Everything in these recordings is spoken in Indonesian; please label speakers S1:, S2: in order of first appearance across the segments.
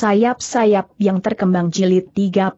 S1: sayap-sayap yang terkembang jilid 35.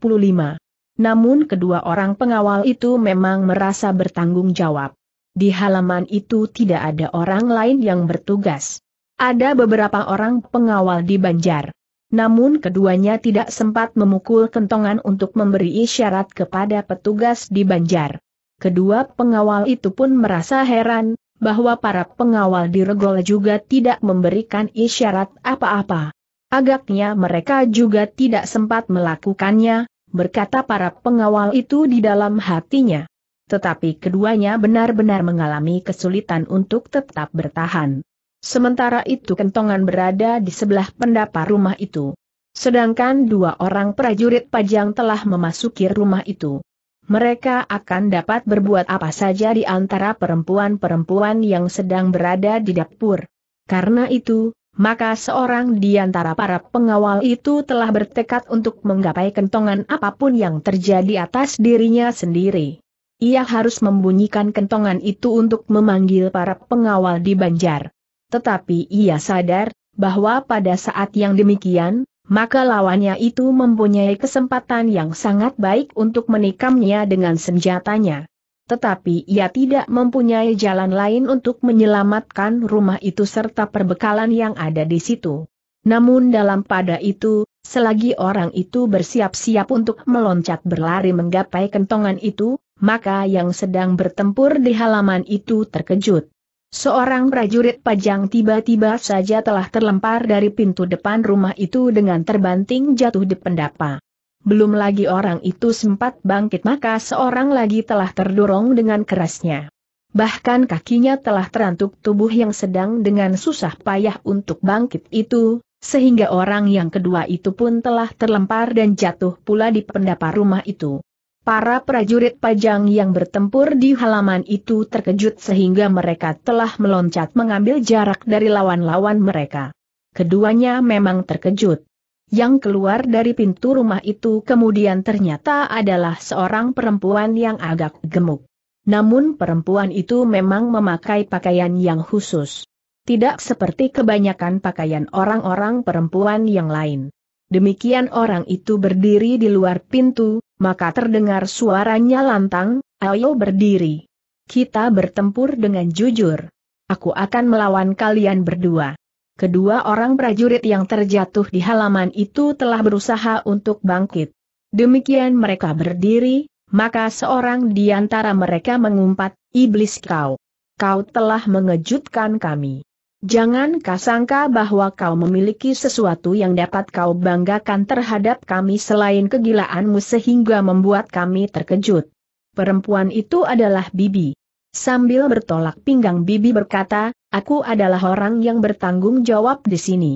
S1: Namun kedua orang pengawal itu memang merasa bertanggung jawab. Di halaman itu tidak ada orang lain yang bertugas. Ada beberapa orang pengawal di Banjar. Namun keduanya tidak sempat memukul kentongan untuk memberi isyarat kepada petugas di Banjar. Kedua pengawal itu pun merasa heran, bahwa para pengawal di Regol juga tidak memberikan isyarat apa-apa. Agaknya mereka juga tidak sempat melakukannya, berkata para pengawal itu di dalam hatinya. Tetapi keduanya benar-benar mengalami kesulitan untuk tetap bertahan. Sementara itu kentongan berada di sebelah pendapa rumah itu. Sedangkan dua orang prajurit pajang telah memasuki rumah itu. Mereka akan dapat berbuat apa saja di antara perempuan-perempuan yang sedang berada di dapur. Karena itu, maka seorang di antara para pengawal itu telah bertekad untuk menggapai kentongan apa pun yang terjadi atas dirinya sendiri. Ia harus membunyikan kentongan itu untuk memanggil para pengawal di Banjar. Tetapi ia sadar, bahwa pada saat yang demikian, maka lawannya itu mempunyai kesempatan yang sangat baik untuk menikamnya dengan senjatanya tetapi ia tidak mempunyai jalan lain untuk menyelamatkan rumah itu serta perbekalan yang ada di situ. Namun dalam pada itu, selagi orang itu bersiap-siap untuk meloncat berlari menggapai kentongan itu, maka yang sedang bertempur di halaman itu terkejut. Seorang prajurit pajang tiba-tiba saja telah terlempar dari pintu depan rumah itu dengan terbanting jatuh di pendapa. Belum lagi orang itu sempat bangkit maka seorang lagi telah terdorong dengan kerasnya. Bahkan kakinya telah terantuk tubuh yang sedang dengan susah payah untuk bangkit itu, sehingga orang yang kedua itu pun telah terlempar dan jatuh pula di pendapa rumah itu. Para prajurit pajang yang bertempur di halaman itu terkejut sehingga mereka telah meloncat mengambil jarak dari lawan-lawan mereka. Keduanya memang terkejut. Yang keluar dari pintu rumah itu kemudian ternyata adalah seorang perempuan yang agak gemuk. Namun perempuan itu memang memakai pakaian yang khusus. Tidak seperti kebanyakan pakaian orang-orang perempuan yang lain. Demikian orang itu berdiri di luar pintu, maka terdengar suaranya lantang, ayo berdiri. Kita bertempur dengan jujur. Aku akan melawan kalian berdua. Kedua orang prajurit yang terjatuh di halaman itu telah berusaha untuk bangkit. Demikian mereka berdiri, maka seorang di antara mereka mengumpat, Iblis kau. Kau telah mengejutkan kami. Jangan kau sangka bahwa kau memiliki sesuatu yang dapat kau banggakan terhadap kami selain kegilaanmu sehingga membuat kami terkejut. Perempuan itu adalah Bibi. Sambil bertolak pinggang Bibi berkata, aku adalah orang yang bertanggung jawab di sini.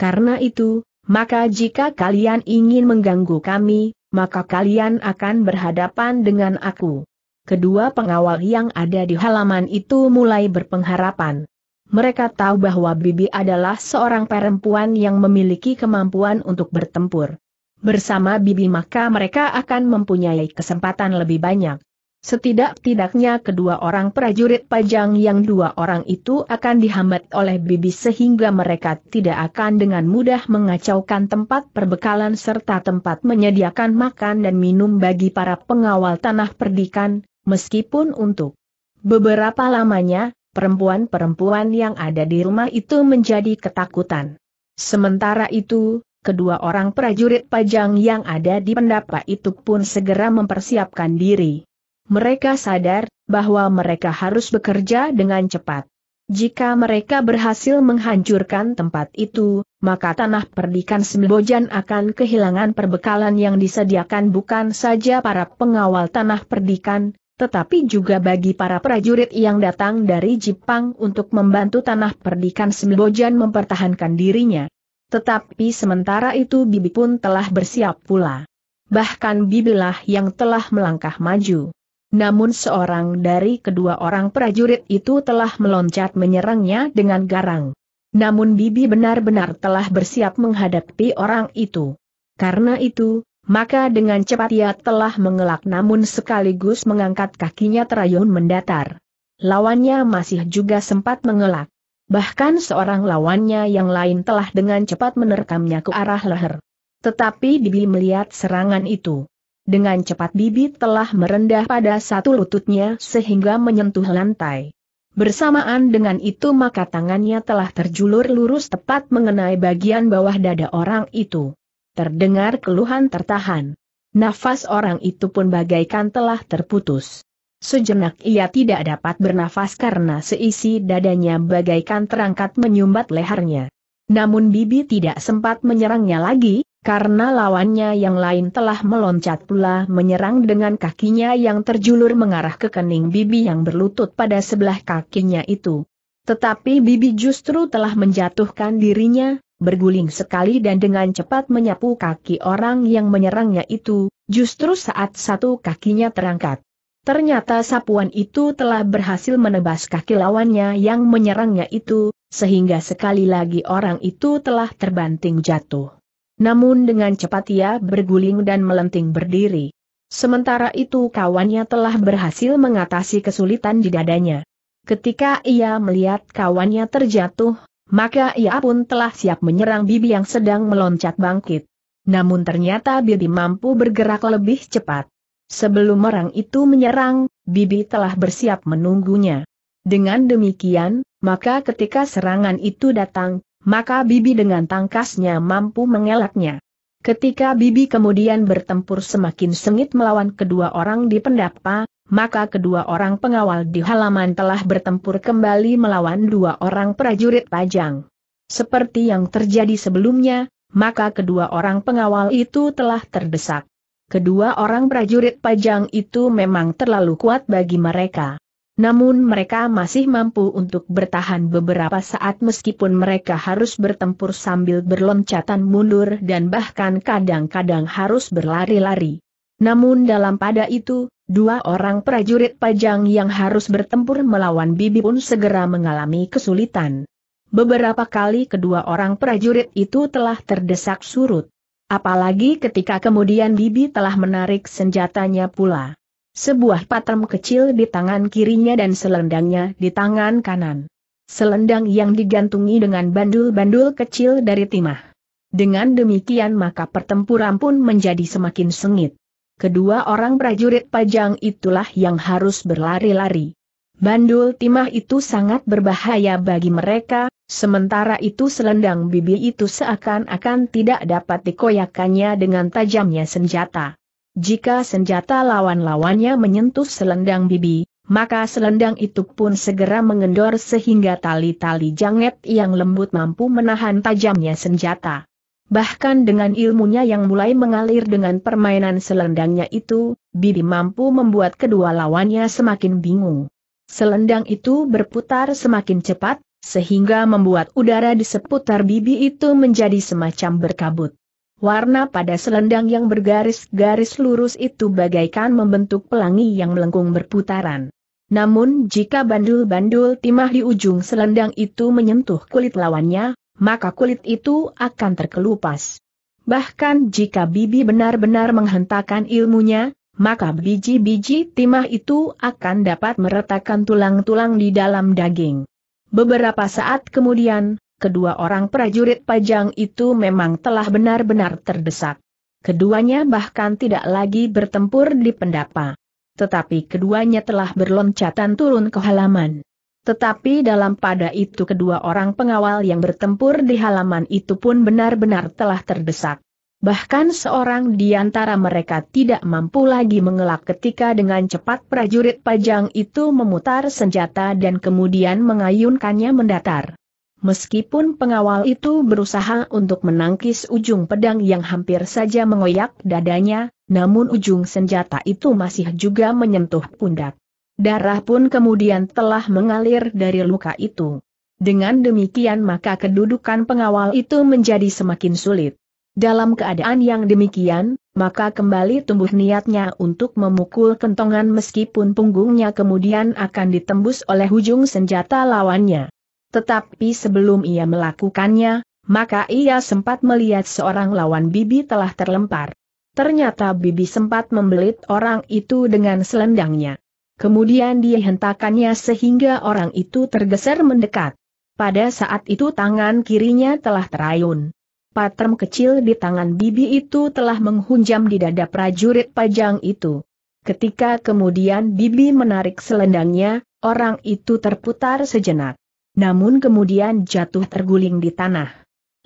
S1: Karena itu, maka jika kalian ingin mengganggu kami, maka kalian akan berhadapan dengan aku. Kedua pengawal yang ada di halaman itu mulai berpengharapan. Mereka tahu bahwa Bibi adalah seorang perempuan yang memiliki kemampuan untuk bertempur. Bersama Bibi maka mereka akan mempunyai kesempatan lebih banyak. Setidak-tidaknya kedua orang prajurit pajang yang dua orang itu akan dihambat oleh Bibi sehingga mereka tidak akan dengan mudah mengacaukan tempat perbekalan serta tempat menyediakan makan dan minum bagi para pengawal tanah perdikan, meskipun untuk beberapa lamanya, perempuan-perempuan yang ada di rumah itu menjadi ketakutan. Sementara itu, kedua orang prajurit pajang yang ada di pendapa itu pun segera mempersiapkan diri. Mereka sadar bahwa mereka harus bekerja dengan cepat. Jika mereka berhasil menghancurkan tempat itu, maka tanah perdikan Sembojan akan kehilangan perbekalan yang disediakan bukan saja para pengawal tanah perdikan, tetapi juga bagi para prajurit yang datang dari Jepang untuk membantu tanah perdikan Sembojan mempertahankan dirinya. Tetapi sementara itu Bibi pun telah bersiap pula. Bahkan Bibilah yang telah melangkah maju. Namun seorang dari kedua orang prajurit itu telah meloncat menyerangnya dengan garang. Namun Bibi benar-benar telah bersiap menghadapi orang itu. Karena itu, maka dengan cepat ia telah mengelak namun sekaligus mengangkat kakinya terayun mendatar. Lawannya masih juga sempat mengelak. Bahkan seorang lawannya yang lain telah dengan cepat menerkamnya ke arah leher. Tetapi Bibi melihat serangan itu. Dengan cepat Bibi telah merendah pada satu lututnya sehingga menyentuh lantai. Bersamaan dengan itu maka tangannya telah terjulur lurus tepat mengenai bagian bawah dada orang itu. Terdengar keluhan tertahan. Nafas orang itu pun bagaikan telah terputus. Sejenak ia tidak dapat bernafas karena seisi dadanya bagaikan terangkat menyumbat lehernya. Namun Bibi tidak sempat menyerangnya lagi, karena lawannya yang lain telah meloncat pula menyerang dengan kakinya yang terjulur mengarah ke kening Bibi yang berlutut pada sebelah kakinya itu. Tetapi Bibi justru telah menjatuhkan dirinya, berguling sekali dan dengan cepat menyapu kaki orang yang menyerangnya itu, justru saat satu kakinya terangkat. Ternyata sapuan itu telah berhasil menebas kaki lawannya yang menyerangnya itu, sehingga sekali lagi orang itu telah terbanting jatuh. Namun dengan cepat ia berguling dan melenting berdiri. Sementara itu kawannya telah berhasil mengatasi kesulitan di dadanya. Ketika ia melihat kawannya terjatuh, maka ia pun telah siap menyerang Bibi yang sedang meloncat bangkit. Namun ternyata Bibi mampu bergerak lebih cepat. Sebelum orang itu menyerang, Bibi telah bersiap menunggunya. Dengan demikian, maka ketika serangan itu datang, maka Bibi dengan tangkasnya mampu mengelaknya. Ketika Bibi kemudian bertempur semakin sengit melawan kedua orang di pendapa, maka kedua orang pengawal di halaman telah bertempur kembali melawan dua orang prajurit pajang. Seperti yang terjadi sebelumnya, maka kedua orang pengawal itu telah terdesak. Kedua orang prajurit pajang itu memang terlalu kuat bagi mereka. Namun mereka masih mampu untuk bertahan beberapa saat meskipun mereka harus bertempur sambil berloncatan mundur dan bahkan kadang-kadang harus berlari-lari. Namun dalam pada itu, dua orang prajurit pajang yang harus bertempur melawan Bibi pun segera mengalami kesulitan. Beberapa kali kedua orang prajurit itu telah terdesak surut. Apalagi ketika kemudian Bibi telah menarik senjatanya pula. Sebuah patrem kecil di tangan kirinya dan selendangnya di tangan kanan. Selendang yang digantungi dengan bandul-bandul kecil dari timah. Dengan demikian maka pertempuran pun menjadi semakin sengit. Kedua orang prajurit pajang itulah yang harus berlari-lari. Bandul timah itu sangat berbahaya bagi mereka, sementara itu selendang bibi itu seakan-akan tidak dapat dikoyakannya dengan tajamnya senjata. Jika senjata lawan-lawannya menyentuh selendang bibi, maka selendang itu pun segera mengendor sehingga tali-tali janget yang lembut mampu menahan tajamnya senjata. Bahkan dengan ilmunya yang mulai mengalir dengan permainan selendangnya itu, Bibi mampu membuat kedua lawannya semakin bingung. Selendang itu berputar semakin cepat, sehingga membuat udara di seputar Bibi itu menjadi semacam berkabut. Warna pada selendang yang bergaris-garis lurus itu bagaikan membentuk pelangi yang melengkung berputaran. Namun jika bandul-bandul timah di ujung selendang itu menyentuh kulit lawannya, maka kulit itu akan terkelupas. Bahkan jika Bibi benar-benar menghentakkan ilmunya, maka biji-biji timah itu akan dapat meretakkan tulang-tulang di dalam daging. Beberapa saat kemudian, kedua orang prajurit pajang itu memang telah benar-benar terdesak. Keduanya bahkan tidak lagi bertempur di pendapa. Tetapi keduanya telah berloncatan turun ke halaman. Tetapi dalam pada itu kedua orang pengawal yang bertempur di halaman itu pun benar-benar telah terdesak. Bahkan seorang di antara mereka tidak mampu lagi mengelak ketika dengan cepat prajurit pajang itu memutar senjata dan kemudian mengayunkannya mendatar. Meskipun pengawal itu berusaha untuk menangkis ujung pedang yang hampir saja mengoyak dadanya, namun ujung senjata itu masih juga menyentuh pundak. Darah pun kemudian telah mengalir dari luka itu. Dengan demikian maka kedudukan pengawal itu menjadi semakin sulit. Dalam keadaan yang demikian, maka kembali tumbuh niatnya untuk memukul kentongan meskipun punggungnya kemudian akan ditembus oleh ujung senjata lawannya. Tetapi sebelum ia melakukannya, maka ia sempat melihat seorang lawan Bibi telah terlempar. Ternyata Bibi sempat membelit orang itu dengan selendangnya. Kemudian dia hentakannya sehingga orang itu tergeser mendekat. Pada saat itu tangan kirinya telah terayun. patrem kecil di tangan bibi itu telah menghunjam di dada prajurit pajang itu. Ketika kemudian bibi menarik selendangnya, orang itu terputar sejenak. Namun kemudian jatuh terguling di tanah.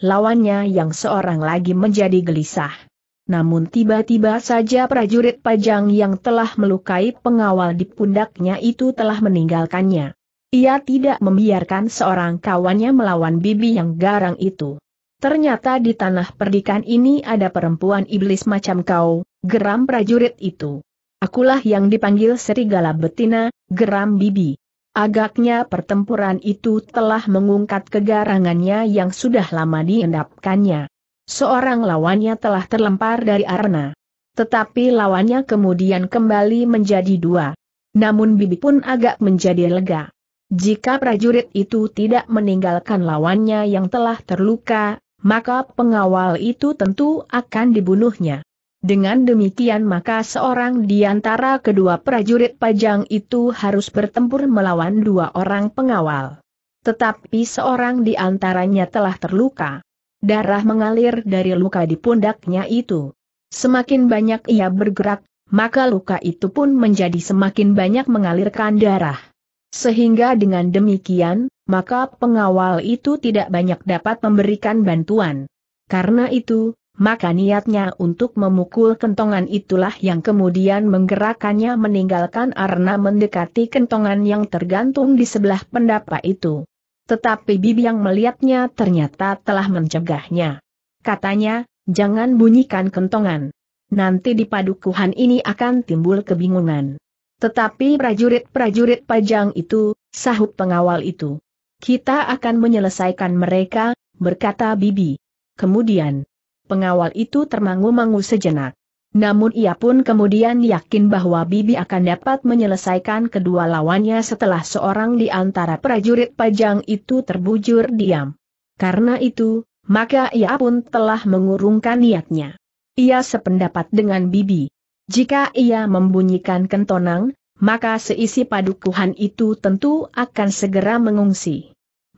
S1: Lawannya yang seorang lagi menjadi gelisah. Namun tiba-tiba saja prajurit pajang yang telah melukai pengawal di pundaknya itu telah meninggalkannya. Ia tidak membiarkan seorang kawannya melawan bibi yang garang itu. Ternyata di tanah perdikan ini ada perempuan iblis macam kau, geram prajurit itu. Akulah yang dipanggil serigala betina, geram bibi. Agaknya pertempuran itu telah mengungkat kegarangannya yang sudah lama diendapkannya. Seorang lawannya telah terlempar dari arena. Tetapi lawannya kemudian kembali menjadi dua. Namun bibi pun agak menjadi lega. Jika prajurit itu tidak meninggalkan lawannya yang telah terluka, maka pengawal itu tentu akan dibunuhnya. Dengan demikian maka seorang di antara kedua prajurit pajang itu harus bertempur melawan dua orang pengawal. Tetapi seorang di antaranya telah terluka. Darah mengalir dari luka di pundaknya itu. Semakin banyak ia bergerak, maka luka itu pun menjadi semakin banyak mengalirkan darah. Sehingga dengan demikian, maka pengawal itu tidak banyak dapat memberikan bantuan. Karena itu, maka niatnya untuk memukul kentongan itulah yang kemudian menggerakkannya meninggalkan arena mendekati kentongan yang tergantung di sebelah pendapa itu. Tetapi Bibi yang melihatnya ternyata telah mencegahnya. Katanya, jangan bunyikan kentongan. Nanti di padukuhan ini akan timbul kebingungan. Tetapi prajurit-prajurit pajang itu, sahut pengawal itu. Kita akan menyelesaikan mereka, berkata Bibi. Kemudian, pengawal itu termangu-mangu sejenak. Namun ia pun kemudian yakin bahwa Bibi akan dapat menyelesaikan kedua lawannya setelah seorang di antara prajurit pajang itu terbujur diam. Karena itu, maka ia pun telah mengurungkan niatnya. Ia sependapat dengan Bibi. Jika ia membunyikan kentonang, maka seisi padukuhan itu tentu akan segera mengungsi.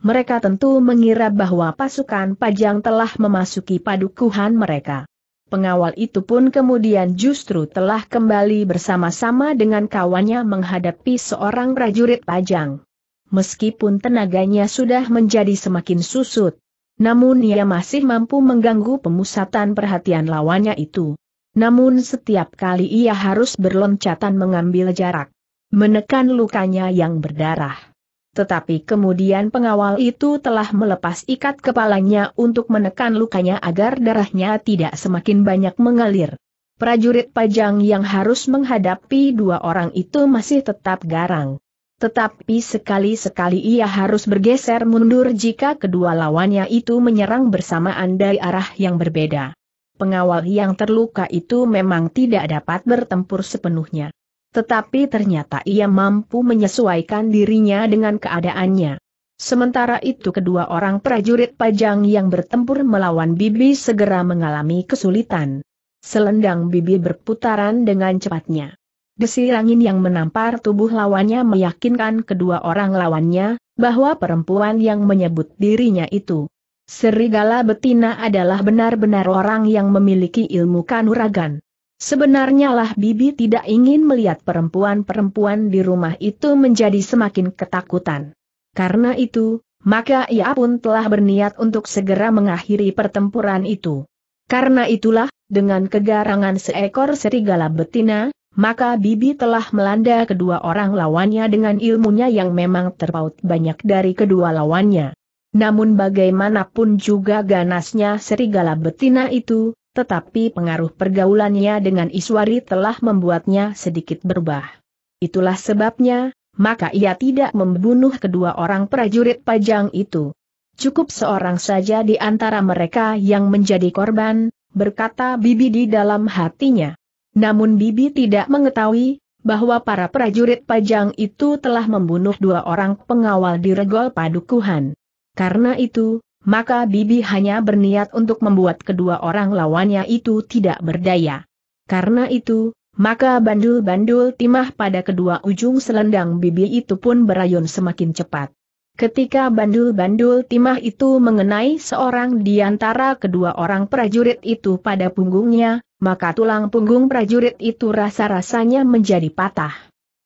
S1: Mereka tentu mengira bahwa pasukan Pajang telah memasuki padukuhan mereka. Pengawal itu pun kemudian justru telah kembali bersama-sama dengan kawannya menghadapi seorang prajurit Pajang. Meskipun tenaganya sudah menjadi semakin susut, namun ia masih mampu mengganggu pemusatan perhatian lawannya itu. Namun setiap kali ia harus berloncatan mengambil jarak menekan lukanya yang berdarah. Tetapi kemudian pengawal itu telah melepas ikat kepalanya untuk menekan lukanya agar darahnya tidak semakin banyak mengalir. Prajurit pajang yang harus menghadapi dua orang itu masih tetap garang. Tetapi sekali-sekali ia harus bergeser mundur jika kedua lawannya itu menyerang bersamaan dari arah yang berbeda. Pengawal yang terluka itu memang tidak dapat bertempur sepenuhnya tetapi ternyata ia mampu menyesuaikan dirinya dengan keadaannya. Sementara itu kedua orang prajurit pajang yang bertempur melawan Bibi segera mengalami kesulitan. Selendang Bibi berputaran dengan cepatnya. Desir angin yang menampar tubuh lawannya meyakinkan kedua orang lawannya, bahwa perempuan yang menyebut dirinya itu. Serigala betina adalah benar-benar orang yang memiliki ilmu kanuragan. Sebenarnya lah Bibi tidak ingin melihat perempuan-perempuan di rumah itu menjadi semakin ketakutan. Karena itu, maka ia pun telah berniat untuk segera mengakhiri pertempuran itu. Karena itulah, dengan kegarangan seekor serigala betina, maka Bibi telah melanda kedua orang lawannya dengan ilmunya yang memang terpaut banyak dari kedua lawannya. Namun bagaimanapun juga ganasnya serigala betina itu, tetapi pengaruh pergaulannya dengan Iswari telah membuatnya sedikit berubah. Itulah sebabnya, maka ia tidak membunuh kedua orang prajurit pajang itu. Cukup seorang saja di antara mereka yang menjadi korban, berkata Bibi di dalam hatinya. Namun Bibi tidak mengetahui, bahwa para prajurit pajang itu telah membunuh dua orang pengawal di regol padukuhan. Karena itu, maka Bibi hanya berniat untuk membuat kedua orang lawannya itu tidak berdaya. Karena itu, maka bandul-bandul timah pada kedua ujung selendang Bibi itu pun berayun semakin cepat. Ketika bandul-bandul timah itu mengenai seorang di antara kedua orang prajurit itu pada punggungnya, maka tulang punggung prajurit itu rasa-rasanya menjadi patah.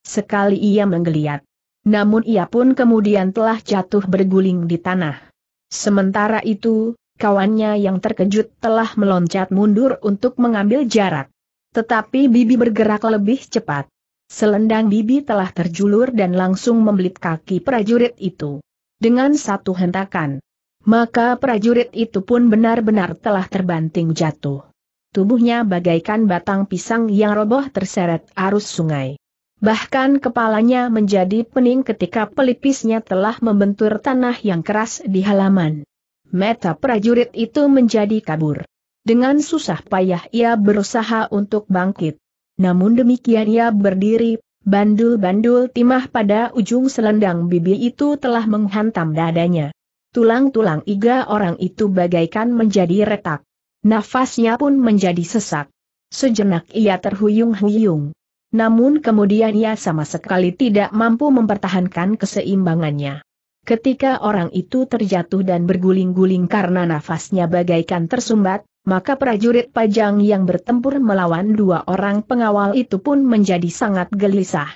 S1: Sekali ia menggeliat. Namun ia pun kemudian telah jatuh berguling di tanah. Sementara itu, kawannya yang terkejut telah meloncat mundur untuk mengambil jarak. Tetapi Bibi bergerak lebih cepat. Selendang bibi telah terjulur dan langsung membelit kaki prajurit itu. Dengan satu hentakan. Maka prajurit itu pun benar-benar telah terbanting jatuh. Tubuhnya bagaikan batang pisang yang roboh terseret arus sungai. Bahkan kepalanya menjadi pening ketika pelipisnya telah membentur tanah yang keras di halaman. Meta prajurit itu menjadi kabur. Dengan susah payah ia berusaha untuk bangkit. Namun demikian ia berdiri, bandul-bandul timah pada ujung selendang bibi itu telah menghantam dadanya. Tulang-tulang iga orang itu bagaikan menjadi retak. Nafasnya pun menjadi sesak. Sejenak ia terhuyung-huyung. Namun kemudian ia sama sekali tidak mampu mempertahankan keseimbangannya. Ketika orang itu terjatuh dan berguling-guling karena nafasnya bagaikan tersumbat, maka prajurit Pajang yang bertempur melawan dua orang pengawal itu pun menjadi sangat gelisah.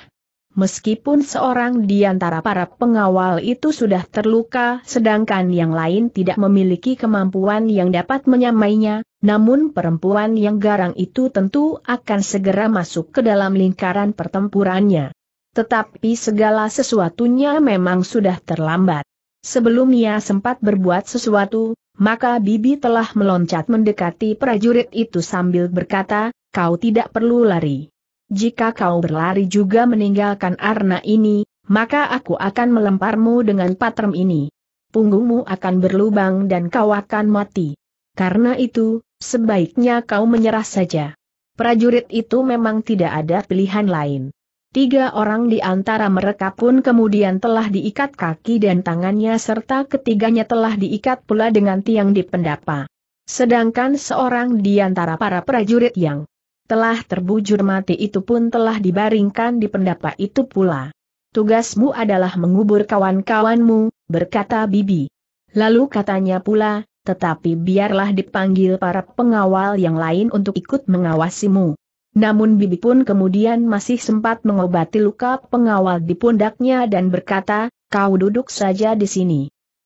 S1: Meskipun seorang di antara para pengawal itu sudah terluka sedangkan yang lain tidak memiliki kemampuan yang dapat menyamainya, namun perempuan yang garang itu tentu akan segera masuk ke dalam lingkaran pertempurannya. Tetapi segala sesuatunya memang sudah terlambat. Sebelum ia sempat berbuat sesuatu, maka Bibi telah meloncat mendekati prajurit itu sambil berkata, kau tidak perlu lari. Jika kau berlari juga meninggalkan Arna ini, maka aku akan melemparmu dengan patrem ini. Punggungmu akan berlubang dan kau akan mati. Karena itu, sebaiknya kau menyerah saja. Prajurit itu memang tidak ada pilihan lain. Tiga orang di antara mereka pun kemudian telah diikat kaki dan tangannya serta ketiganya telah diikat pula dengan tiang di pendapa. Sedangkan seorang di antara para prajurit yang telah terbujur mati itu pun telah dibaringkan di pendapa itu pula. Tugasmu adalah mengubur kawan-kawanmu, berkata Bibi. Lalu katanya pula, tetapi biarlah dipanggil para pengawal yang lain untuk ikut mengawasimu. Namun Bibi pun kemudian masih sempat mengobati luka pengawal di pundaknya dan berkata, kau duduk saja di sini.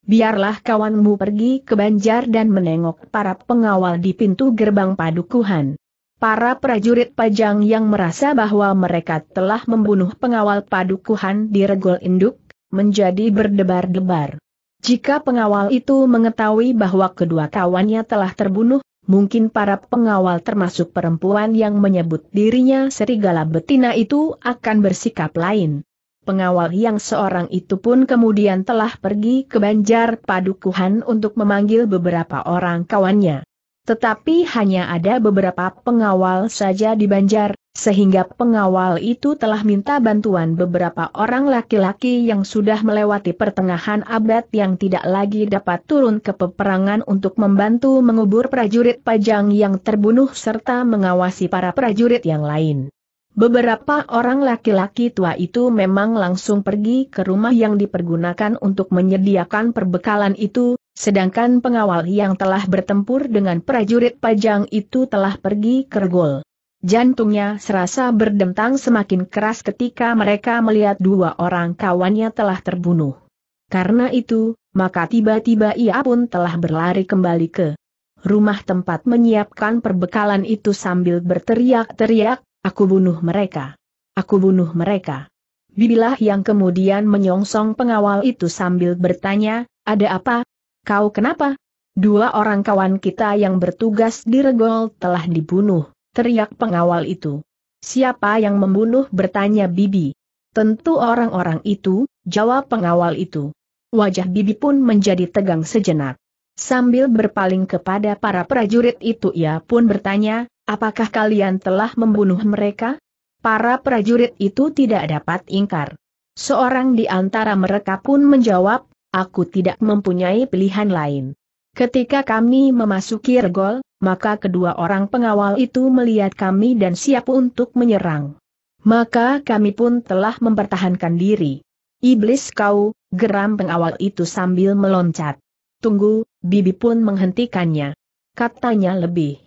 S1: Biarlah kawanmu pergi ke Banjar dan menengok para pengawal di pintu gerbang padukuhan. Para prajurit pajang yang merasa bahwa mereka telah membunuh pengawal padukuhan di Regol Induk, menjadi berdebar-debar. Jika pengawal itu mengetahui bahwa kedua kawannya telah terbunuh, mungkin para pengawal termasuk perempuan yang menyebut dirinya serigala betina itu akan bersikap lain. Pengawal yang seorang itu pun kemudian telah pergi ke Banjar Padukuhan untuk memanggil beberapa orang kawannya. Tetapi hanya ada beberapa pengawal saja di Banjar, sehingga pengawal itu telah minta bantuan beberapa orang laki-laki yang sudah melewati pertengahan abad yang tidak lagi dapat turun ke peperangan untuk membantu mengubur prajurit pajang yang terbunuh serta mengawasi para prajurit yang lain. Beberapa orang laki-laki tua itu memang langsung pergi ke rumah yang dipergunakan untuk menyediakan perbekalan itu, sedangkan pengawal yang telah bertempur dengan prajurit pajang itu telah pergi ke Regol. Jantungnya serasa berdentang semakin keras ketika mereka melihat dua orang kawannya telah terbunuh. Karena itu, maka tiba-tiba ia pun telah berlari kembali ke rumah tempat menyiapkan perbekalan itu sambil berteriak-teriak, aku bunuh mereka. Aku bunuh mereka. Bibilah yang kemudian menyongsong pengawal itu sambil bertanya, ada apa? Kau kenapa? Dua orang kawan kita yang bertugas di Regol telah dibunuh teriak pengawal itu. Siapa yang membunuh bertanya Bibi. Tentu orang-orang itu, jawab pengawal itu. Wajah Bibi pun menjadi tegang sejenak. Sambil berpaling kepada para prajurit itu ia pun bertanya, apakah kalian telah membunuh mereka? Para prajurit itu tidak dapat ingkar. Seorang di antara mereka pun menjawab, aku tidak mempunyai pilihan lain. Ketika kami memasuki regol, maka kedua orang pengawal itu melihat kami dan siap untuk menyerang. Maka kami pun telah mempertahankan diri. Iblis kau, geram pengawal itu sambil meloncat. Tunggu, Bibi pun menghentikannya. Katanya lebih.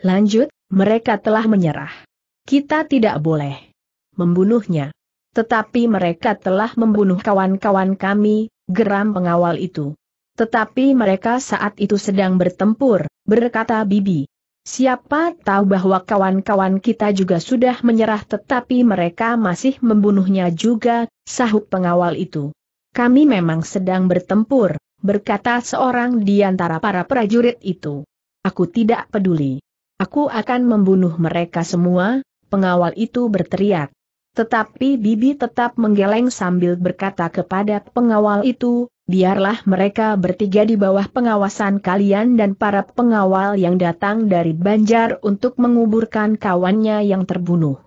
S1: Lanjut, mereka telah menyerah. Kita tidak boleh membunuhnya. Tetapi mereka telah membunuh kawan-kawan kami, geram pengawal itu. Tetapi mereka saat itu sedang bertempur, berkata Bibi. Siapa tahu bahwa kawan-kawan kita juga sudah menyerah tetapi mereka masih membunuhnya juga, sahut pengawal itu. Kami memang sedang bertempur, berkata seorang di antara para prajurit itu. Aku tidak peduli. Aku akan membunuh mereka semua, pengawal itu berteriak. Tetapi Bibi tetap menggeleng sambil berkata kepada pengawal itu, biarlah mereka bertiga di bawah pengawasan kalian dan para pengawal yang datang dari Banjar untuk menguburkan kawannya yang terbunuh.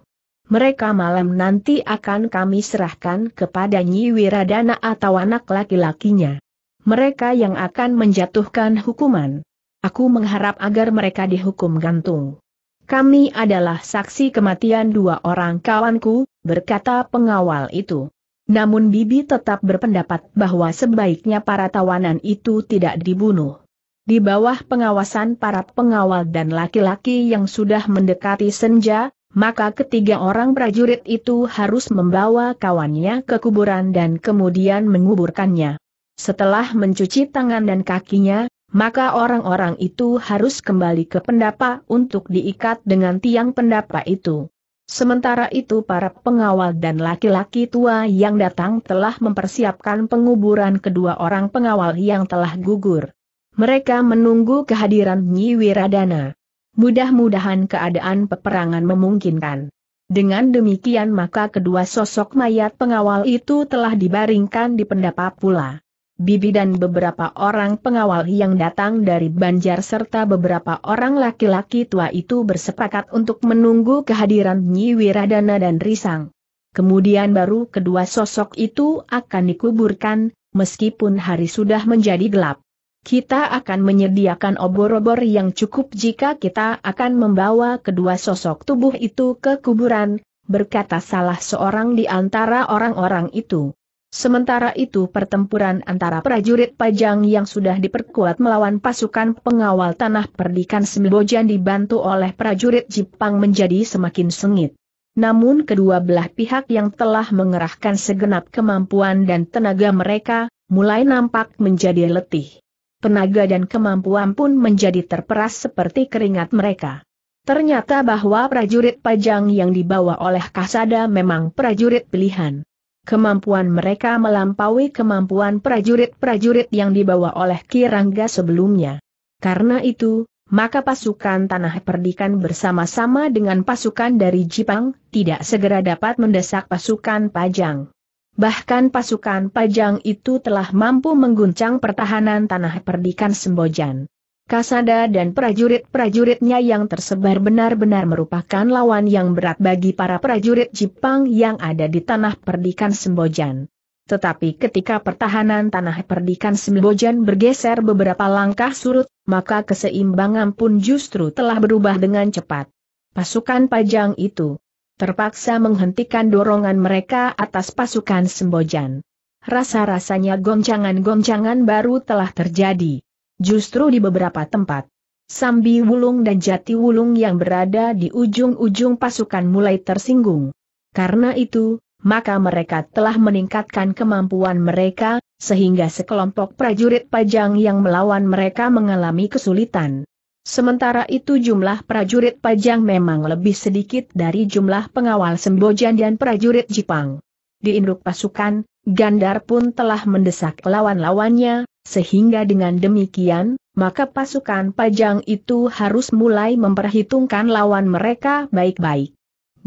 S1: Mereka malam nanti akan kami serahkan kepada Nyi Wiradana atau anak laki-lakinya. Mereka yang akan menjatuhkan hukuman. Aku mengharap agar mereka dihukum gantung. Kami adalah saksi kematian dua orang kawanku, berkata pengawal itu. Namun Bibi tetap berpendapat bahwa sebaiknya para tawanan itu tidak dibunuh. Di bawah pengawasan para pengawal dan laki-laki yang sudah mendekati senja, maka ketiga orang prajurit itu harus membawa kawannya ke kuburan dan kemudian menguburkannya. Setelah mencuci tangan dan kakinya, maka orang-orang itu harus kembali ke pendapa untuk diikat dengan tiang pendapa itu. Sementara itu para pengawal dan laki-laki tua yang datang telah mempersiapkan penguburan kedua orang pengawal yang telah gugur. Mereka menunggu kehadiran Nyi Wiradana. Mudah-mudahan keadaan peperangan memungkinkan. Dengan demikian maka kedua sosok mayat pengawal itu telah dibaringkan di pendapa pula. Bibi dan beberapa orang pengawal yang datang dari Banjar serta beberapa orang laki-laki tua itu bersepakat untuk menunggu kehadiran Nyi Wiradana dan Risang. Kemudian baru kedua sosok itu akan dikuburkan, meskipun hari sudah menjadi gelap. Kita akan menyediakan obor-obor yang cukup jika kita akan membawa kedua sosok tubuh itu ke kuburan, berkata salah seorang di antara orang-orang itu. Sementara itu pertempuran antara prajurit Pajang yang sudah diperkuat melawan pasukan pengawal tanah perdikan Sembojan dibantu oleh prajurit Jepang menjadi semakin sengit. Namun kedua belah pihak yang telah mengerahkan segenap kemampuan dan tenaga mereka, mulai nampak menjadi letih. Tenaga dan kemampuan pun menjadi terperas seperti keringat mereka. Ternyata bahwa prajurit Pajang yang dibawa oleh Kasada memang prajurit pilihan kemampuan mereka melampaui kemampuan prajurit-prajurit yang dibawa oleh Kirangga sebelumnya. Karena itu, maka pasukan Tanah Perdikan bersama-sama dengan pasukan dari Jepang, tidak segera dapat mendesak pasukan Pajang. Bahkan pasukan Pajang itu telah mampu mengguncang pertahanan Tanah Perdikan Sembojan. Kasada dan prajurit-prajuritnya yang tersebar benar-benar merupakan lawan yang berat bagi para prajurit Jepang yang ada di tanah perdikan Sembojan. Tetapi ketika pertahanan tanah perdikan Sembojan bergeser beberapa langkah surut, maka keseimbangan pun justru telah berubah dengan cepat. Pasukan Pajang itu terpaksa menghentikan dorongan mereka atas pasukan Sembojan. Rasa-rasanya goncangan-goncangan baru telah terjadi. Justru di beberapa tempat, Sambi Wulung dan Jati Wulung yang berada di ujung-ujung pasukan mulai tersinggung. Karena itu, maka mereka telah meningkatkan kemampuan mereka, sehingga sekelompok prajurit Pajang yang melawan mereka mengalami kesulitan. Sementara itu jumlah prajurit Pajang memang lebih sedikit dari jumlah pengawal Sembojan dan prajurit Jepang. Di induk pasukan, Gandar pun telah mendesak lawan-lawannya, sehingga dengan demikian, maka pasukan Pajang itu harus mulai memperhitungkan lawan mereka baik-baik.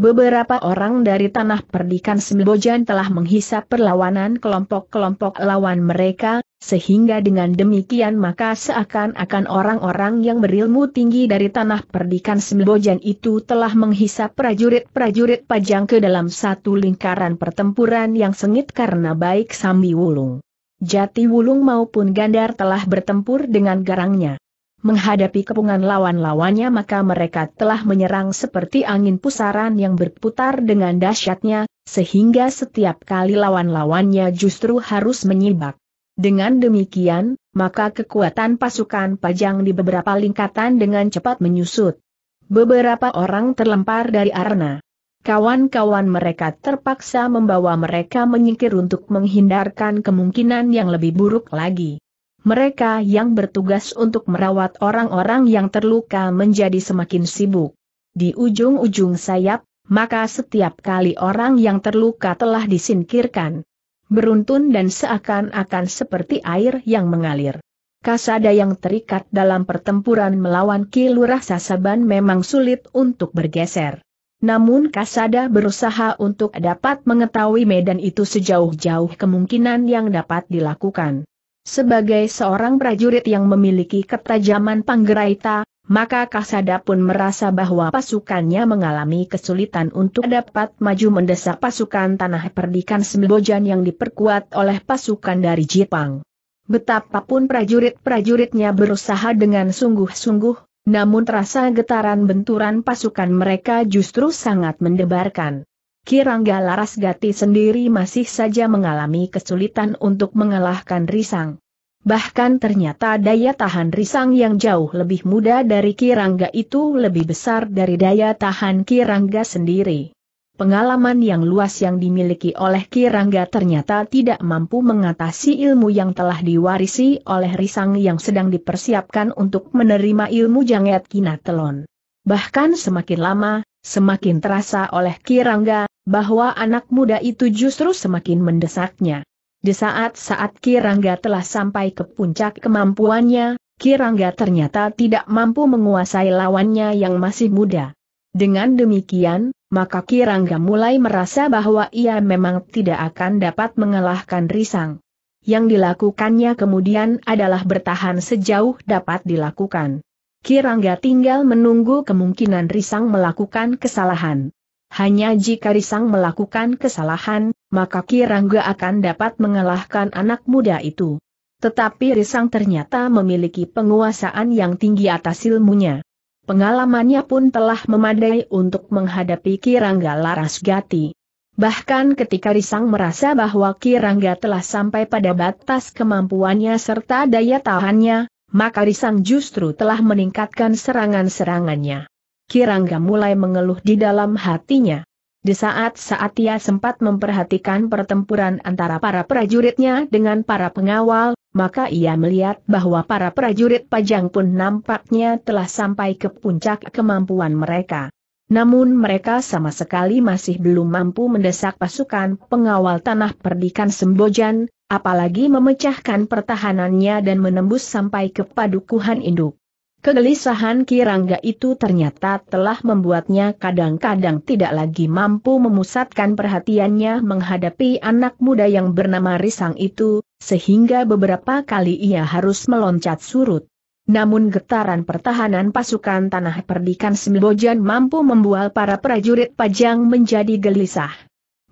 S1: Beberapa orang dari tanah perdikan Sembojan telah menghisap perlawanan kelompok-kelompok lawan mereka, sehingga dengan demikian maka seakan-akan orang-orang yang berilmu tinggi dari tanah perdikan Sembojan itu telah menghisap prajurit-prajurit Pajang ke dalam satu lingkaran pertempuran yang sengit karena baik Sambi Wulung. Jati Wulung maupun Gandar telah bertempur dengan garangnya. Menghadapi kepungan lawan-lawannya maka mereka telah menyerang seperti angin pusaran yang berputar dengan dahsyatnya, sehingga setiap kali lawan-lawannya justru harus menyibak. Dengan demikian, maka kekuatan pasukan Pajang di beberapa lingkatan dengan cepat menyusut. Beberapa orang terlempar dari arena. Kawan-kawan mereka terpaksa membawa mereka menyingkir untuk menghindarkan kemungkinan yang lebih buruk lagi. Mereka yang bertugas untuk merawat orang-orang yang terluka menjadi semakin sibuk. Di ujung-ujung sayap, maka setiap kali orang yang terluka telah disingkirkan. Beruntun dan seakan-akan seperti air yang mengalir. Kasada yang terikat dalam pertempuran melawan Ki Lurah Sasaban memang sulit untuk bergeser. Namun Kasada berusaha untuk dapat mengetahui medan itu sejauh-jauh kemungkinan yang dapat dilakukan. Sebagai seorang prajurit yang memiliki ketajaman panggeraita, maka Kasada pun merasa bahwa pasukannya mengalami kesulitan untuk dapat maju mendesak pasukan tanah perdikan Sembojan yang diperkuat oleh pasukan dari Jepang. Betapapun prajurit-prajuritnya berusaha dengan sungguh-sungguh, namun terasa getaran benturan pasukan mereka justru sangat mendebarkan. Kirangga Larasgati sendiri masih saja mengalami kesulitan untuk mengalahkan Risang. Bahkan ternyata daya tahan risang yang jauh lebih muda dari Kirangga itu lebih besar dari daya tahan Kirangga sendiri. Pengalaman yang luas yang dimiliki oleh Kirangga ternyata tidak mampu mengatasi ilmu yang telah diwarisi oleh risang yang sedang dipersiapkan untuk menerima ilmu janget kinatelon. Bahkan semakin lama, semakin terasa oleh Kirangga, bahwa anak muda itu justru semakin mendesaknya. Di saat-saat Kirangga telah sampai ke puncak kemampuannya, Kirangga ternyata tidak mampu menguasai lawannya yang masih muda. Dengan demikian, maka Kirangga mulai merasa bahwa ia memang tidak akan dapat mengalahkan Risang. Yang dilakukannya kemudian adalah bertahan sejauh dapat dilakukan. Kirangga tinggal menunggu kemungkinan Risang melakukan kesalahan. Hanya jika Risang melakukan kesalahan, maka Kirangga akan dapat mengalahkan anak muda itu. Tetapi Risang ternyata memiliki penguasaan yang tinggi atas ilmunya. Pengalamannya pun telah memadai untuk menghadapi Kirangga Larasgati. Bahkan ketika Risang merasa bahwa Kirangga telah sampai pada batas kemampuannya serta daya tahannya, maka Risang justru telah meningkatkan serangan-serangannya. Kirangga mulai mengeluh di dalam hatinya. Di saat-saat ia sempat memperhatikan pertempuran antara para prajuritnya dengan para pengawal, maka ia melihat bahwa para prajurit Pajang pun nampaknya telah sampai ke puncak kemampuan mereka. Namun mereka sama sekali masih belum mampu mendesak pasukan pengawal tanah perdikan Sembojan, apalagi memecahkan pertahanannya dan menembus sampai ke padukuhan induk. Kegelisahan Kirangga itu ternyata telah membuatnya kadang-kadang tidak lagi mampu memusatkan perhatiannya menghadapi anak muda yang bernama Risang itu, sehingga beberapa kali ia harus meloncat surut. Namun getaran pertahanan pasukan tanah perdikan Sembojan mampu membuat para prajurit Pajang menjadi gelisah.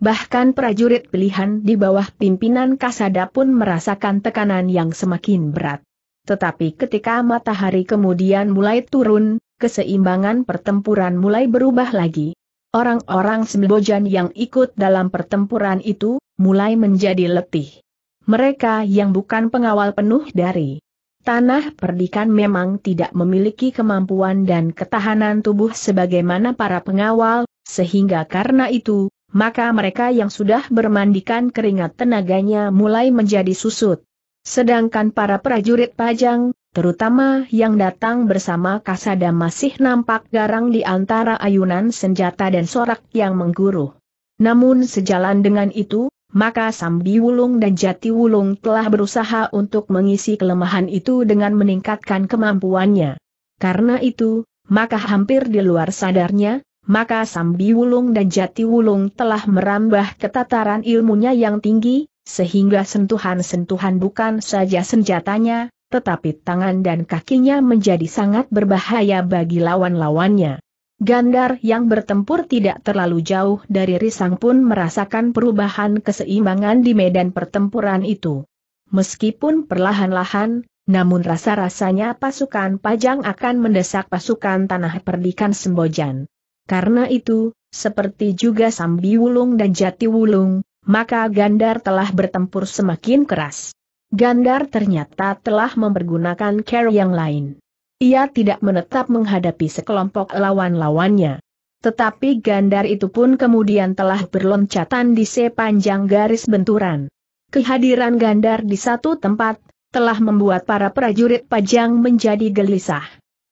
S1: Bahkan prajurit pilihan di bawah pimpinan Kasada pun merasakan tekanan yang semakin berat. Tetapi ketika matahari kemudian mulai turun, keseimbangan pertempuran mulai berubah lagi. Orang-orang Sembojan yang ikut dalam pertempuran itu, mulai menjadi letih. Mereka yang bukan pengawal penuh dari tanah perdikan memang tidak memiliki kemampuan dan ketahanan tubuh sebagaimana para pengawal, sehingga karena itu, maka mereka yang sudah bermandikan keringat tenaganya mulai menjadi susut. Sedangkan para prajurit pajang, terutama yang datang bersama Kasada masih nampak garang di antara ayunan senjata dan sorak yang mengguruh. Namun sejalan dengan itu, maka Sambi Wulung dan Jati Wulung telah berusaha untuk mengisi kelemahan itu dengan meningkatkan kemampuannya. Karena itu, maka hampir di luar sadarnya, maka Sambi Wulung dan Jati Wulung telah merambah ketataran ilmunya yang tinggi, sehingga sentuhan-sentuhan bukan saja senjatanya, tetapi tangan dan kakinya menjadi sangat berbahaya bagi lawan-lawannya. Gandar yang bertempur tidak terlalu jauh dari Risang pun merasakan perubahan keseimbangan di medan pertempuran itu. Meskipun perlahan-lahan, namun rasa-rasanya pasukan Pajang akan mendesak pasukan Tanah Perdikan Sembojan. Karena itu, seperti juga Sambi Wulung dan Jati Wulung, maka Gandar telah bertempur semakin keras. Gandar ternyata telah mempergunakan cara yang lain. Ia tidak menetap menghadapi sekelompok lawan-lawannya. Tetapi Gandar itu pun kemudian telah berloncatan di sepanjang garis benturan. Kehadiran Gandar di satu tempat, telah membuat para prajurit Pajang menjadi gelisah.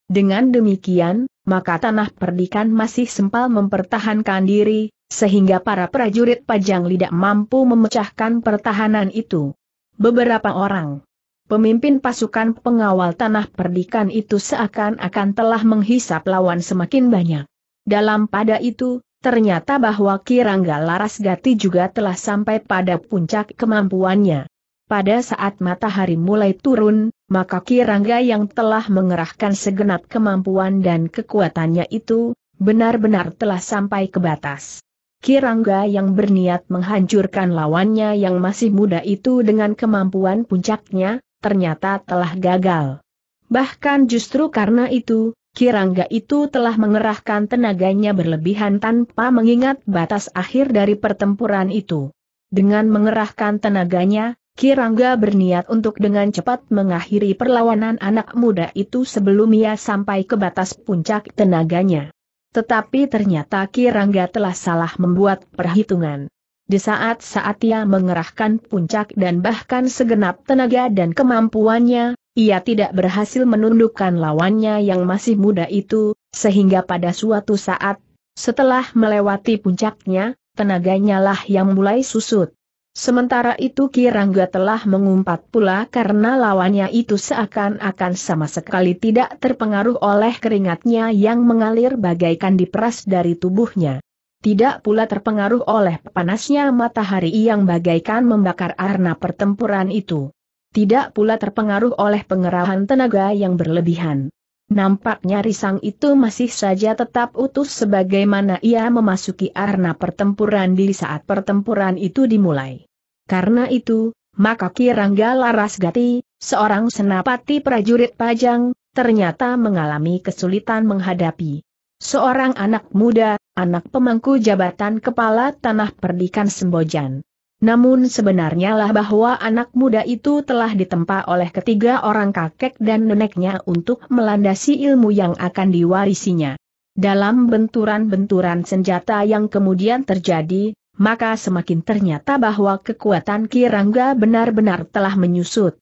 S1: Dengan demikian, maka tanah perdikan masih sempal mempertahankan diri, sehingga para prajurit Pajang tidak mampu memecahkan pertahanan itu. Beberapa orang pemimpin pasukan pengawal tanah perdikan itu seakan-akan telah menghisap lawan semakin banyak. Dalam pada itu, ternyata bahwa Kirangga Larasgati juga telah sampai pada puncak kemampuannya. Pada saat matahari mulai turun, maka Kirangga yang telah mengerahkan segenap kemampuan dan kekuatannya itu, benar-benar telah sampai ke batas. Kirangga yang berniat menghancurkan lawannya yang masih muda itu dengan kemampuan puncaknya, ternyata telah gagal. Bahkan justru karena itu, Kirangga itu telah mengerahkan tenaganya berlebihan tanpa mengingat batas akhir dari pertempuran itu. Dengan mengerahkan tenaganya, Kirangga berniat untuk dengan cepat mengakhiri perlawanan anak muda itu sebelum ia sampai ke batas puncak tenaganya. Tetapi ternyata Kirangga telah salah membuat perhitungan. Di saat-saat ia mengerahkan puncak dan bahkan segenap tenaga dan kemampuannya, ia tidak berhasil menundukkan lawannya yang masih muda itu, sehingga pada suatu saat, setelah melewati puncaknya, tenaganya lah yang mulai susut. Sementara itu Kirangga telah mengumpat pula karena lawannya itu seakan-akan sama sekali tidak terpengaruh oleh keringatnya yang mengalir bagaikan diperas dari tubuhnya. Tidak pula terpengaruh oleh panasnya matahari yang bagaikan membakar arna pertempuran itu tidak pula terpengaruh oleh pengerahan tenaga yang berlebihan. Nampaknya risang itu masih saja tetap utuh sebagaimana ia memasuki arena pertempuran di saat pertempuran itu dimulai. Karena itu, maka Kirangga Larasgati, seorang senapati prajurit pajang, ternyata mengalami kesulitan menghadapi seorang anak muda, anak pemangku jabatan kepala tanah perdikan Sembojan. Namun sebenarnya lah bahwa anak muda itu telah ditempa oleh ketiga orang kakek dan neneknya untuk melandasi ilmu yang akan diwarisinya. Dalam benturan-benturan senjata yang kemudian terjadi, maka semakin ternyata bahwa kekuatan Kirangga benar-benar telah menyusut.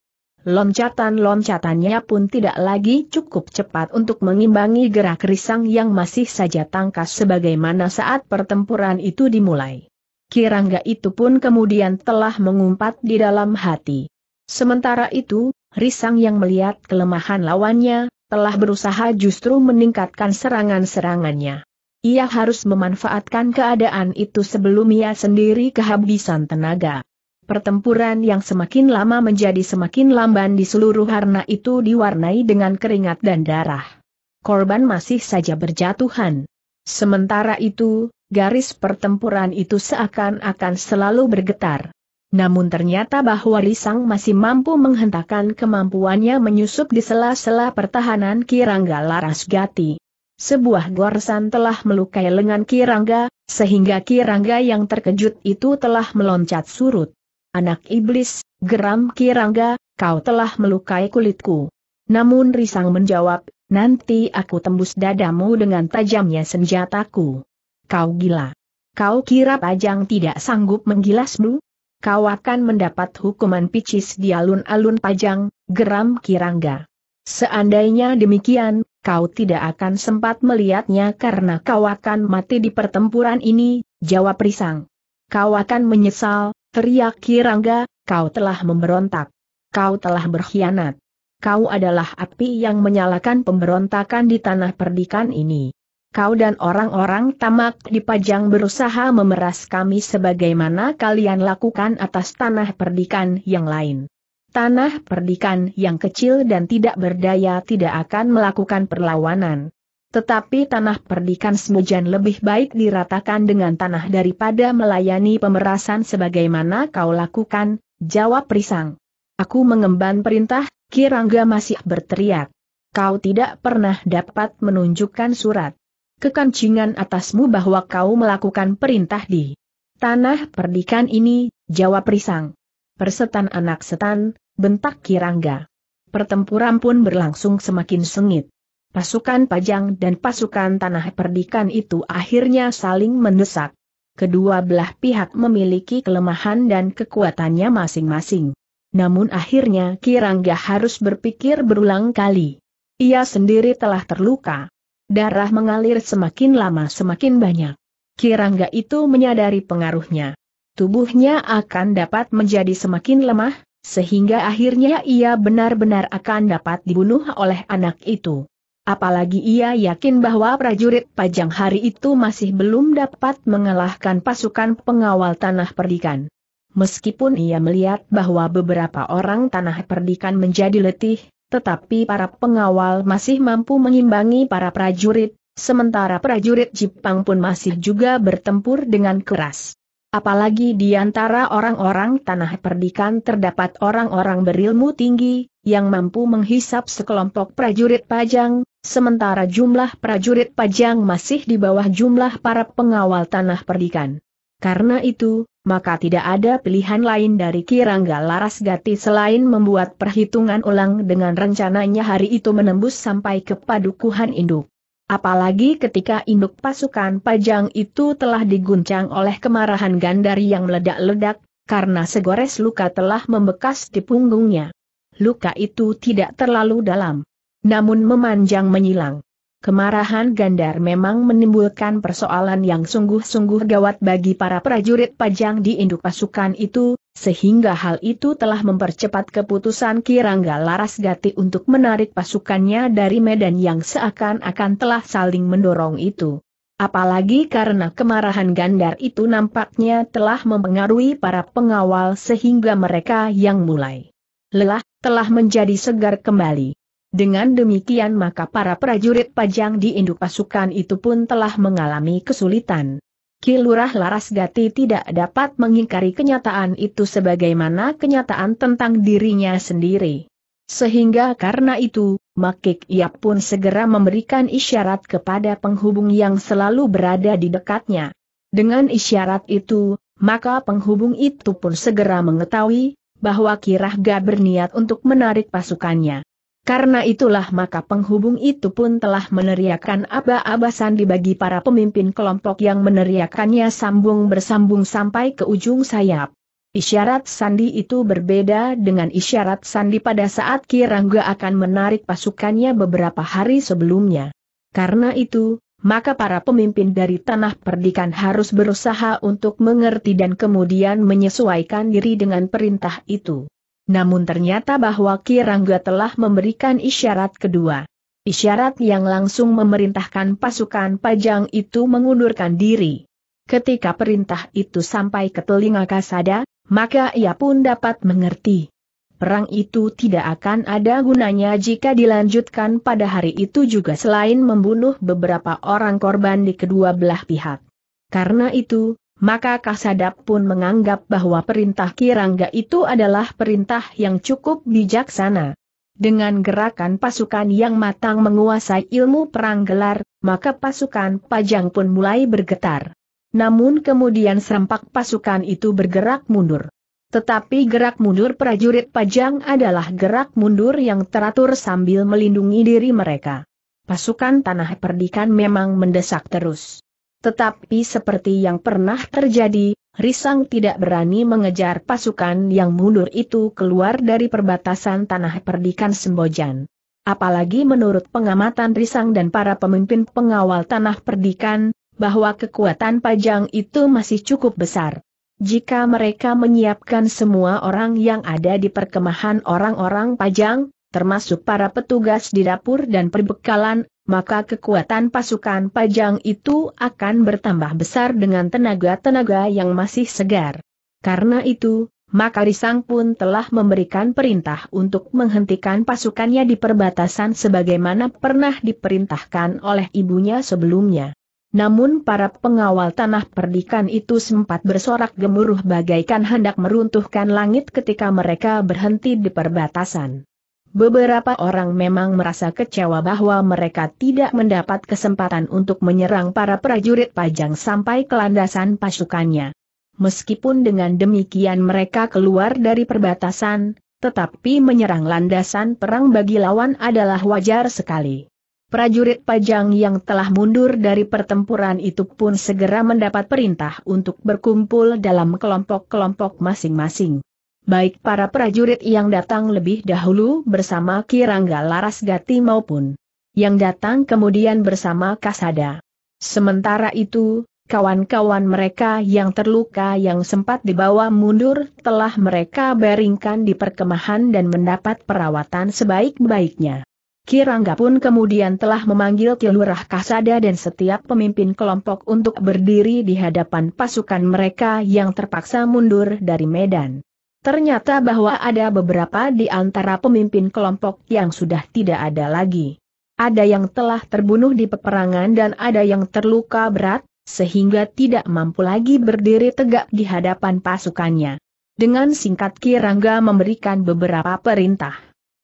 S1: Loncatan-loncatannya pun tidak lagi cukup cepat untuk mengimbangi gerak risang yang masih saja tangkas sebagaimana saat pertempuran itu dimulai. Kirangga itu pun kemudian telah mengumpat di dalam hati. Sementara itu, Risang yang melihat kelemahan lawannya, telah berusaha justru meningkatkan serangan-serangannya. Ia harus memanfaatkan keadaan itu sebelum ia sendiri kehabisan tenaga. Pertempuran yang semakin lama menjadi semakin lamban di seluruh harna itu diwarnai dengan keringat dan darah. Korban masih saja berjatuhan. Sementara itu, garis pertempuran itu seakan-akan selalu bergetar. Namun ternyata bahwa Risang masih mampu menghentakkan kemampuannya menyusup di sela-sela pertahanan Kirangga Larasgati. Sebuah gorsan telah melukai lengan Kirangga, sehingga Kirangga yang terkejut itu telah meloncat surut. Anak iblis, geram Kirangga, kau telah melukai kulitku. Namun Risang menjawab, nanti aku tembus dadamu dengan tajamnya senjataku kau gila. Kau kira Pajang tidak sanggup menggilasmu? Kau akan mendapat hukuman picis di alun-alun Pajang, geram Kirangga. Seandainya demikian, kau tidak akan sempat melihatnya karena kau akan mati di pertempuran ini, jawab Risang. Kau akan menyesal, teriak Kirangga, kau telah memberontak. Kau telah berkhianat. Kau adalah api yang menyalakan pemberontakan di tanah perdikan ini kau dan orang-orang tamak di Pajang berusaha memeras kami sebagaimana kalian lakukan atas tanah perdikan yang lain. Tanah perdikan yang kecil dan tidak berdaya tidak akan melakukan perlawanan. Tetapi tanah perdikan semujan lebih baik diratakan dengan tanah daripada melayani pemerasan sebagaimana kau lakukan, jawab Risang. Aku mengemban perintah, Kirangga masih berteriak. Kau tidak pernah dapat menunjukkan surat kekancingan atasmu bahwa kau melakukan perintah di tanah perdikan ini, jawab Risang. Persetan anak setan, bentak Kirangga. Pertempuran pun berlangsung semakin sengit. Pasukan Pajang dan pasukan Tanah Perdikan itu akhirnya saling mendesak. Kedua belah pihak memiliki kelemahan dan kekuatannya masing-masing. Namun akhirnya Kirangga harus berpikir berulang kali. Ia sendiri telah terluka. Darah mengalir semakin lama semakin banyak. Kirangga itu menyadari pengaruhnya. Tubuhnya akan dapat menjadi semakin lemah, sehingga akhirnya ia benar-benar akan dapat dibunuh oleh anak itu. Apalagi ia yakin bahwa prajurit pajang hari itu masih belum dapat mengalahkan pasukan pengawal tanah perdikan. Meskipun ia melihat bahwa beberapa orang tanah perdikan menjadi letih, tetapi para pengawal masih mampu mengimbangi para prajurit, sementara prajurit Jepang pun masih juga bertempur dengan keras. Apalagi di antara orang-orang tanah perdikan terdapat orang-orang berilmu tinggi, yang mampu menghisap sekelompok prajurit pajang, sementara jumlah prajurit pajang masih di bawah jumlah para pengawal tanah perdikan. Karena itu, maka tidak ada pilihan lain dari Kirangga Larasgati selain membuat perhitungan ulang dengan rencananya hari itu menembus sampai ke padukuhan induk. Apalagi ketika induk pasukan Pajang itu telah diguncang oleh kemarahan Gandari yang meledak-ledak, karena segores luka telah membekas di punggungnya. Luka itu tidak terlalu dalam, namun memanjang menyilang. Kemarahan Gandar memang menimbulkan persoalan yang sungguh-sungguh gawat bagi para prajurit pajang di induk pasukan itu, sehingga hal itu telah mempercepat keputusan Kirangga Larasgati untuk menarik pasukannya dari medan yang seakan-akan telah saling mendorong itu. Apalagi karena kemarahan Gandar itu nampaknya telah mempengaruhi para pengawal sehingga mereka yang mulai lelah, telah menjadi segar kembali. Dengan demikian maka para prajurit pajang di induk pasukan itu pun telah mengalami kesulitan. Kilurah Larasgati tidak dapat mengingkari kenyataan itu sebagaimana kenyataan tentang dirinya sendiri. Sehingga karena itu, Makik ia pun segera memberikan isyarat kepada penghubung yang selalu berada di dekatnya. Dengan isyarat itu, maka penghubung itu pun segera mengetahui, bahwa Kirahga berniat untuk menarik pasukannya. Karena itulah maka penghubung itu pun telah meneriakan aba-abasan dibagi para pemimpin kelompok yang meneriakannya sambung bersambung sampai ke ujung sayap. Isyarat sandi itu berbeda dengan isyarat sandi pada saat Kirangga akan menarik pasukannya beberapa hari sebelumnya. Karena itu, maka para pemimpin dari tanah perdikan harus berusaha untuk mengerti dan kemudian menyesuaikan diri dengan perintah itu. Namun ternyata bahwa Kirangga telah memberikan isyarat kedua. Isyarat yang langsung memerintahkan pasukan Pajang itu mengundurkan diri. Ketika perintah itu sampai ke telinga Kasada, maka ia pun dapat mengerti. Perang itu tidak akan ada gunanya jika dilanjutkan pada hari itu juga selain membunuh beberapa orang korban di kedua belah pihak. Karena itu, maka Kasadap pun menganggap bahwa perintah Kirangga itu adalah perintah yang cukup bijaksana. Dengan gerakan pasukan yang matang menguasai ilmu perang gelar, maka pasukan Pajang pun mulai bergetar. Namun kemudian serempak pasukan itu bergerak mundur. Tetapi gerak mundur prajurit Pajang adalah gerak mundur yang teratur sambil melindungi diri mereka. Pasukan Tanah Perdikan memang mendesak terus. Tetapi seperti yang pernah terjadi, Risang tidak berani mengejar pasukan yang mundur itu keluar dari perbatasan tanah perdikan Sembojan. Apalagi menurut pengamatan Risang dan para pemimpin pengawal tanah perdikan, bahwa kekuatan Pajang itu masih cukup besar. Jika mereka menyiapkan semua orang yang ada di perkemahan orang-orang Pajang, termasuk para petugas di dapur dan perbekalan, maka kekuatan pasukan Pajang itu akan bertambah besar dengan tenaga-tenaga yang masih segar. Karena itu, maka Risang pun telah memberikan perintah untuk menghentikan pasukannya di perbatasan sebagaimana pernah diperintahkan oleh ibunya sebelumnya. Namun para pengawal tanah perdikan itu sempat bersorak gemuruh bagaikan hendak meruntuhkan langit ketika mereka berhenti di perbatasan. Beberapa orang memang merasa kecewa bahwa mereka tidak mendapat kesempatan untuk menyerang para prajurit Pajang sampai ke landasan pasukannya. Meskipun dengan demikian mereka keluar dari perbatasan, tetapi menyerang landasan perang bagi lawan adalah wajar sekali. Prajurit Pajang yang telah mundur dari pertempuran itu pun segera mendapat perintah untuk berkumpul dalam kelompok-kelompok masing-masing baik para prajurit yang datang lebih dahulu bersama Kirangga Larasgati maupun yang datang kemudian bersama Kasada. Sementara itu, kawan-kawan mereka yang terluka yang sempat dibawa mundur telah mereka baringkan di perkemahan dan mendapat perawatan sebaik-baiknya. Kirangga pun kemudian telah memanggil Kilurah Kasada dan setiap pemimpin kelompok untuk berdiri di hadapan pasukan mereka yang terpaksa mundur dari medan. Ternyata bahwa ada beberapa di antara pemimpin kelompok yang sudah tidak ada lagi. Ada yang telah terbunuh di peperangan dan ada yang terluka berat, sehingga tidak mampu lagi berdiri tegak di hadapan pasukannya. Dengan singkat Kirangga memberikan beberapa perintah.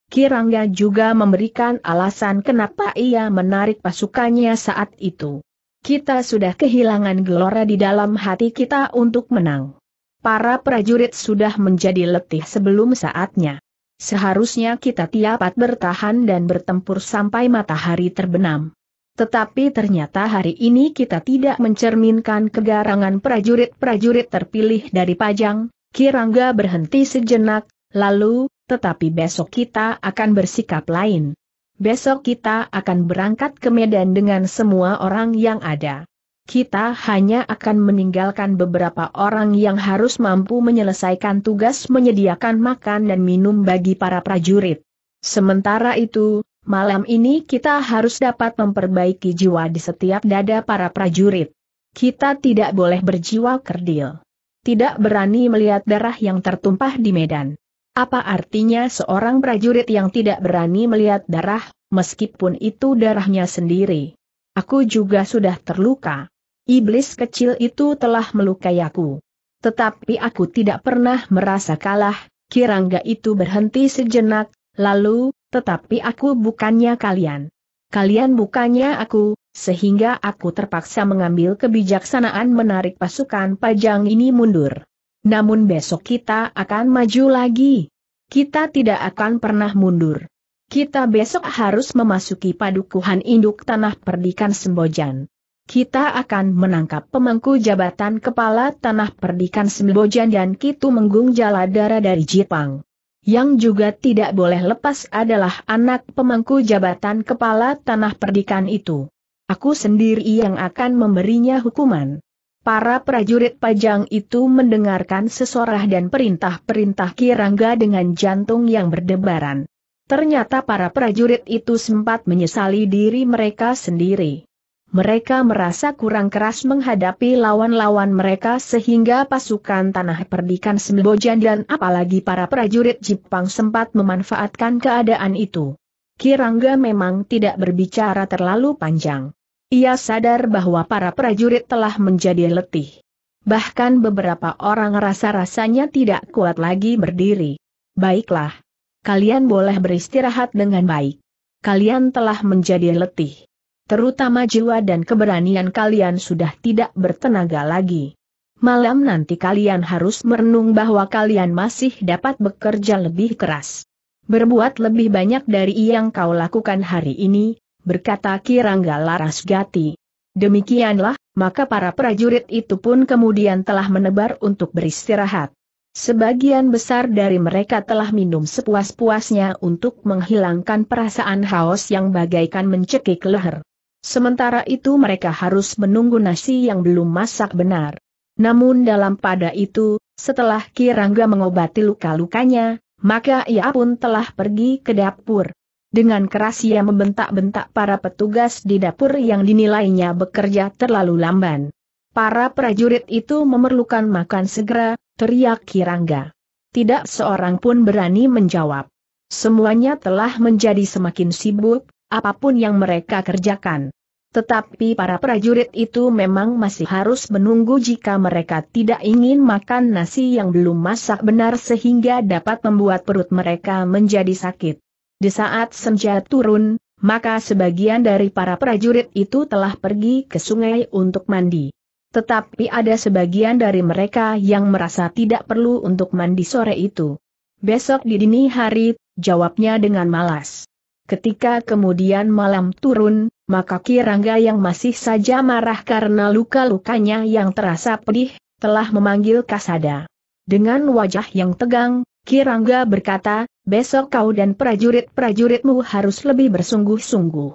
S1: Kirangga juga memberikan alasan kenapa ia menarik pasukannya saat itu. Kita sudah kehilangan gelora di dalam hati kita untuk menang. Para prajurit sudah menjadi letih sebelum saatnya. Seharusnya kita tiapat bertahan dan bertempur sampai matahari terbenam. Tetapi ternyata hari ini kita tidak mencerminkan kegarangan prajurit-prajurit terpilih dari Pajang, Kirangga berhenti sejenak, lalu, tetapi besok kita akan bersikap lain. Besok kita akan berangkat ke Medan dengan semua orang yang ada kita hanya akan meninggalkan beberapa orang yang harus mampu menyelesaikan tugas menyediakan makan dan minum bagi para prajurit. Sementara itu, malam ini kita harus dapat memperbaiki jiwa di setiap dada para prajurit. Kita tidak boleh berjiwa kerdil. Tidak berani melihat darah yang tertumpah di medan. Apa artinya seorang prajurit yang tidak berani melihat darah, meskipun itu darahnya sendiri? Aku juga sudah terluka. Iblis kecil itu telah melukai aku. Tetapi aku tidak pernah merasa kalah, kirangga itu berhenti sejenak, lalu, tetapi aku bukannya kalian. Kalian bukannya aku, sehingga aku terpaksa mengambil kebijaksanaan menarik pasukan pajang ini mundur. Namun besok kita akan maju lagi. Kita tidak akan pernah mundur. Kita besok harus memasuki padukuhan induk tanah perdikan Sembojan. Kita akan menangkap pemangku jabatan kepala tanah perdikan Sembojan dan Kitu Menggung Jaladara dari Jepang. Yang juga tidak boleh lepas adalah anak pemangku jabatan kepala tanah perdikan itu. Aku sendiri yang akan memberinya hukuman. Para prajurit pajang itu mendengarkan sesorah dan perintah-perintah Kirangga dengan jantung yang berdebaran. Ternyata para prajurit itu sempat menyesali diri mereka sendiri. Mereka merasa kurang keras menghadapi lawan-lawan mereka sehingga pasukan tanah perdikan Sembojan dan apalagi para prajurit Jepang sempat memanfaatkan keadaan itu. Kirangga memang tidak berbicara terlalu panjang. Ia sadar bahwa para prajurit telah menjadi letih. Bahkan beberapa orang rasa-rasanya tidak kuat lagi berdiri. Baiklah, kalian boleh beristirahat dengan baik. Kalian telah menjadi letih. Terutama jiwa dan keberanian kalian sudah tidak bertenaga lagi. Malam nanti kalian harus merenung bahwa kalian masih dapat bekerja lebih keras. Berbuat lebih banyak dari yang kau lakukan hari ini, berkata Kirangga Larasgati. Demikianlah, maka para prajurit itu pun kemudian telah menebar untuk beristirahat. Sebagian besar dari mereka telah minum sepuas-puasnya untuk menghilangkan perasaan haus yang bagaikan mencekik leher. Sementara itu mereka harus menunggu nasi yang belum masak benar. Namun dalam pada itu, setelah Kirangga mengobati luka-lukanya, maka ia pun telah pergi ke dapur. Dengan keras ia membentak-bentak para petugas di dapur yang dinilainya bekerja terlalu lamban. Para prajurit itu memerlukan makan segera, teriak Kirangga. Tidak seorang pun berani menjawab. Semuanya telah menjadi semakin sibuk, apa pun yang mereka kerjakan. Tetapi para prajurit itu memang masih harus menunggu jika mereka tidak ingin makan nasi yang belum masak benar sehingga dapat membuat perut mereka menjadi sakit. Di saat senja turun, maka sebagian dari para prajurit itu telah pergi ke sungai untuk mandi. Tetapi ada sebagian dari mereka yang merasa tidak perlu untuk mandi sore itu. Besok di dini hari, jawabnya dengan malas. Ketika kemudian malam turun, maka Kirangga yang masih saja marah karena luka-lukanya yang terasa pedih, telah memanggil Kasada. Dengan wajah yang tegang, Kirangga berkata, besok kau dan prajurit-prajuritmu harus lebih bersungguh-sungguh.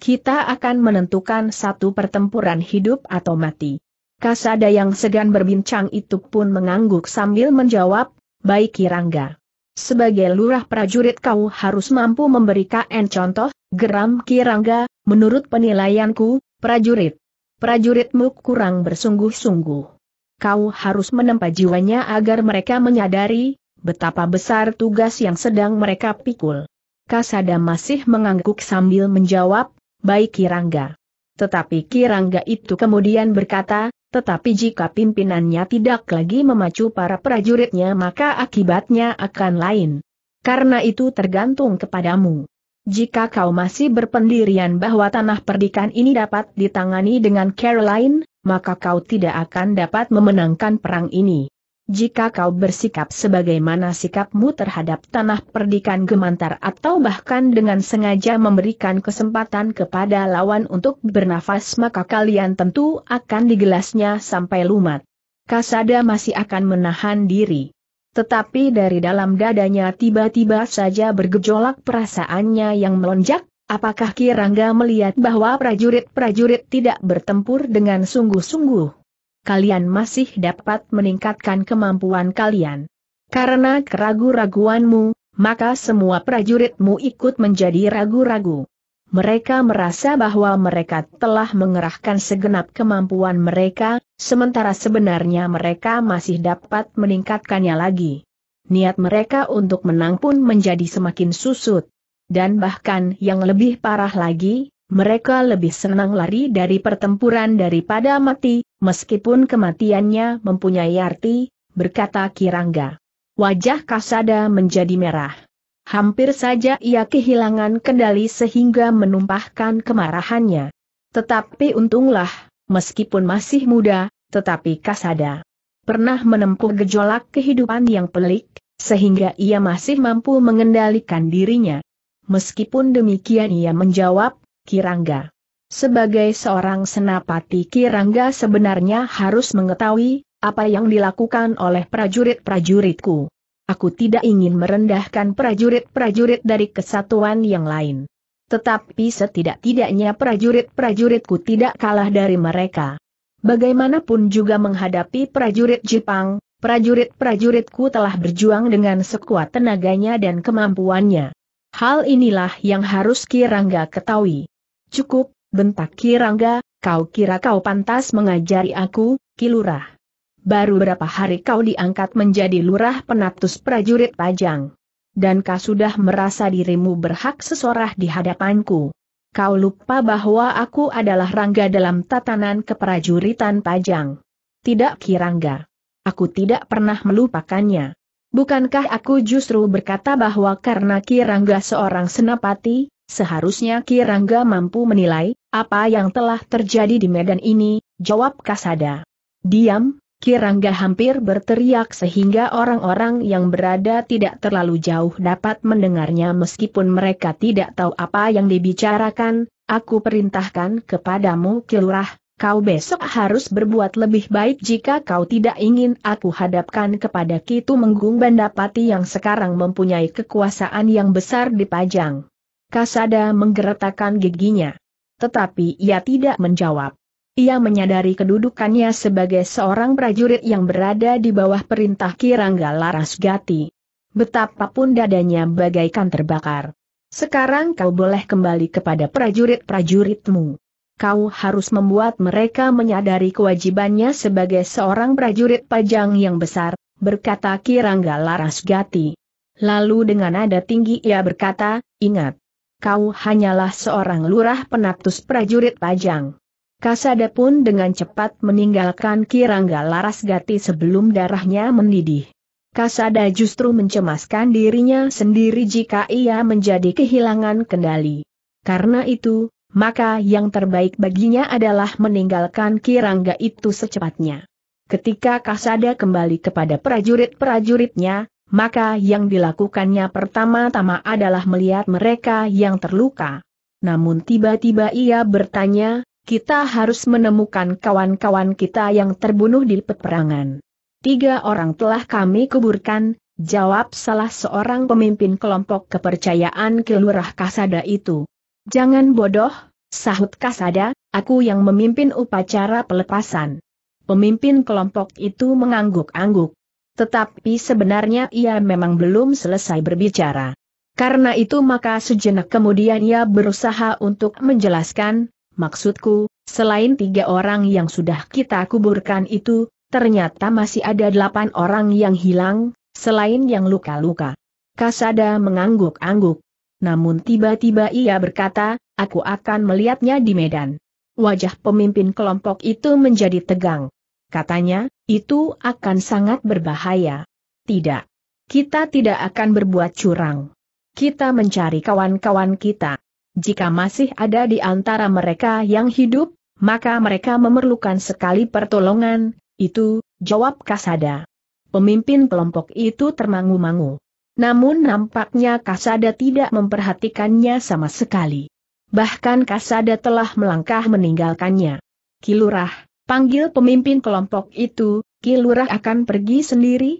S1: Kita akan menentukan satu pertempuran hidup atau mati. Kasada yang segan berbincang itu pun mengangguk sambil menjawab, baik Kirangga. Sebagai lurah prajurit kau harus mampu memberi KN contoh, geram Kirangga, menurut penilaianku, prajurit. Prajuritmu kurang bersungguh-sungguh. Kau harus menempa jiwanya agar mereka menyadari, betapa besar tugas yang sedang mereka pikul. Kasada masih mengangguk sambil menjawab, baik Kirangga. Tetapi Kirangga itu kemudian berkata, tetapi jika pimpinannya tidak lagi memacu para prajuritnya maka akibatnya akan lain. Karena itu tergantung kepadamu. Jika kau masih berpendirian bahwa tanah perdikan ini dapat ditangani dengan Caroline, maka kau tidak akan dapat memenangkan perang ini. Jika kau bersikap sebagaimana sikapmu terhadap tanah perdikan gemantar atau bahkan dengan sengaja memberikan kesempatan kepada lawan untuk bernafas maka kalian tentu akan digelasnya sampai lumat. Kasada masih akan menahan diri. Tetapi dari dalam dadanya tiba-tiba saja bergejolak perasaannya yang melonjak, apakah Kirangga melihat bahwa prajurit-prajurit tidak bertempur dengan sungguh-sungguh? Kalian masih dapat meningkatkan kemampuan kalian. Karena keragu-raguanmu, maka semua prajuritmu ikut menjadi ragu-ragu. Mereka merasa bahwa mereka telah mengerahkan segenap kemampuan mereka, sementara sebenarnya mereka masih dapat meningkatkannya lagi. Niat mereka untuk menang pun menjadi semakin susut. Dan bahkan yang lebih parah lagi, mereka lebih senang lari dari pertempuran daripada mati, meskipun kematiannya mempunyai arti, berkata Kirangga. Wajah Kasada menjadi merah. Hampir saja ia kehilangan kendali sehingga menumpahkan kemarahannya. Tetapi untunglah, meskipun masih muda, tetapi Kasada pernah menempuh gejolak kehidupan yang pelik, sehingga ia masih mampu mengendalikan dirinya. Meskipun demikian ia menjawab, Kirangga. Sebagai seorang senapati Kirangga sebenarnya harus mengetahui, apa yang dilakukan oleh prajurit-prajuritku. Aku tidak ingin merendahkan prajurit-prajurit dari kesatuan yang lain. Tetapi setidak-tidaknya prajurit-prajuritku tidak kalah dari mereka. Bagaimanapun juga menghadapi prajurit Jepang, prajurit-prajuritku telah berjuang dengan sekuat tenaganya dan kemampuannya. Hal inilah yang harus Kirangga ketahui. Cukup, bentak Kirangga, kau kira kau pantas mengajari aku, Kilurah. Baru berapa hari kau diangkat menjadi lurah penatus prajurit Pajang. Dan kau sudah merasa dirimu berhak sesorah di hadapanku. Kau lupa bahwa aku adalah rangga dalam tatanan keprajuritan Pajang. Tidak Kirangga. Aku tidak pernah melupakannya. Bukankah aku justru berkata bahwa karena Kirangga seorang senapati, Seharusnya Kirangga mampu menilai, apa yang telah terjadi di medan ini, jawab Kasada. Diam, Kirangga hampir berteriak sehingga orang-orang yang berada tidak terlalu jauh dapat mendengarnya meskipun mereka tidak tahu apa yang dibicarakan, aku perintahkan kepadamu Kilurah, kau besok harus berbuat lebih baik jika kau tidak ingin aku hadapkan kepada Kitu Menggung Bandapati yang sekarang mempunyai kekuasaan yang besar di Pajang. Kasada menggeretakkan giginya. Tetapi ia tidak menjawab. Ia menyadari kedudukannya sebagai seorang prajurit yang berada di bawah perintah Kirangga Larasgati. Betapapun dadanya bagaikan terbakar. Sekarang kau boleh kembali kepada prajurit-prajuritmu. Kau harus membuat mereka menyadari kewajibannya sebagai seorang prajurit pajang yang besar, berkata Kirangga Larasgati. Lalu dengan nada tinggi ia berkata, ingat, kau hanyalah seorang lurah penatus prajurit pajang. Kasada pun dengan cepat meninggalkan Kirangga Larasgati sebelum darahnya mendidih. Kasada justru mencemaskan dirinya sendiri jika ia menjadi kehilangan kendali. Karena itu, maka yang terbaik baginya adalah meninggalkan Kirangga itu secepatnya. Ketika Kasada kembali kepada prajurit-prajuritnya, maka yang dilakukannya pertama-tama adalah melihat mereka yang terluka. Namun tiba-tiba ia bertanya, kita harus menemukan kawan-kawan kita yang terbunuh di peperangan. Tiga orang telah kami kuburkan, jawab salah seorang pemimpin kelompok kepercayaan Kilurah Kasada itu. Jangan bodoh, sahut Kasada, aku yang memimpin upacara pelepasan. Pemimpin kelompok itu mengangguk-angguk. Tetapi sebenarnya ia memang belum selesai berbicara. Karena itu maka sejenak kemudian ia berusaha untuk menjelaskan, maksudku, selain tiga orang yang sudah kita kuburkan itu, ternyata masih ada delapan orang yang hilang, selain yang luka-luka. Kasada mengangguk-angguk. Namun tiba-tiba ia berkata, aku akan melihatnya di medan. Wajah pemimpin kelompok itu menjadi tegang. Katanya, itu akan sangat berbahaya. Tidak. Kita tidak akan berbuat curang. Kita mencari kawan-kawan kita. Jika masih ada di antara mereka yang hidup, maka mereka memerlukan sekali pertolongan, itu, jawab Kasada. Pemimpin kelompok itu termangu-mangu. Namun nampaknya Kasada tidak memperhatikannya sama sekali. Bahkan Kasada telah melangkah meninggalkannya. Kilurah, panggil pemimpin kelompok itu, Kilurah akan pergi sendiri?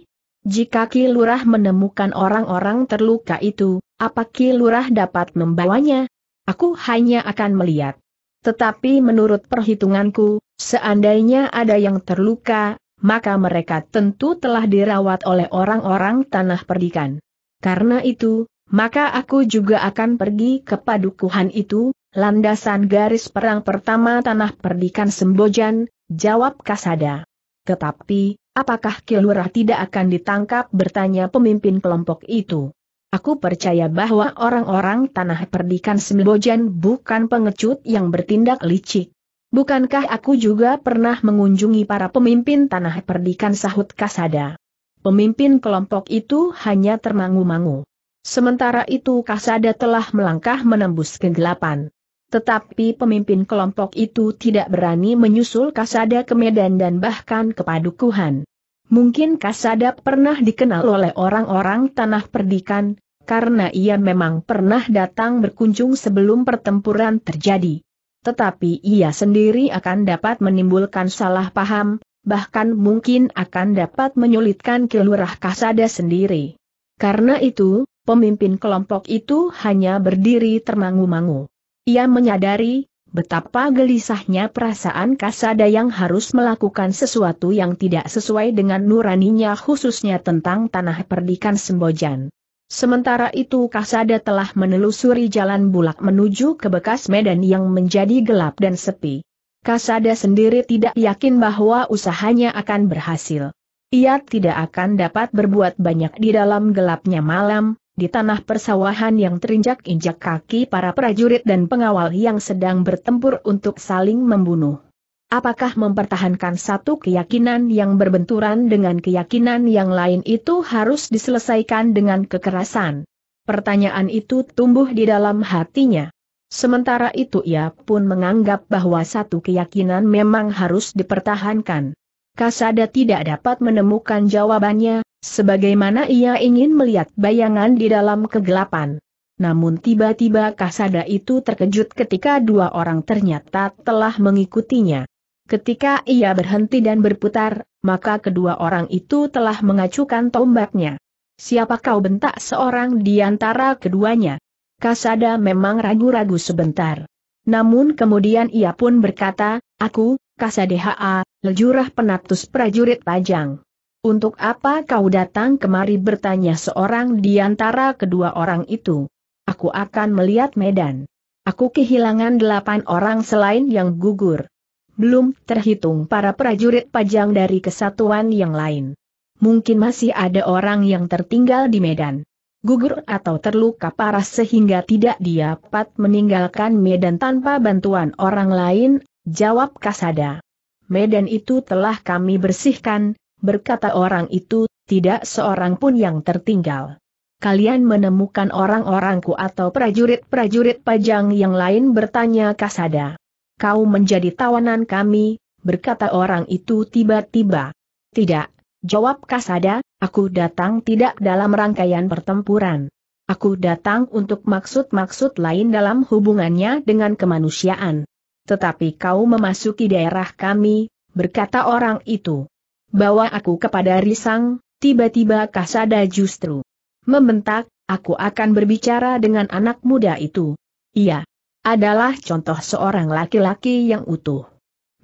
S1: Jika Kilurah menemukan orang-orang terluka itu, apa Kilurah dapat membawanya? Aku hanya akan melihat. Tetapi menurut perhitunganku, seandainya ada yang terluka, maka mereka tentu telah dirawat oleh orang-orang tanah perdikan. Karena itu, maka aku juga akan pergi ke padukuhan itu, landasan garis perang pertama tanah perdikan Sembojan, jawab Kasada. Tetapi, apakah Kilurah tidak akan ditangkap bertanya pemimpin kelompok itu? Aku percaya bahwa orang-orang tanah perdikan Sembojan bukan pengecut yang bertindak licik. Bukankah aku juga pernah mengunjungi para pemimpin tanah perdikan sahut Kasada? Pemimpin kelompok itu hanya termangu-mangu. Sementara itu Kasada telah melangkah menembus kegelapan. Tetapi pemimpin kelompok itu tidak berani menyusul Kasada ke medan dan bahkan ke padukuhan. Mungkin Kasada pernah dikenal oleh orang-orang tanah perdikan, karena ia memang pernah datang berkunjung sebelum pertempuran terjadi. Tetapi ia sendiri akan dapat menimbulkan salah paham, bahkan mungkin akan dapat menyulitkan kelurah kasada sendiri. Karena itu, pemimpin kelompok itu hanya berdiri termangu-mangu. Ia menyadari, betapa gelisahnya perasaan kasada yang harus melakukan sesuatu yang tidak sesuai dengan nuraninya khususnya tentang tanah perdikan Sembojan. Sementara itu Kasada telah menelusuri jalan bulak menuju ke bekas medan yang menjadi gelap dan sepi. Kasada sendiri tidak yakin bahwa usahanya akan berhasil. Ia tidak akan dapat berbuat banyak di dalam gelapnya malam, di tanah persawahan yang terinjak-injak kaki para prajurit dan pengawal yang sedang bertempur untuk saling membunuh. Apakah mempertahankan satu keyakinan yang berbenturan dengan keyakinan yang lain itu harus diselesaikan dengan kekerasan? Pertanyaan itu tumbuh di dalam hatinya. Sementara itu ia pun menganggap bahwa satu keyakinan memang harus dipertahankan. Kasada tidak dapat menemukan jawabannya, sebagaimana ia ingin melihat bayangan di dalam kegelapan. Namun tiba-tiba Kasada itu terkejut ketika dua orang ternyata telah mengikutinya. Ketika ia berhenti dan berputar, maka kedua orang itu telah mengacukan tombaknya. Siapa kau bentak seorang di antara keduanya? Kasada memang ragu-ragu sebentar. Namun kemudian ia pun berkata, aku, Kasadeha, lejurah penatus prajurit pajang. Untuk apa kau datang kemari bertanya seorang di antara kedua orang itu? Aku akan melihat medan. Aku kehilangan delapan orang selain yang gugur belum terhitung para prajurit pajang dari kesatuan yang lain. Mungkin masih ada orang yang tertinggal di medan. Gugur atau terluka parah sehingga tidak dapat meninggalkan medan tanpa bantuan orang lain, jawab Kasada. Medan itu telah kami bersihkan, berkata orang itu, tidak seorang pun yang tertinggal. Kalian menemukan orang-orangku atau prajurit-prajurit pajang yang lain bertanya Kasada. Kau menjadi tawanan kami, berkata orang itu tiba-tiba. Tidak, jawab Kasada, aku datang tidak dalam rangkaian pertempuran. Aku datang untuk maksud-maksud lain dalam hubungannya dengan kemanusiaan. Tetapi kau memasuki daerah kami, berkata orang itu. Bawa aku kepada Risang, tiba-tiba Kasada justru membentak, aku akan berbicara dengan anak muda itu. Ia adalah contoh seorang laki-laki yang utuh.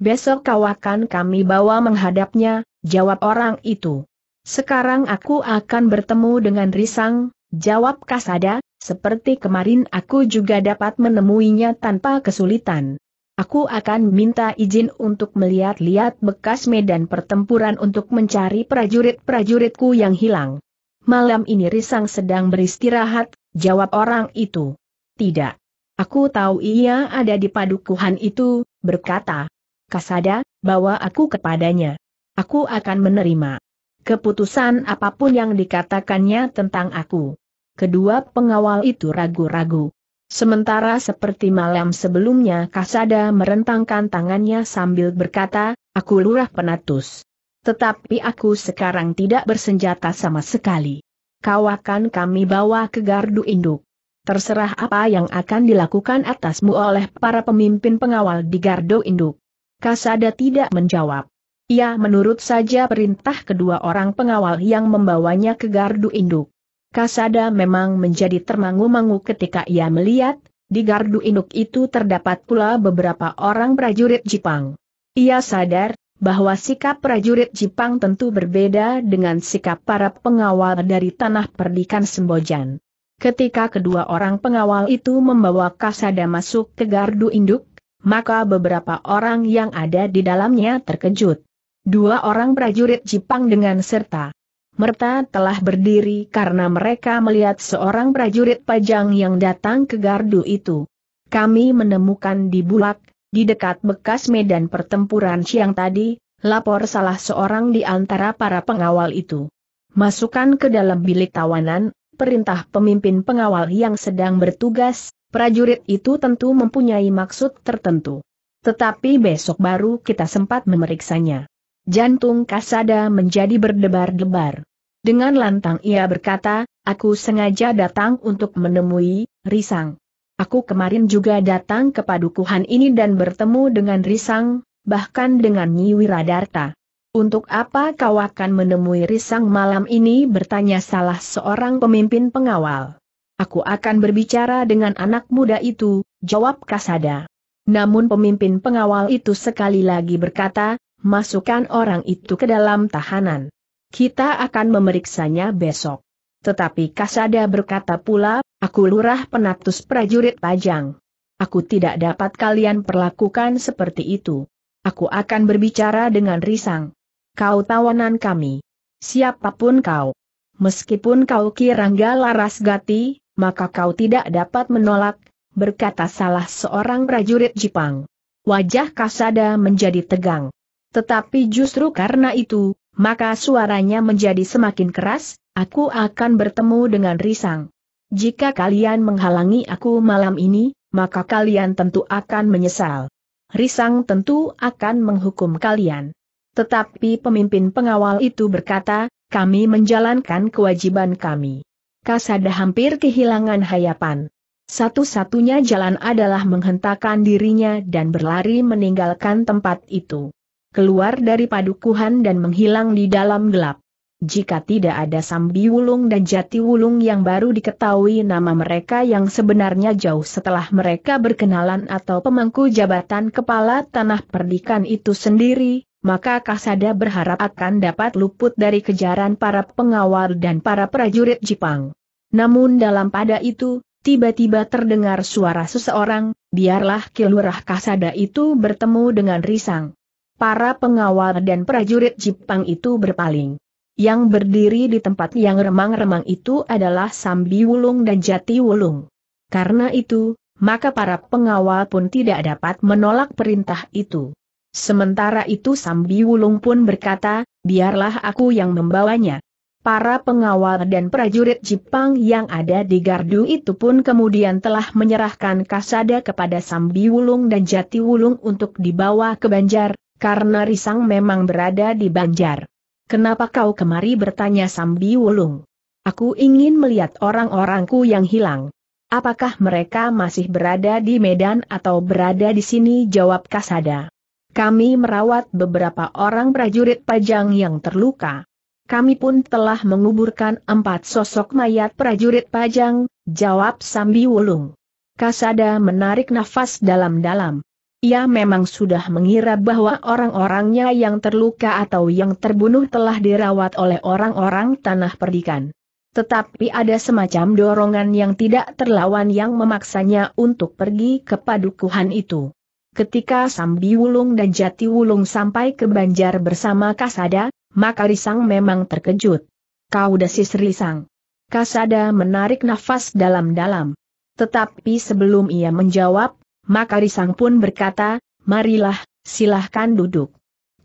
S1: Besok kau akan kami bawa menghadapnya, jawab orang itu. Sekarang aku akan bertemu dengan Risang, Jawab Kasada, seperti kemarin aku juga dapat menemuinya tanpa kesulitan. Aku akan minta izin untuk melihat-lihat bekas medan pertempuran untuk mencari prajurit-prajuritku yang hilang. Malam ini Risang sedang beristirahat, jawab orang itu. Tidak. Aku tahu ia ada di padukuhan itu, berkata. Kasada, bawa aku kepadanya. Aku akan menerima keputusan apa pun yang dikatakannya tentang aku. Kedua pengawal itu ragu-ragu. Sementara seperti malam sebelumnya Kasada merentangkan tangannya sambil berkata, aku lurah penatus. Tetapi aku sekarang tidak bersenjata sama sekali. Kau akan kami bawa ke gardu induk. Terserah apa yang akan dilakukan atasmu oleh para pemimpin pengawal di gardu induk. Kasada tidak menjawab. Ia menurut saja perintah kedua orang pengawal yang membawanya ke gardu induk. Kasada memang menjadi termangu-mangu ketika ia melihat, di gardu induk itu terdapat pula beberapa orang prajurit Jepang. Ia sadar, bahwa sikap prajurit Jepang tentu berbeda dengan sikap para pengawal dari tanah perdikan Sembojan. Ketika kedua orang pengawal itu membawa Kasada masuk ke gardu induk, maka beberapa orang yang ada di dalamnya terkejut. Dua orang prajurit Jepang dengan serta Merta telah berdiri karena mereka melihat seorang prajurit pajang yang datang ke gardu itu. Kami menemukan di Bulak, di dekat bekas medan pertempuran siang tadi, lapor salah seorang di antara para pengawal itu. Masukkan ke dalam bilik tawanan, perintah pemimpin pengawal yang sedang bertugas, prajurit itu tentu mempunyai maksud tertentu. Tetapi besok baru kita sempat memeriksanya. Jantung Kasada menjadi berdebar-debar. Dengan lantang ia berkata, aku sengaja datang untuk menemui Risang. Aku kemarin juga datang ke padukuhan ini dan bertemu dengan Risang, bahkan dengan Nyi Wiradarta. Untuk apa kau akan menemui Risang malam ini bertanya salah seorang pemimpin pengawal. Aku akan berbicara dengan anak muda itu, jawab Kasada. Namun pemimpin pengawal itu sekali lagi berkata, masukkan orang itu ke dalam tahanan. Kita akan memeriksanya besok. Tetapi Kasada berkata pula, aku lurah penatus prajurit pajang. Aku tidak dapat kalian perlakukan seperti itu. Aku akan berbicara dengan risang. Kau tawanan kami. Siapa pun kau. Meskipun kau Kirangga Laras Gati, maka kau tidak dapat menolak, berkata salah seorang prajurit Jepang. Wajah Kasada menjadi tegang. Tetapi justru karena itu, maka suaranya menjadi semakin keras, aku akan bertemu dengan Risang. Jika kalian menghalangi aku malam ini, maka kalian tentu akan menyesal. Risang tentu akan menghukum kalian. Tetapi pemimpin pengawal itu berkata, kami menjalankan kewajiban kami. Kasada hampir kehilangan hayapan. Satu-satunya jalan adalah menghentakkan dirinya dan berlari meninggalkan tempat itu keluar dari padukuhan dan menghilang di dalam gelap. Jika tidak ada Sambi Wulung dan Jati Wulung yang baru diketahui nama mereka yang sebenarnya jauh setelah mereka berkenalan atau pemangku jabatan kepala tanah perdikan itu sendiri, maka Kasada berharap akan dapat luput dari kejaran para pengawal dan para prajurit Jepang. Namun dalam pada itu, tiba-tiba terdengar suara seseorang, biarlah Kilurah Kasada itu bertemu dengan Risang para pengawal dan prajurit Jepang itu berpaling. Yang berdiri di tempat yang remang-remang itu adalah Sambi Wulung dan Jati Wulung. Karena itu, maka para pengawal pun tidak dapat menolak perintah itu. Sementara itu Sambi Wulung pun berkata, biarlah aku yang membawanya. para pengawal dan prajurit Jepang yang ada di gardu itu pun kemudian telah menyerahkan Kasada kepada Sambi Wulung dan Jati Wulung untuk dibawa ke Banjar, karena Risang memang berada di Banjar. Kenapa kau kemari bertanya Sambi Wulung? Aku ingin melihat orang-orangku yang hilang. Apakah mereka masih berada di Medan atau berada di sini? Jawab Kasada. Kami merawat beberapa orang prajurit Pajang yang terluka. Kami pun telah menguburkan empat sosok mayat prajurit Pajang, jawab Sambi Wulung. Kasada menarik nafas dalam-dalam. Ia memang sudah mengira bahwa orang-orangnya yang terluka atau yang terbunuh telah dirawat oleh orang-orang tanah perdikan. Tetapi ada semacam dorongan yang tidak terlawan yang memaksanya untuk pergi ke padukuhan itu. Ketika Sambi Wulung dan Jati Wulung sampai ke Banjar bersama Kasada, maka Risang memang terkejut. Kau desis Risang. Kasada menarik nafas dalam-dalam. Tetapi sebelum ia menjawab, maka Risang pun berkata, marilah, silahkan duduk.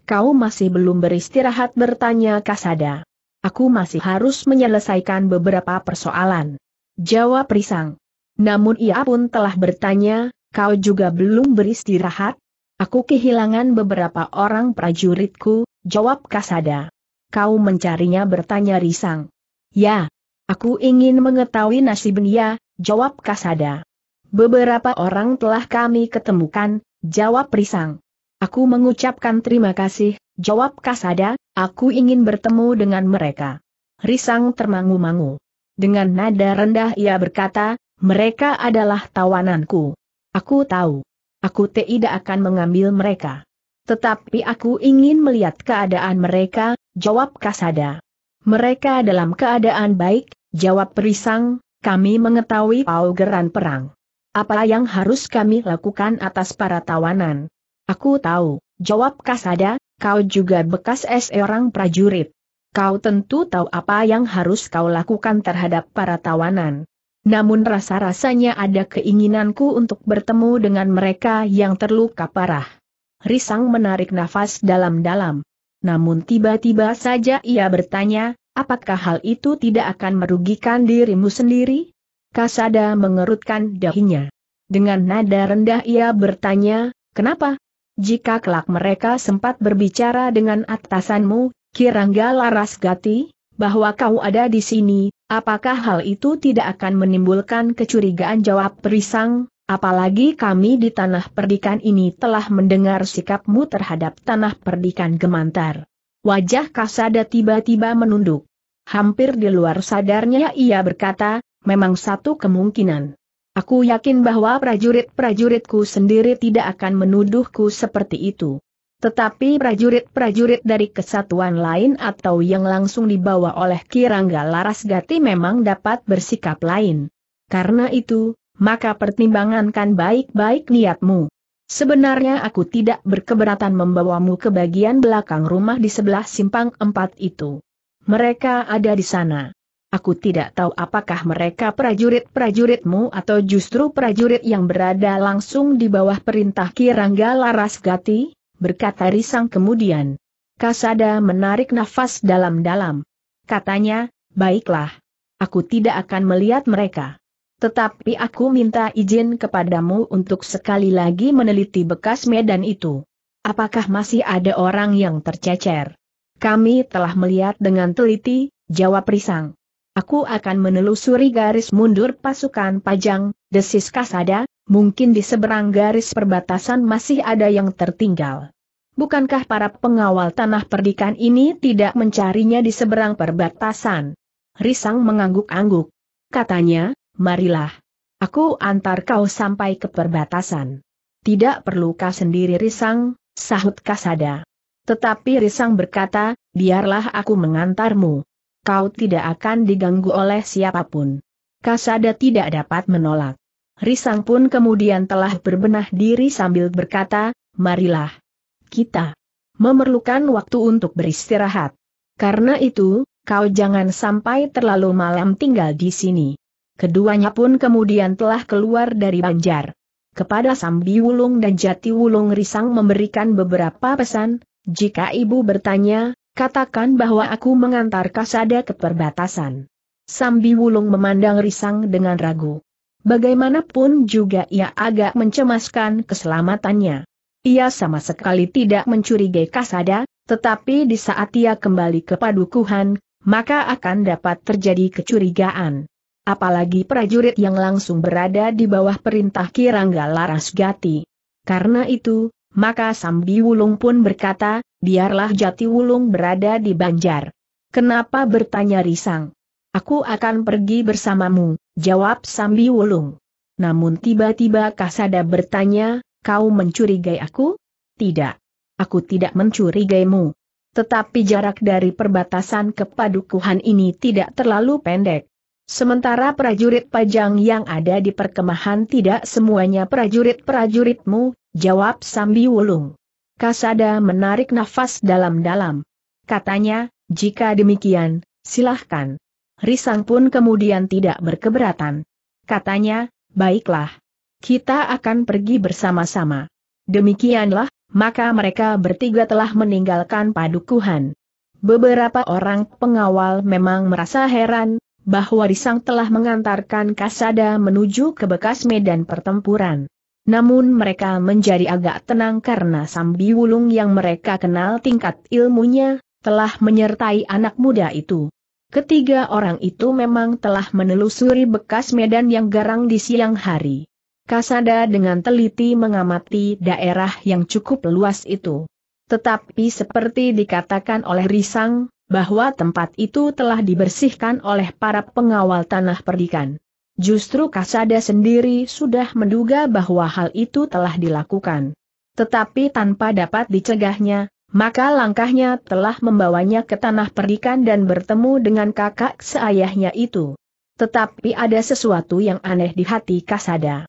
S1: Kau masih belum beristirahat bertanya Kasada. Aku masih harus menyelesaikan beberapa persoalan. Jawab Risang. Namun ia pun telah bertanya, kau juga belum beristirahat? Aku kehilangan beberapa orang prajuritku, jawab Kasada. Kau mencarinya bertanya risang. Ya, aku ingin mengetahui nasibnya, jawab Kasada. Beberapa orang telah kami ketemukan, jawab risang. Aku mengucapkan terima kasih, jawab Kasada, aku ingin bertemu dengan mereka. Risang termangu-mangu. Dengan nada rendah ia berkata, mereka adalah tawananku. Aku tahu. Aku tidak akan mengambil mereka. Tetapi aku ingin melihat keadaan mereka, jawab Kasada. Mereka dalam keadaan baik, jawab Perisang, kami mengetahui paugeran perang. Apa yang harus kami lakukan atas para tawanan? Aku tahu, jawab Kasada, kau juga bekas seorang prajurit. Kau tentu tahu apa yang harus kau lakukan terhadap para tawanan namun rasa-rasanya ada keinginanku untuk bertemu dengan mereka yang terluka parah. Risang menarik nafas dalam-dalam. Namun tiba-tiba saja ia bertanya, apakah hal itu tidak akan merugikan dirimu sendiri? Kasada mengerutkan dahinya. Dengan nada rendah ia bertanya, kenapa? Jika kelak mereka sempat berbicara dengan atasanmu, Kirangga Laras Gati, bahwa kau ada di sini, apakah hal itu tidak akan menimbulkan kecurigaan jawab Perisang, apalagi kami di tanah perdikan ini telah mendengar sikapmu terhadap tanah perdikan gemantar. Wajah Kasada tiba-tiba menunduk. Hampir di luar sadarnya ia berkata, memang satu kemungkinan. Aku yakin bahwa prajurit-prajuritku sendiri tidak akan menuduhku seperti itu. Tetapi prajurit-prajurit dari kesatuan lain atau yang langsung dibawa oleh Kirangga Larasgati memang dapat bersikap lain. Karena itu, maka pertimbangankan baik-baik niatmu. Sebenarnya aku tidak berkeberatan membawamu ke bagian belakang rumah di sebelah simpang empat itu. Mereka ada di sana. Aku tidak tahu apakah mereka prajurit-prajuritmu atau justru prajurit yang berada langsung di bawah perintah Kirangga Larasgati, berkata Risang kemudian. Kasada menarik nafas dalam-dalam. Katanya, baiklah. Aku tidak akan melihat mereka. Tetapi aku minta izin kepadamu untuk sekali lagi meneliti bekas medan itu. Apakah masih ada orang yang tercecer? Kami telah melihat dengan teliti, jawab Risang. Aku akan menelusuri garis mundur pasukan Pajang, desis Kasada, mungkin di seberang garis perbatasan masih ada yang tertinggal. Bukankah para pengawal tanah perdikan ini tidak mencarinya di seberang perbatasan? Risang mengangguk-angguk. Katanya, marilah. Aku antar kau sampai ke perbatasan. Tidak perlu kau sendiri Risang, sahut Kasada. Tetapi Risang berkata, biarlah aku mengantarmu. Kau tidak akan diganggu oleh siapa pun. Kasada tidak dapat menolak. Risang pun kemudian telah berbenah diri sambil berkata, marilah. Kita memerlukan waktu untuk beristirahat. Karena itu, kau jangan sampai terlalu malam tinggal di sini. Keduanya pun kemudian telah keluar dari Banjar. Kepada Sambi Wulung dan Jati Wulung Risang memberikan beberapa pesan, jika ibu bertanya, Katakan bahwa aku mengantar Kasada ke perbatasan. Sambi Wulung memandang Risang dengan ragu. Bagaimanapun juga ia agak mencemaskan keselamatannya. Ia sama sekali tidak mencurigai Kasada, tetapi di saat ia kembali ke padukuhan, maka akan dapat terjadi kecurigaan. Apalagi prajurit yang langsung berada di bawah perintah Kirangga Laras Gati. Karena itu, maka Sambi Wulung pun berkata, biarlah Jati Wulung berada di Banjar. Kenapa bertanya Risang? Aku akan pergi bersamamu, jawab Sambi Wulung. Namun tiba-tiba Kasada bertanya, kau mencurigai aku? Tidak. Aku tidak mencurigaimu. Tetapi jarak dari perbatasan ke padukuhan ini tidak terlalu pendek. Sementara prajurit pajang yang ada di perkemahan tidak semuanya prajurit-prajuritmu, jawab Sambi Wulung. Kasada menarik nafas dalam-dalam. Katanya, jika demikian, silahkan. Risang pun kemudian tidak berkeberatan. Katanya, baiklah. Kita akan pergi bersama-sama. Demikianlah, maka mereka bertiga telah meninggalkan padukuhan. Beberapa orang pengawal memang merasa heran, bahwa Risang telah mengantarkan Kasada menuju ke bekas medan pertempuran. Namun mereka menjadi agak tenang karena Sambi Wulung yang mereka kenal tingkat ilmunya, telah menyertai anak muda itu. Ketiga orang itu memang telah menelusuri bekas medan yang garang di siang hari. Kasada dengan teliti mengamati daerah yang cukup luas itu. Tetapi seperti dikatakan oleh Risang, bahwa tempat itu telah dibersihkan oleh para pengawal tanah perdikan. Justru Kasada sendiri sudah menduga bahwa hal itu telah dilakukan. Tetapi tanpa dapat dicegahnya, maka langkahnya telah membawanya ke tanah perdikan dan bertemu dengan kakak seayahnya itu. Tetapi ada sesuatu yang aneh di hati Kasada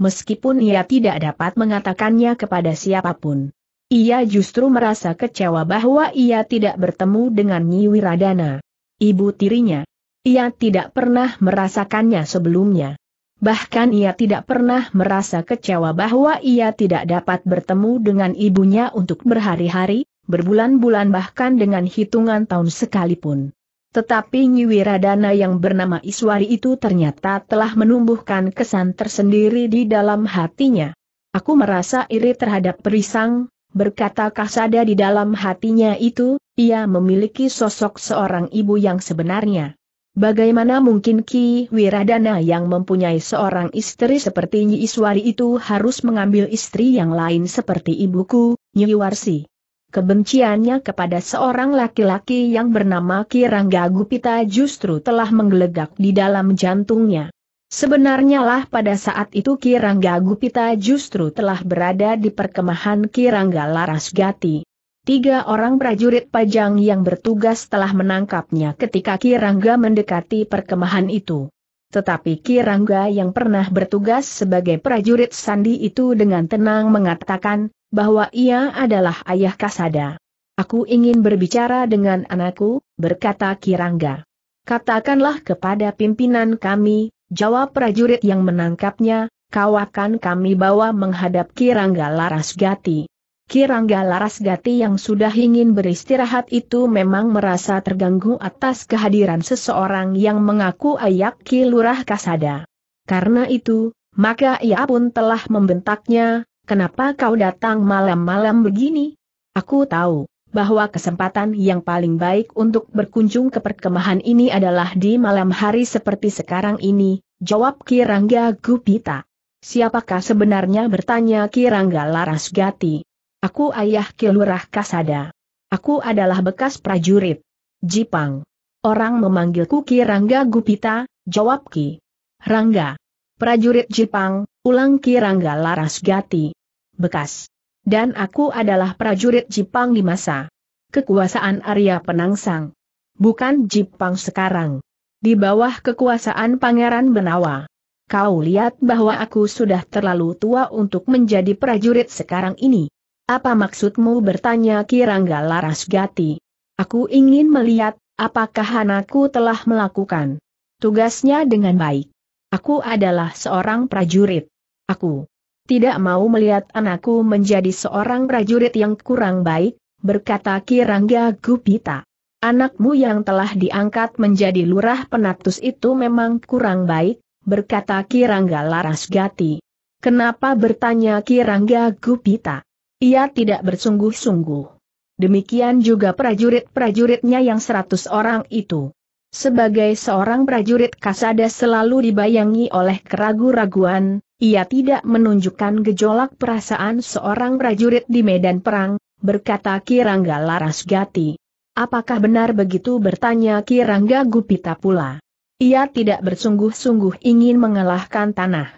S1: meskipun ia tidak dapat mengatakannya kepada siapa pun. Ia justru merasa kecewa bahwa ia tidak bertemu dengan Nyi Wiradana. Ibu tirinya. Ia tidak pernah merasakannya sebelumnya. Bahkan ia tidak pernah merasa kecewa bahwa ia tidak dapat bertemu dengan ibunya untuk berhari-hari, berbulan-bulan bahkan dengan hitungan tahun sekalipun. Tetapi Nyi Wiradana yang bernama Iswari itu ternyata telah menumbuhkan kesan tersendiri di dalam hatinya. Aku merasa iri terhadap Perisang, berkata Kasada di dalam hatinya itu, ia memiliki sosok seorang ibu yang sebenarnya. Bagaimana mungkin Ki Wiradana yang mempunyai seorang istri seperti Nyi Iswari itu harus mengambil istri yang lain seperti ibuku, Nyi Warsi? Kebenciannya kepada seorang laki-laki yang bernama Kirangga Gupita justru telah menggelegak di dalam jantungnya. Sebenarnya lah pada saat itu Kirangga Gupita justru telah berada di perkemahan Kirangga Laras Gati. Tiga orang prajurit pajang yang bertugas telah menangkapnya ketika Kirangga mendekati perkemahan itu. Tetapi Kirangga yang pernah bertugas sebagai prajurit sandi itu dengan tenang mengatakan, bahwa ia adalah ayah Kasada. Aku ingin berbicara dengan anakku, berkata Kirangga. Katakanlah kepada pimpinan kami, jawab prajurit yang menangkapnya, kau akan kami bawa menghadap Kirangga Larasgati. Kirangga Larasgati yang sudah ingin beristirahat itu memang merasa terganggu atas kehadiran seseorang yang mengaku ayak Ki Lurah Kasada. Karena itu, maka ia pun telah membentaknya, kenapa kau datang malam-malam begini? Aku tahu, bahwa kesempatan yang paling baik untuk berkunjung ke perkemahan ini adalah di malam hari seperti sekarang ini, jawab Kirangga Gupita. Siapakah sebenarnya bertanya Kirangga Laras Gati? Aku ayah Kilurah Kasada. Aku adalah bekas prajurit. Jipang. Orang memanggilku Kirangga Gupita, jawab Ki. Rangga. Prajurit Jepang, ulang Kirangga Laras Gati. Bekas. Dan aku adalah prajurit Jepang di masa kekuasaan Arya Penangsang. Bukan Jepang sekarang. Di bawah kekuasaan Pangeran Benawa. Kau lihat bahwa aku sudah terlalu tua untuk menjadi prajurit sekarang ini. Apa maksudmu bertanya Kirangga Laras Gati? Aku ingin melihat, apakah anakku telah melakukan tugasnya dengan baik. Aku adalah seorang prajurit. Aku tidak mau melihat anakku menjadi seorang prajurit yang kurang baik, berkata Kirangga Gupita. Anakmu yang telah diangkat menjadi lurah penatus itu memang kurang baik, berkata Kirangga Larasgati. Kenapa bertanya Kirangga Gupita? Ia tidak bersungguh-sungguh. Demikian juga prajurit-prajuritnya yang seratus orang itu. Sebagai seorang prajurit Kasada selalu dibayangi oleh keragu-raguan, ia tidak menunjukkan gejolak perasaan seorang prajurit di medan perang, berkata Kirangga Larasgati. Apakah benar begitu bertanya Kirangga Gupita pula? Ia tidak bersungguh-sungguh ingin mengalahkan tanah.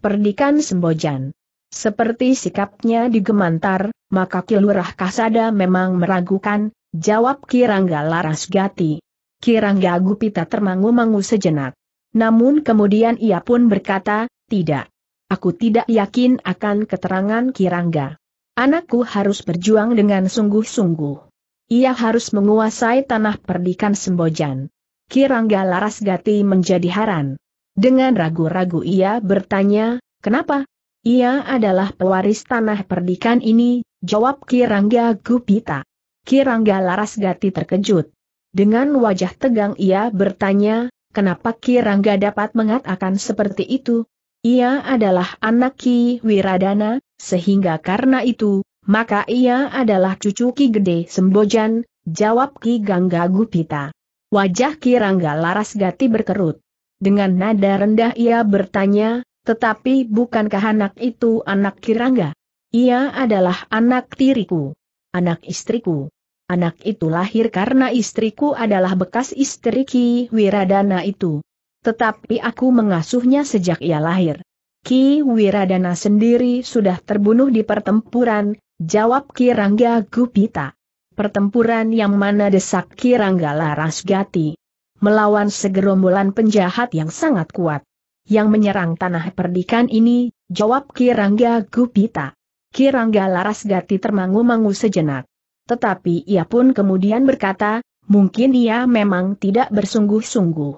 S1: Perdikan Sembojan. Seperti sikapnya di Gemantar, maka Kilurah Kasada memang meragukan, jawab Kirangga Larasgati. Kirangga Gupita termangu-mangu sejenak. Namun kemudian ia pun berkata, tidak. Aku tidak yakin akan keterangan Kirangga. Anakku harus berjuang dengan sungguh-sungguh. Ia harus menguasai tanah perdikan Sembojan. Kirangga Larasgati menjadi heran. Dengan ragu-ragu ia bertanya, kenapa? Ia adalah pewaris tanah perdikan ini, jawab Kirangga Gupita. Kirangga Larasgati terkejut. Dengan wajah tegang ia bertanya, kenapa Kirangga dapat mengatakan seperti itu? Ia adalah anak Ki Wiradana, sehingga karena itu, maka ia adalah cucu Ki Gede Sembojan, jawab Ki Gangga Gupita. Wajah Ki Rangga Laras Gati berkerut. Dengan nada rendah ia bertanya, tetapi bukankah anak itu anak Ki Rangga? Ia adalah anak tiriku. Anak istriku. Anak itu lahir karena istriku adalah bekas istri Ki Wiradana itu. Tetapi aku mengasuhnya sejak ia lahir. Ki Wiradana sendiri sudah terbunuh di pertempuran, Jawab Kirangga Gupita. Pertempuran yang mana desak Kirangga Larasgati. Melawan segerombolan penjahat yang sangat kuat. Yang menyerang tanah perdikan ini, jawab Kirangga Gupita. Kirangga Larasgati termangu-mangu sejenak. Tetapi ia pun kemudian berkata, mungkin ia memang tidak bersungguh-sungguh.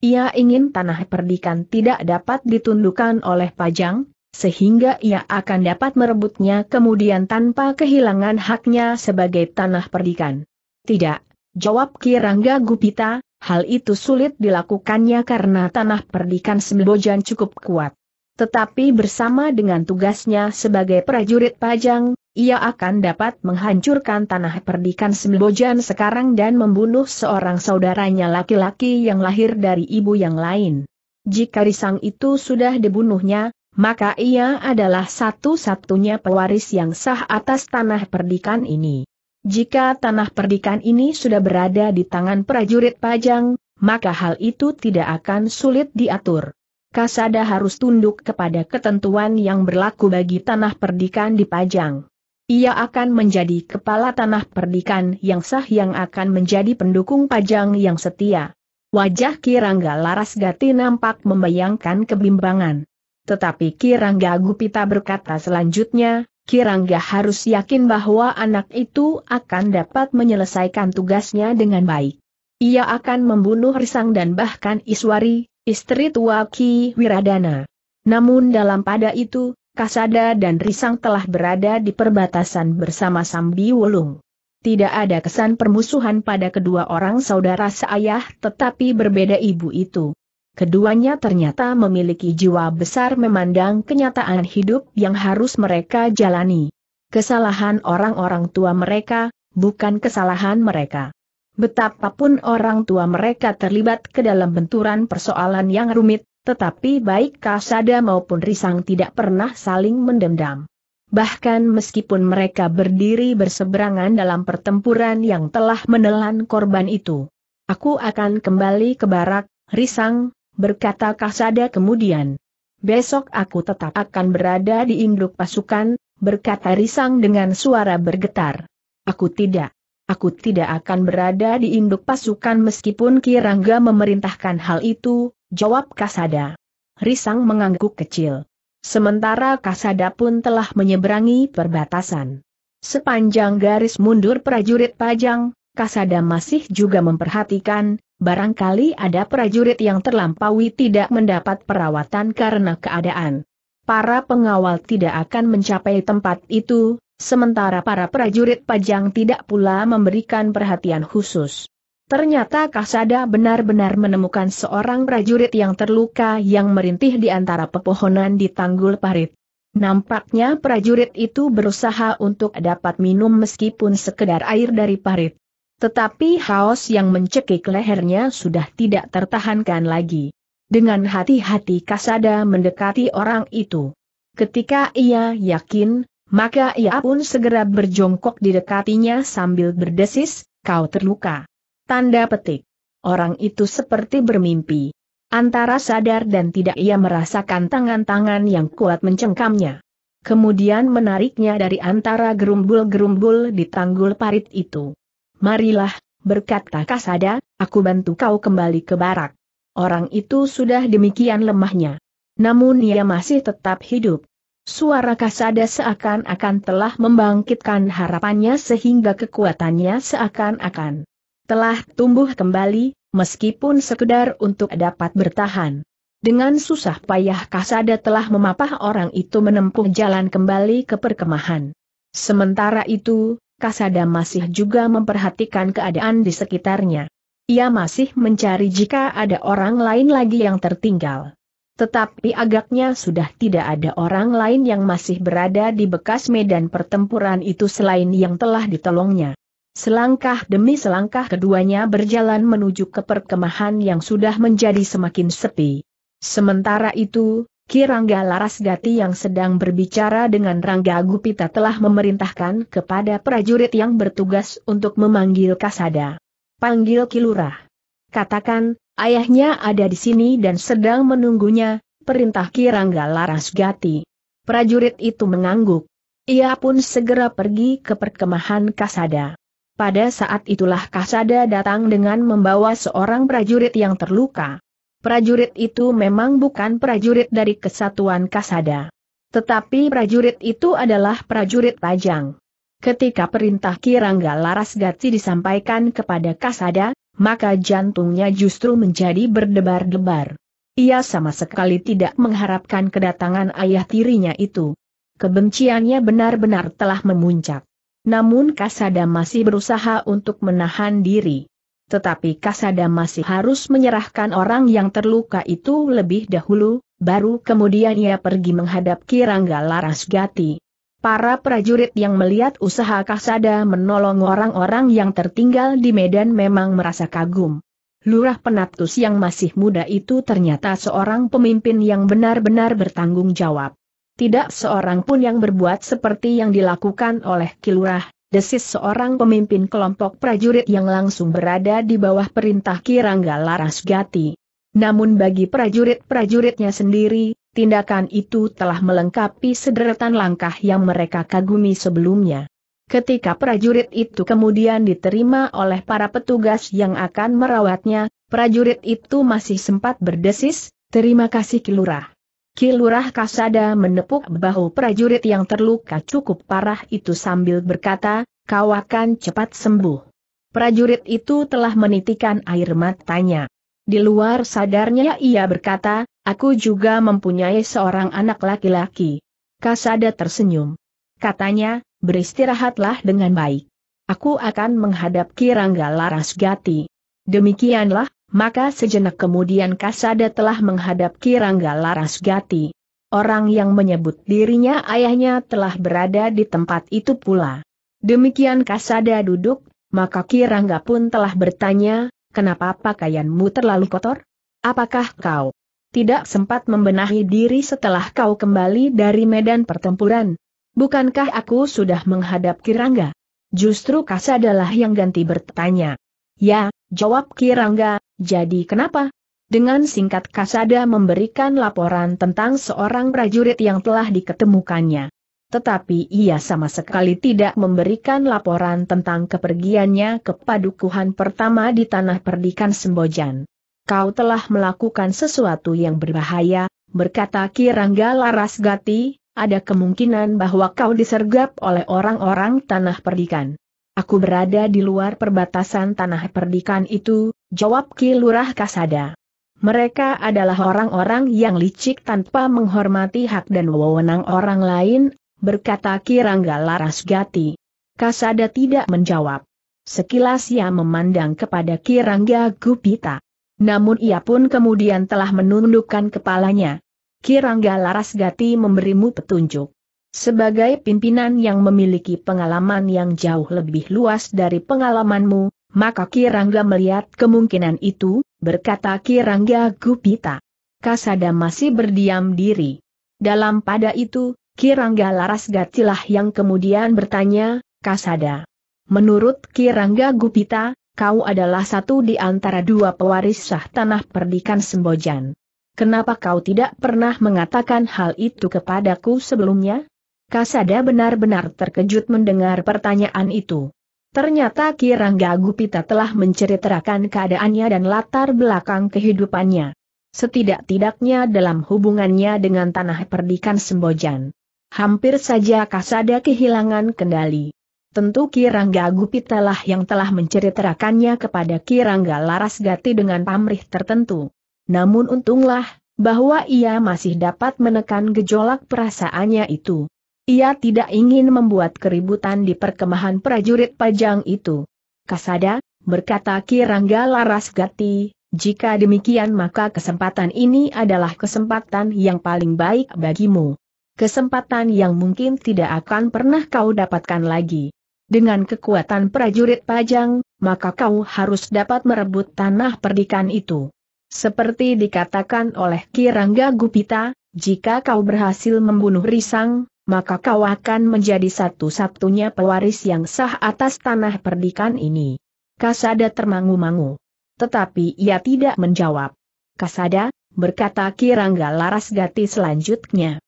S1: Ia ingin tanah perdikan tidak dapat ditundukkan oleh Pajang, sehingga ia akan dapat merebutnya kemudian tanpa kehilangan haknya sebagai tanah perdikan. Tidak, jawab Kirangga Gupita, hal itu sulit dilakukannya karena tanah perdikan Sembojan cukup kuat. Tetapi bersama dengan tugasnya sebagai prajurit pajang, ia akan dapat menghancurkan tanah perdikan Sembojan sekarang dan membunuh seorang saudaranya laki-laki yang lahir dari ibu yang lain. Jika risang itu sudah dibunuhnya, maka ia adalah satu-satunya pewaris yang sah atas tanah perdikan ini. Jika tanah perdikan ini sudah berada di tangan prajurit pajang, maka hal itu tidak akan sulit diatur. Kasada harus tunduk kepada ketentuan yang berlaku bagi tanah perdikan di pajang. Ia akan menjadi kepala tanah perdikan yang sah yang akan menjadi pendukung pajang yang setia. Wajah Kirangga Larasgati nampak membayangkan kebimbangan. Tetapi Kirangga Gupita berkata selanjutnya, Kirangga harus yakin bahwa anak itu akan dapat menyelesaikan tugasnya dengan baik. Ia akan membunuh Risang dan bahkan Iswari, istri tua Ki Wiradana. Namun dalam pada itu, Kasada dan Risang telah berada di perbatasan bersama Sambi Wulung. Tidak ada kesan permusuhan pada kedua orang saudara seayah tetapi berbeda ibu itu. Keduanya ternyata memiliki jiwa besar memandang kenyataan hidup yang harus mereka jalani. Kesalahan orang-orang tua mereka, bukan kesalahan mereka. Betapapun orang tua mereka terlibat ke dalam benturan persoalan yang rumit, tetapi baik Kasada maupun Risang tidak pernah saling mendendam. Bahkan meskipun mereka berdiri berseberangan dalam pertempuran yang telah menelan korban itu. Aku akan kembali ke barak, Risang, berkata Kasada kemudian. Besok aku tetap akan berada di induk pasukan, berkata Risang dengan suara bergetar. Aku tidak. Aku tidak akan berada di induk pasukan meskipun Kirangga memerintahkan hal itu, jawab Kasada. Risang mengangguk kecil. Sementara Kasada pun telah menyeberangi perbatasan. Sepanjang garis mundur prajurit Pajang, Kasada masih juga memperhatikan, barangkali ada prajurit yang terlampaui tidak mendapat perawatan karena keadaan. Para pengawal tidak akan mencapai tempat itu, Sementara para prajurit pajang tidak pula memberikan perhatian khusus. Ternyata Kasada benar-benar menemukan seorang prajurit yang terluka yang merintih di antara pepohonan di Tanggul Parit. Nampaknya prajurit itu berusaha untuk dapat minum meskipun sekedar air dari parit. Tetapi haus yang mencekik lehernya sudah tidak tertahankan lagi. Dengan hati-hati Kasada mendekati orang itu. Ketika ia yakin maka ia pun segera berjongkok di dekatinya sambil berdesis, kau terluka. Tanda petik. Orang itu seperti bermimpi. Antara sadar dan tidak ia merasakan tangan-tangan yang kuat mencengkamnya. Kemudian menariknya dari antara gerumbul-gerumbul di tanggul parit itu. Marilah, berkata Kasada, aku bantu kau kembali ke barak. Orang itu sudah demikian lemahnya. Namun ia masih tetap hidup. Suara Kasada seakan-akan telah membangkitkan harapannya sehingga kekuatannya seakan-akan telah tumbuh kembali, meskipun sekedar untuk dapat bertahan. Dengan susah payah Kasada telah memapah orang itu menempuh jalan kembali ke perkemahan. Sementara itu, Kasada masih juga memperhatikan keadaan di sekitarnya. Ia masih mencari jika ada orang lain lagi yang tertinggal. Tetapi agaknya sudah tidak ada orang lain yang masih berada di bekas medan pertempuran itu selain yang telah ditolongnya. Selangkah demi selangkah keduanya berjalan menuju ke perkemahan yang sudah menjadi semakin sepi. Sementara itu, Kirangga Larasgati yang sedang berbicara dengan Rangga Gupita telah memerintahkan kepada prajurit yang bertugas untuk memanggil Kasada. Panggil Kilurah. Katakan, Ayahnya ada di sini dan sedang menunggunya, perintah Kirangga Laras Gati. Prajurit itu mengangguk. Ia pun segera pergi ke perkemahan Kasada. Pada saat itulah Kasada datang dengan membawa seorang prajurit yang terluka. Prajurit itu memang bukan prajurit dari kesatuan Kasada. Tetapi prajurit itu adalah prajurit Pajang. Ketika perintah Kirangga Laras Gati disampaikan kepada Kasada, maka jantungnya justru menjadi berdebar-debar. Ia sama sekali tidak mengharapkan kedatangan ayah tirinya itu. Kebenciannya benar-benar telah memuncak. Namun Kasada masih berusaha untuk menahan diri. Tetapi Kasada masih harus menyerahkan orang yang terluka itu lebih dahulu, baru kemudian ia pergi menghadap Kirangga Laras Gati. Para prajurit yang melihat usaha Kasada menolong orang-orang yang tertinggal di medan memang merasa kagum. Lurah Penatus yang masih muda itu ternyata seorang pemimpin yang benar-benar bertanggung jawab. Tidak seorang pun yang berbuat seperti yang dilakukan oleh Kilurah, desis seorang pemimpin kelompok prajurit yang langsung berada di bawah perintah Kirangga Laras Gati. Namun bagi prajurit-prajuritnya sendiri, tindakan itu telah melengkapi sederetan langkah yang mereka kagumi sebelumnya. Ketika prajurit itu kemudian diterima oleh para petugas yang akan merawatnya, prajurit itu masih sempat berdesis, terima kasih Kilurah. Kilurah Kasada menepuk bahu prajurit yang terluka cukup parah itu sambil berkata, kau akan cepat sembuh. Prajurit itu telah menitikan air matanya. Di luar sadarnya ia berkata, Aku juga mempunyai seorang anak laki-laki. Kasada tersenyum. Katanya, beristirahatlah dengan baik. Aku akan menghadap Kirangga Laras Gati. Demikianlah, maka sejenak kemudian Kasada telah menghadap Kirangga Laras Gati. Orang yang menyebut dirinya ayahnya telah berada di tempat itu pula. Demikian Kasada duduk, maka Kirangga pun telah bertanya, kenapa pakaianmu terlalu kotor? Apakah kau tidak sempat membenahi diri setelah kau kembali dari medan pertempuran. Bukankah aku sudah menghadap Kirangga? Justru Kasadalah yang ganti bertanya. Ya, jawab Kirangga, jadi kenapa? Dengan singkat Kasada memberikan laporan tentang seorang prajurit yang telah diketemukannya. Tetapi ia sama sekali tidak memberikan laporan tentang kepergiannya ke padukuhan pertama di tanah perdikan Sembojan kau telah melakukan sesuatu yang berbahaya, berkata Kirangga Laras Gati, ada kemungkinan bahwa kau disergap oleh orang-orang tanah perdikan. Aku berada di luar perbatasan tanah perdikan itu, jawab Ki Lurah Kasada. Mereka adalah orang-orang yang licik tanpa menghormati hak dan wewenang orang lain, berkata Kirangga Larasgati. Kasada tidak menjawab. Sekilas ia memandang kepada Kirangga Gupita. Namun ia pun kemudian telah menundukkan kepalanya. Kirangga Larasgati memberimu petunjuk. Sebagai pimpinan yang memiliki pengalaman yang jauh lebih luas dari pengalamanmu, maka Kirangga melihat kemungkinan itu, berkata Kirangga Gupita. Kasada masih berdiam diri. Dalam pada itu, Kirangga Larasgatilah yang kemudian bertanya, Kasada. Menurut Kirangga Gupita, kau adalah satu di antara dua pewaris sah tanah perdikan Sembojan. Kenapa kau tidak pernah mengatakan hal itu kepadaku sebelumnya? Kasada benar-benar terkejut mendengar pertanyaan itu. Ternyata Kirangga Gupita telah menceritakan keadaannya dan latar belakang kehidupannya. Setidak-tidaknya dalam hubungannya dengan tanah perdikan Sembojan. Hampir saja Kasada kehilangan kendali. Tentu Kirangga Gupita lah yang telah menceritakannya kepada Kirangga Larasgati dengan pamrih tertentu. Namun untunglah, bahwa ia masih dapat menekan gejolak perasaannya itu. Ia tidak ingin membuat keributan di perkemahan prajurit pajang itu. Kasada, berkata Kirangga Larasgati, jika demikian maka kesempatan ini adalah kesempatan yang paling baik bagimu. Kesempatan yang mungkin tidak akan pernah kau dapatkan lagi. Dengan kekuatan prajurit pajang, maka kau harus dapat merebut tanah perdikan itu. Seperti dikatakan oleh Kirangga Gupita, jika kau berhasil membunuh Risang, maka kau akan menjadi satu-satunya pewaris yang sah atas tanah perdikan ini. Kasada termangu-mangu. Tetapi ia tidak menjawab. Kasada, berkata Kirangga Larasgati selanjutnya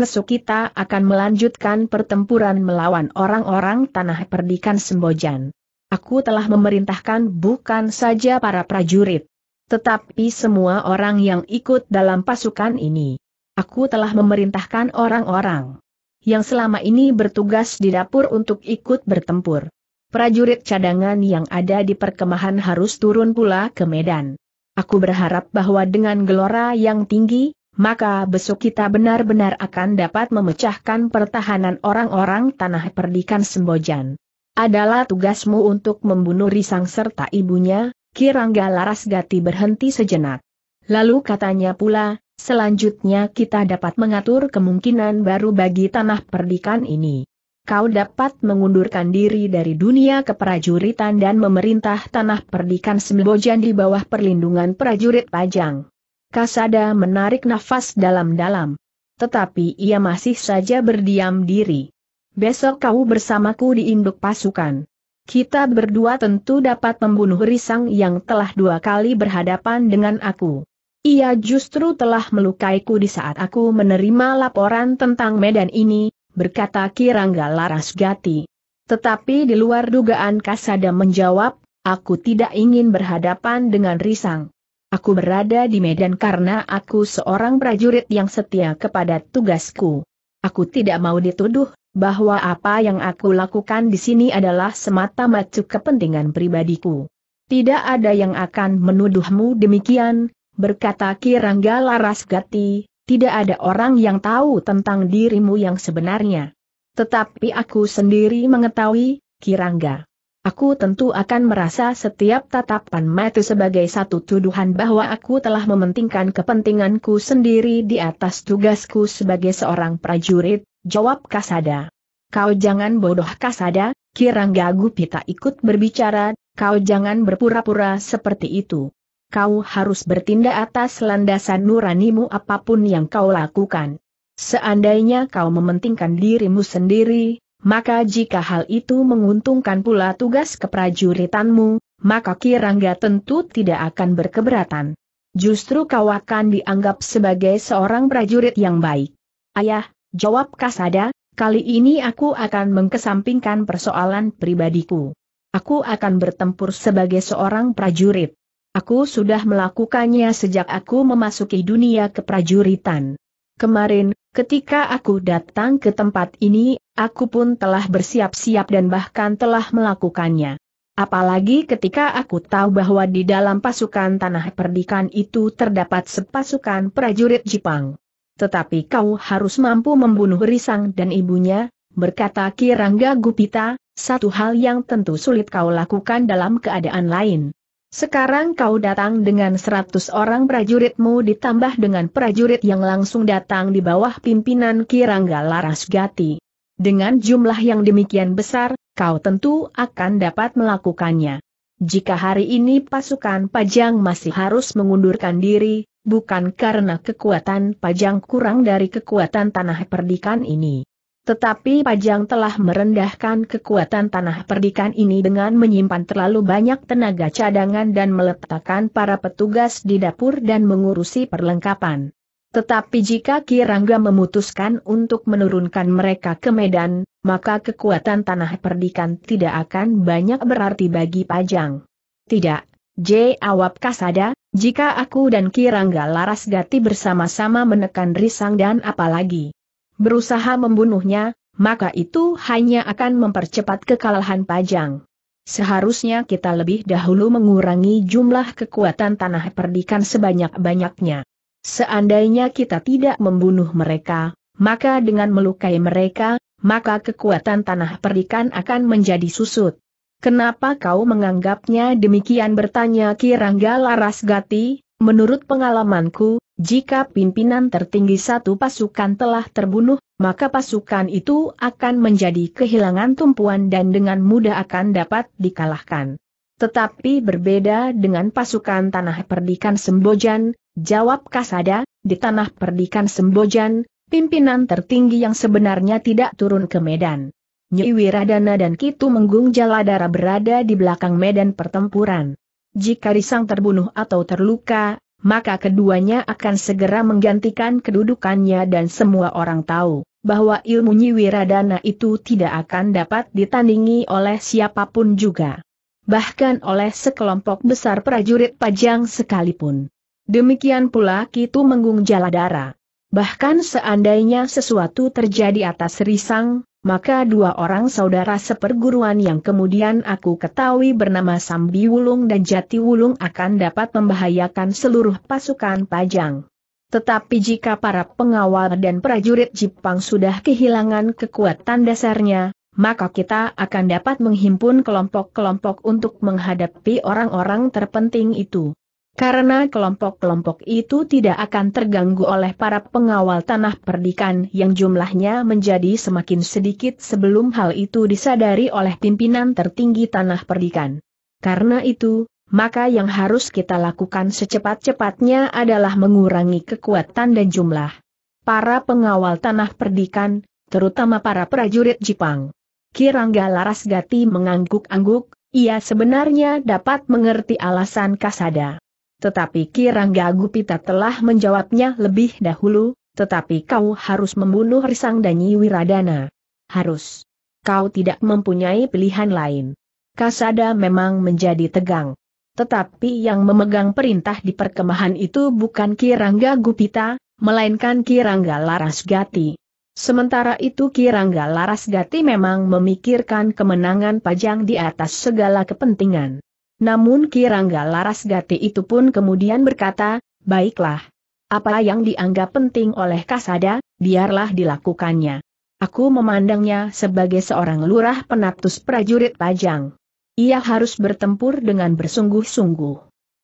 S1: besok kita akan melanjutkan pertempuran melawan orang-orang tanah perdikan Sembojan. Aku telah memerintahkan bukan saja para prajurit, tetapi semua orang yang ikut dalam pasukan ini. Aku telah memerintahkan orang-orang yang selama ini bertugas di dapur untuk ikut bertempur. Prajurit cadangan yang ada di perkemahan harus turun pula ke medan. Aku berharap bahwa dengan gelora yang tinggi, maka besok kita benar-benar akan dapat memecahkan pertahanan orang-orang tanah perdikan Sembojan. Adalah tugasmu untuk membunuh Risang serta ibunya, Kirangga Larasgati berhenti sejenak. Lalu katanya pula, selanjutnya kita dapat mengatur kemungkinan baru bagi tanah perdikan ini. Kau dapat mengundurkan diri dari dunia keprajuritan dan memerintah tanah perdikan Sembojan di bawah perlindungan prajurit pajang. Kasada menarik nafas dalam-dalam. Tetapi ia masih saja berdiam diri. Besok kau bersamaku di induk pasukan. Kita berdua tentu dapat membunuh Risang yang telah dua kali berhadapan dengan aku. Ia justru telah melukaiku di saat aku menerima laporan tentang medan ini, berkata Kirangga Larasgati. Tetapi di luar dugaan Kasada menjawab, aku tidak ingin berhadapan dengan Risang. Aku berada di medan karena aku seorang prajurit yang setia kepada tugasku. Aku tidak mau dituduh bahwa apa yang aku lakukan di sini adalah semata-mata kepentingan pribadiku. Tidak ada yang akan menuduhmu demikian, berkata Kirangga Larasgati, tidak ada orang yang tahu tentang dirimu yang sebenarnya. Tetapi aku sendiri mengetahui, Kirangga. Aku tentu akan merasa setiap tatapan mata sebagai satu tuduhan bahwa aku telah mementingkan kepentinganku sendiri di atas tugasku sebagai seorang prajurit, jawab Kasada. Kau jangan bodoh Kasada, Kirangga Gupita ikut berbicara, kau jangan berpura-pura seperti itu. Kau harus bertindak atas landasan nuranimu apa pun yang kau lakukan. Seandainya kau mementingkan dirimu sendiri, maka jika hal itu menguntungkan pula tugas keprajuritanmu, maka Kirangga tentu tidak akan berkeberatan. Justru kau akan dianggap sebagai seorang prajurit yang baik. Ayah, jawab Kasada, kali ini aku akan mengkesampingkan persoalan pribadiku. Aku akan bertempur sebagai seorang prajurit. Aku sudah melakukannya sejak aku memasuki dunia keprajuritan. Kemarin, ketika aku datang ke tempat ini, aku pun telah bersiap-siap dan bahkan telah melakukannya. Apalagi ketika aku tahu bahwa di dalam pasukan tanah perdikan itu terdapat sepasukan prajurit Jepang. tetapi kau harus mampu membunuh Risang dan ibunya, berkata Kirangga Gupita, satu hal yang tentu sulit kau lakukan dalam keadaan lain. Sekarang kau datang dengan seratus orang prajuritmu ditambah dengan prajurit yang langsung datang di bawah pimpinan Kirangga Larasgati. Dengan jumlah yang demikian besar, kau tentu akan dapat melakukannya. Jika hari ini pasukan Pajang masih harus mengundurkan diri, bukan karena kekuatan Pajang kurang dari kekuatan tanah perdikan ini. Tetapi Pajang telah merendahkan kekuatan tanah perdikan ini dengan menyimpan terlalu banyak tenaga cadangan dan meletakkan para petugas di dapur dan mengurusi perlengkapan. Tetapi jika Kirangga memutuskan untuk menurunkan mereka ke medan, maka kekuatan tanah perdikan tidak akan banyak berarti bagi Pajang. Tidak, J. Awap Kasada, jika aku dan Kirangga Larasgati bersama-sama menekan Risang dan apalagi berusaha membunuhnya, maka itu hanya akan mempercepat kekalahan Pajang. Seharusnya kita lebih dahulu mengurangi jumlah kekuatan tanah perdikan sebanyak-banyaknya. Seandainya kita tidak membunuh mereka, maka dengan melukai mereka, maka kekuatan tanah perdikan akan menjadi susut. Kenapa kau menganggapnya demikian bertanya Kirangga Larasgati, menurut pengalamanku, jika pimpinan tertinggi satu pasukan telah terbunuh, maka pasukan itu akan menjadi kehilangan tumpuan dan dengan mudah akan dapat dikalahkan. Tetapi berbeda dengan pasukan tanah perdikan Sembojan, jawab Kasada, di tanah perdikan Sembojan, pimpinan tertinggi yang sebenarnya tidak turun ke medan. Nyi Wiradana dan Kitu Menggung Jaladara berada di belakang medan pertempuran. Jika Risang terbunuh atau terluka, maka keduanya akan segera menggantikan kedudukannya dan semua orang tahu bahwa ilmu Nyi Wiradana itu tidak akan dapat ditandingi oleh siapa pun juga. Bahkan oleh sekelompok besar prajurit pajang sekalipun. Demikian pula Kitu Menggung Jaladara. Bahkan seandainya sesuatu terjadi atas Risang, maka dua orang saudara seperguruan yang kemudian aku ketahui bernama Sambi Wulung dan Jati Wulung akan dapat membahayakan seluruh pasukan Pajang. Tetapi jika para pengawal dan prajurit Jepang sudah kehilangan kekuatan dasarnya, maka kita akan dapat menghimpun kelompok-kelompok untuk menghadapi orang-orang terpenting itu. Karena kelompok-kelompok itu tidak akan terganggu oleh para pengawal tanah perdikan yang jumlahnya menjadi semakin sedikit sebelum hal itu disadari oleh pimpinan tertinggi tanah perdikan. Karena itu, maka yang harus kita lakukan secepat-cepatnya adalah mengurangi kekuatan dan jumlah para pengawal tanah perdikan, terutama para prajurit Jepang. Kirangga Larasgati mengangguk-angguk, ia sebenarnya dapat mengerti alasan Kasada. Tetapi Kirangga Gupita telah menjawabnya lebih dahulu, tetapi kau harus membunuh Risang dan Nyi Wiradana. Harus. Kau tidak mempunyai pilihan lain. Kasada memang menjadi tegang. Tetapi yang memegang perintah di perkemahan itu bukan Kirangga Gupita, melainkan Kirangga Larasgati. Sementara itu Kirangga Larasgati memang memikirkan kemenangan Pajang di atas segala kepentingan. Namun Kirangga Larasgati itu pun kemudian berkata, baiklah. Apa yang dianggap penting oleh Kasada, biarlah dilakukannya. Aku memandangnya sebagai seorang lurah penatus prajurit pajang. Ia harus bertempur dengan bersungguh-sungguh.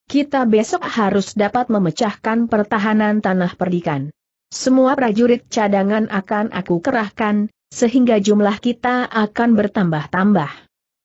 S1: Kita besok harus dapat memecahkan pertahanan tanah perdikan. Semua prajurit cadangan akan aku kerahkan, sehingga jumlah kita akan bertambah-tambah.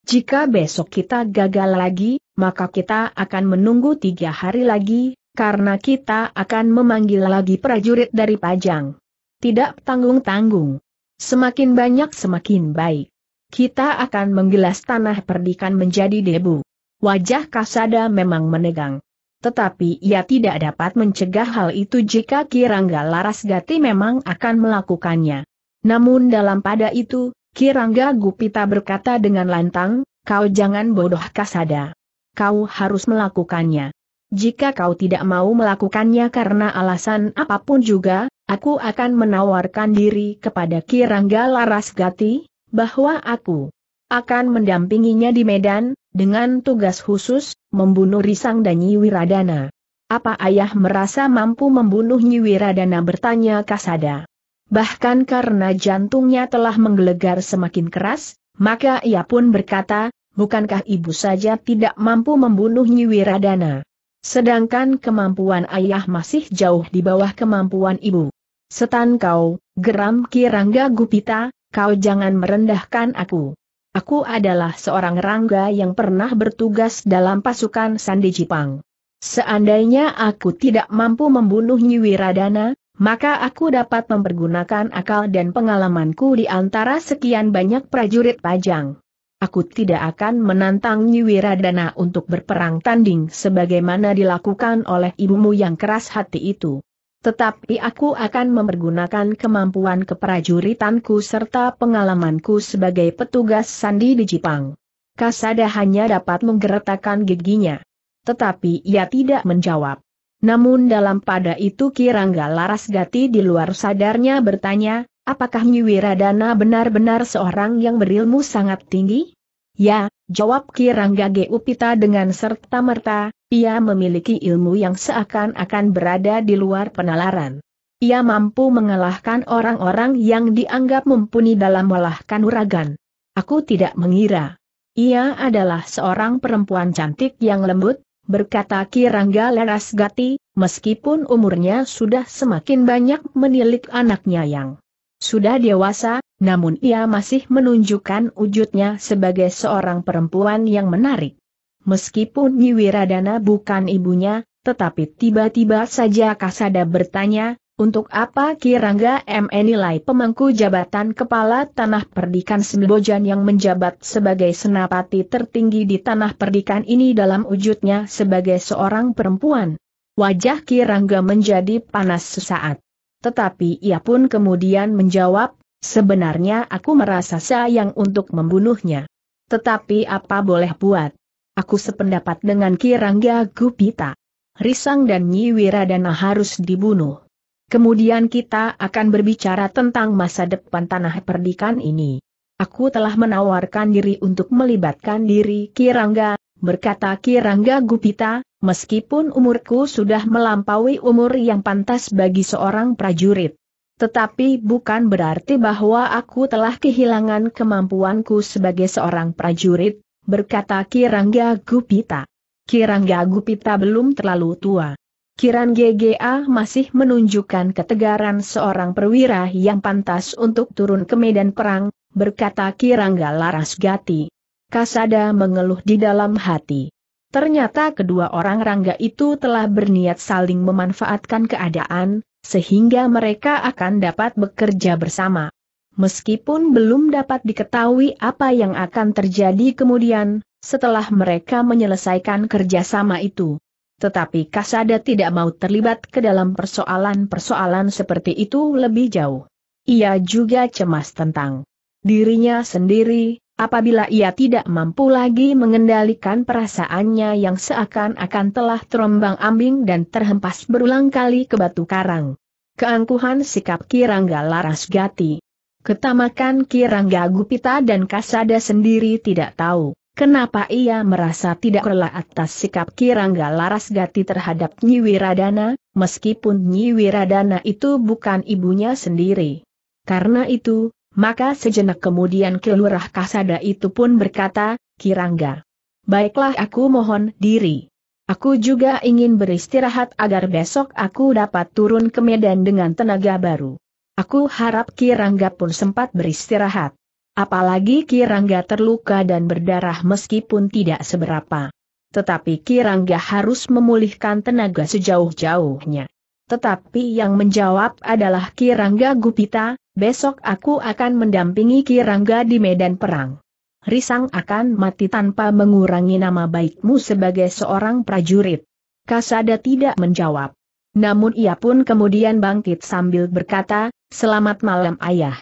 S1: Jika besok kita gagal lagi, maka kita akan menunggu tiga hari lagi, karena kita akan memanggil lagi prajurit dari Pajang. Tidak tanggung-tanggung. Semakin banyak semakin baik. Kita akan menggelas tanah perdikan menjadi debu. Wajah Kasada memang menegang. Tetapi ia tidak dapat mencegah hal itu jika Kirangga Larasgati memang akan melakukannya. Namun dalam pada itu, Kirangga Gupita berkata dengan lantang, kau jangan bodoh kasada. Kau harus melakukannya. Jika kau tidak mau melakukannya karena alasan apa pun juga, aku akan menawarkan diri kepada Kirangga Larasgati, bahwa aku akan mendampinginya di Medan, dengan tugas khusus, membunuh Risang dan Nyi Wiradana. Apa ayah merasa mampu membunuh Nyi Wiradana bertanya Kasada. Bahkan karena jantungnya telah menggelegar semakin keras, maka ia pun berkata, bukankah ibu saja tidak mampu membunuh Nyi Wiradana? Sedangkan kemampuan ayah masih jauh di bawah kemampuan ibu. Setan kau, geram Kirangga Gupita, kau jangan merendahkan aku. Aku adalah seorang rangga yang pernah bertugas dalam pasukan Sandi Jipang. Seandainya aku tidak mampu membunuh Nyi Wiradana, maka aku dapat mempergunakan akal dan pengalamanku di antara sekian banyak prajurit pajang. Aku tidak akan menantang Wiradana untuk berperang tanding sebagaimana dilakukan oleh ibumu yang keras hati itu tetapi aku akan mempergunakan kemampuan keprajuritanku serta pengalamanku sebagai petugas sandi di Jepang. Kasada hanya dapat menggeretakkan giginya. Tetapi ia tidak menjawab. Namun dalam pada itu Kirangga Larasgati di luar sadarnya bertanya, apakah Nyiwiradana benar-benar seorang yang berilmu sangat tinggi? Ya, jawab Kirangga Ge Upita dengan serta-merta, ia memiliki ilmu yang seakan-akan berada di luar penalaran. Ia mampu mengalahkan orang-orang yang dianggap mumpuni dalam olah kanuragan. Aku tidak mengira. Ia adalah seorang perempuan cantik yang lembut, berkata Kirangga Lerasgati, meskipun umurnya sudah semakin banyak menilik anaknya yang sudah dewasa, namun ia masih menunjukkan wujudnya sebagai seorang perempuan yang menarik. Meskipun Nyi Wiradana bukan ibunya, tetapi tiba-tiba saja Kasada bertanya, untuk apa Kirangga M. nilai pemangku jabatan kepala tanah perdikan Sembojan yang menjabat sebagai senapati tertinggi di tanah perdikan ini dalam wujudnya sebagai seorang perempuan? Wajah Kirangga menjadi panas sesaat. Tetapi ia pun kemudian menjawab, sebenarnya aku merasa sayang untuk membunuhnya. Tetapi apa boleh buat? Aku sependapat dengan Kirangga Gupita. Risang dan Nyi Wiradana harus dibunuh. Kemudian kita akan berbicara tentang masa depan tanah perdikan ini. Aku telah menawarkan diri untuk melibatkan diri Kirangga, berkata Kirangga Gupita, meskipun umurku sudah melampaui umur yang pantas bagi seorang prajurit. Tetapi bukan berarti bahwa aku telah kehilangan kemampuanku sebagai seorang prajurit, berkata Kirangga Gupita. Kirangga Gupita belum terlalu tua. Kiran GGA masih menunjukkan ketegaran seorang perwira yang pantas untuk turun ke medan perang, berkata Kirangga Larasgati. Kasada mengeluh di dalam hati. Ternyata kedua orang rangga itu telah berniat saling memanfaatkan keadaan, sehingga mereka akan dapat bekerja bersama. Meskipun belum dapat diketahui apa yang akan terjadi kemudian, setelah mereka menyelesaikan kerjasama itu. Tetapi Kasada tidak mau terlibat ke dalam persoalan-persoalan seperti itu lebih jauh. Ia juga cemas tentang dirinya sendiri, apabila ia tidak mampu lagi mengendalikan perasaannya yang seakan-akan telah terombang ambing dan terhempas berulang kali ke batu karang. Keangkuhan sikap Kirangga Laras Gati Ketamakan Kirangga Gupita dan Kasada sendiri tidak tahu, kenapa ia merasa tidak rela atas sikap Kirangga Larasgati terhadap Nyi Wiradana, meskipun Nyi Wiradana itu bukan ibunya sendiri. Karena itu, maka sejenak kemudian kelurah Kasada itu pun berkata, Kirangga. Baiklah aku mohon diri. Aku juga ingin beristirahat agar besok aku dapat turun ke medan dengan tenaga baru. Aku harap Kirangga pun sempat beristirahat. Apalagi Kirangga terluka dan berdarah meskipun tidak seberapa. Tetapi Kirangga harus memulihkan tenaga sejauh-jauhnya. Tetapi yang menjawab adalah Kirangga Gupita, besok aku akan mendampingi Kirangga di medan perang. Risang akan mati tanpa mengurangi nama baikmu sebagai seorang prajurit. Kasada tidak menjawab. Namun ia pun kemudian bangkit sambil berkata, Selamat malam ayah.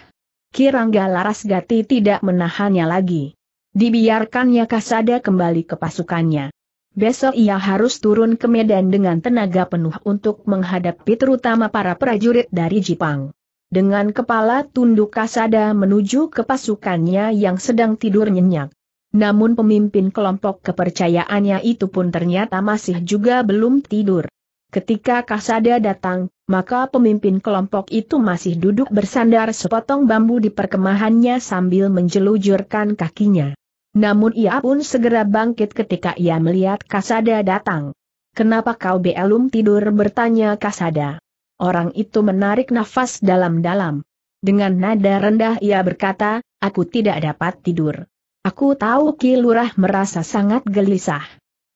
S1: Kirangga Larasgati tidak menahannya lagi. Dibiarkannya Kasada kembali ke pasukannya. Besok ia harus turun ke medan dengan tenaga penuh untuk menghadapi terutama para prajurit dari Jepang. Dengan kepala tunduk Kasada menuju ke pasukannya yang sedang tidur nyenyak. Namun pemimpin kelompok kepercayaannya itu pun ternyata masih juga belum tidur. Ketika Kasada datang, maka pemimpin kelompok itu masih duduk bersandar sepotong bambu di perkemahannya sambil menjelujurkan kakinya. Namun ia pun segera bangkit ketika ia melihat Kasada datang. Kenapa kau belum tidur bertanya Kasada. Orang itu menarik nafas dalam-dalam. Dengan nada rendah ia berkata, aku tidak dapat tidur. Aku tahu Ki Lurah merasa sangat gelisah.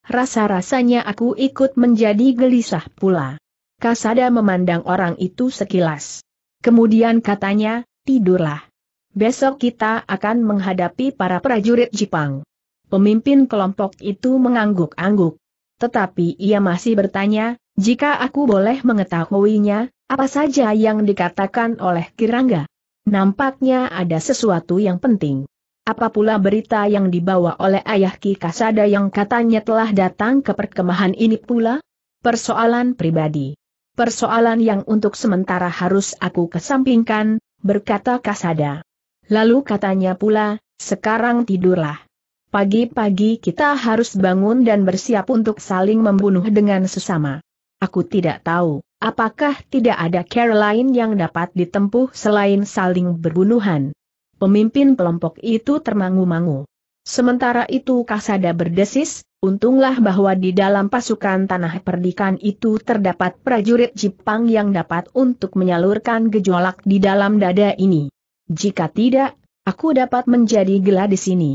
S1: Rasa-rasanya aku ikut menjadi gelisah pula. Kasada memandang orang itu sekilas. Kemudian katanya, tidurlah. Besok kita akan menghadapi para prajurit Jepang. Pemimpin kelompok itu mengangguk-angguk. Tetapi ia masih bertanya, jika aku boleh mengetahuinya, apa saja yang dikatakan oleh Kirangga? Nampaknya ada sesuatu yang penting. Apa pula berita yang dibawa oleh ayah Ki Kasada yang katanya telah datang ke perkemahan ini pula? Persoalan pribadi. Persoalan yang untuk sementara harus aku kesampingkan, berkata Kasada. Lalu katanya pula, sekarang tidurlah. Pagi-pagi kita harus bangun dan bersiap untuk saling membunuh dengan sesama. Aku tidak tahu, apakah tidak ada Caroline yang dapat ditempuh selain saling berbunuhan. Pemimpin kelompok itu termangu-mangu. Sementara itu Kasada berdesis, untunglah bahwa di dalam pasukan tanah perdikan itu terdapat prajurit Jepang yang dapat untuk menyalurkan gejolak di dalam dada ini. Jika tidak, aku dapat menjadi gila di sini.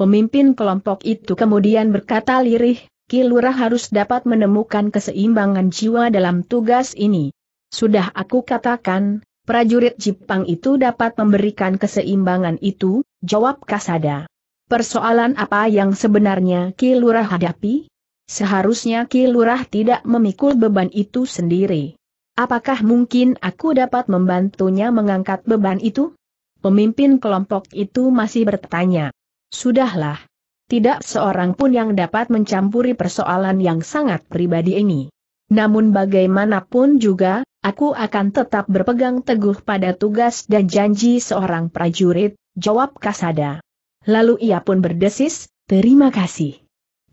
S1: Pemimpin kelompok itu kemudian berkata lirih, Ki Lurah harus dapat menemukan keseimbangan jiwa dalam tugas ini. Sudah aku katakan, prajurit Jepang itu dapat memberikan keseimbangan itu, jawab Kasada. Persoalan apa yang sebenarnya Ki Lurah hadapi? Seharusnya Ki Lurah tidak memikul beban itu sendiri. Apakah mungkin aku dapat membantunya mengangkat beban itu? Pemimpin kelompok itu masih bertanya. Sudahlah. Tidak seorang pun yang dapat mencampuri persoalan yang sangat pribadi ini. Namun bagaimanapun juga, aku akan tetap berpegang teguh pada tugas dan janji seorang prajurit, jawab Kasada. Lalu ia pun berdesis, terima kasih.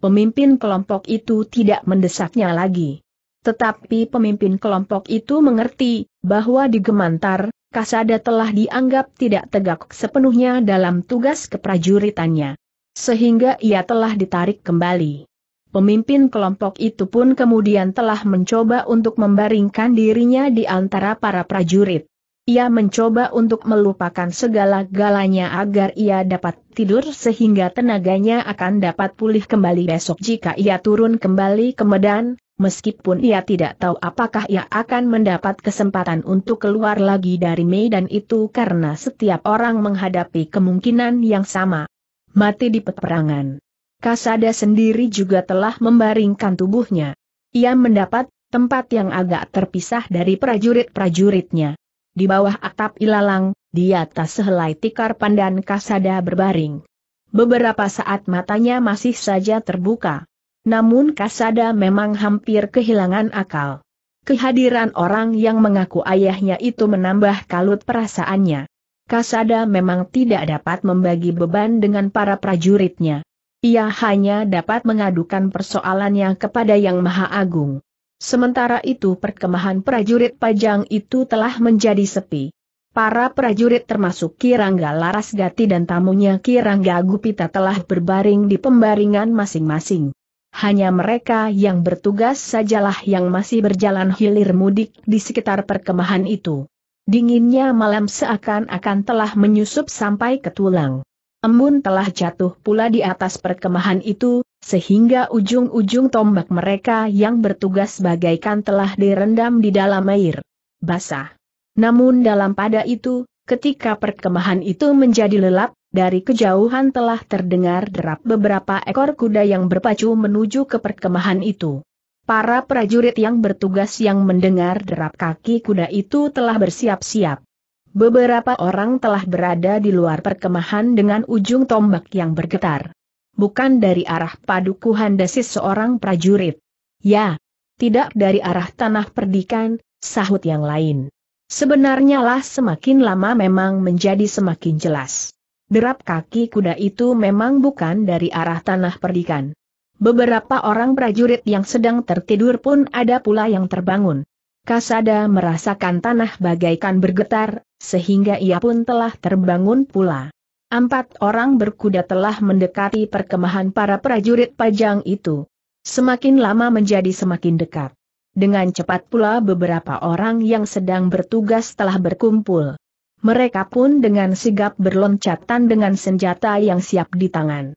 S1: Pemimpin kelompok itu tidak mendesaknya lagi. Tetapi pemimpin kelompok itu mengerti, bahwa di Gemantar, Kasada telah dianggap tidak tegak sepenuhnya dalam tugas keprajuritannya. Sehingga ia telah ditarik kembali. Pemimpin kelompok itu pun kemudian telah mencoba untuk membaringkan dirinya di antara para prajurit. Ia mencoba untuk melupakan segala-galanya agar ia dapat tidur sehingga tenaganya akan dapat pulih kembali besok jika ia turun kembali ke medan, meskipun ia tidak tahu apakah ia akan mendapat kesempatan untuk keluar lagi dari medan itu karena setiap orang menghadapi kemungkinan yang sama mati di peperangan. Kasada sendiri juga telah membaringkan tubuhnya. Ia mendapat tempat yang agak terpisah dari prajurit-prajuritnya. Di bawah atap ilalang, di atas sehelai tikar pandan Kasada berbaring. Beberapa saat matanya masih saja terbuka. Namun Kasada memang hampir kehilangan akal. Kehadiran orang yang mengaku ayahnya itu menambah kalut perasaannya. Kasada memang tidak dapat membagi beban dengan para prajuritnya. Ia hanya dapat mengadukan persoalannya kepada Yang Maha Agung. Sementara itu perkemahan prajurit Pajang itu telah menjadi sepi. Para prajurit termasuk Kirangga Larasgati dan tamunya Kirangga Gupita telah berbaring di pembaringan masing-masing. Hanya mereka yang bertugas sajalah yang masih berjalan hilir mudik di sekitar perkemahan itu. Dinginnya malam seakan-akan telah menyusup sampai ke tulang. Embun telah jatuh pula di atas perkemahan itu, sehingga ujung-ujung tombak mereka yang bertugas bagaikan telah direndam di dalam air basah. Namun dalam pada itu, ketika perkemahan itu menjadi lelap, dari kejauhan telah terdengar derap beberapa ekor kuda yang berpacu menuju ke perkemahan itu. Para prajurit yang bertugas yang mendengar derap kaki kuda itu telah bersiap-siap. Beberapa orang telah berada di luar perkemahan dengan ujung tombak yang bergetar. Bukan dari arah padukuhan desis seorang prajurit. Ya, tidak dari arah tanah perdikan, sahut yang lain. Sebenarnya lah semakin lama memang menjadi semakin jelas. Derap kaki kuda itu memang bukan dari arah tanah perdikan. Beberapa orang prajurit yang sedang tertidur pun ada pula yang terbangun. Kasada merasakan tanah bagaikan bergetar, sehingga ia pun telah terbangun pula. Empat orang berkuda telah mendekati perkemahan para prajurit pajang itu. Semakin lama menjadi semakin dekat. Dengan cepat pula beberapa orang yang sedang bertugas telah berkumpul. Mereka pun dengan sigap berloncatan dengan senjata yang siap di tangan.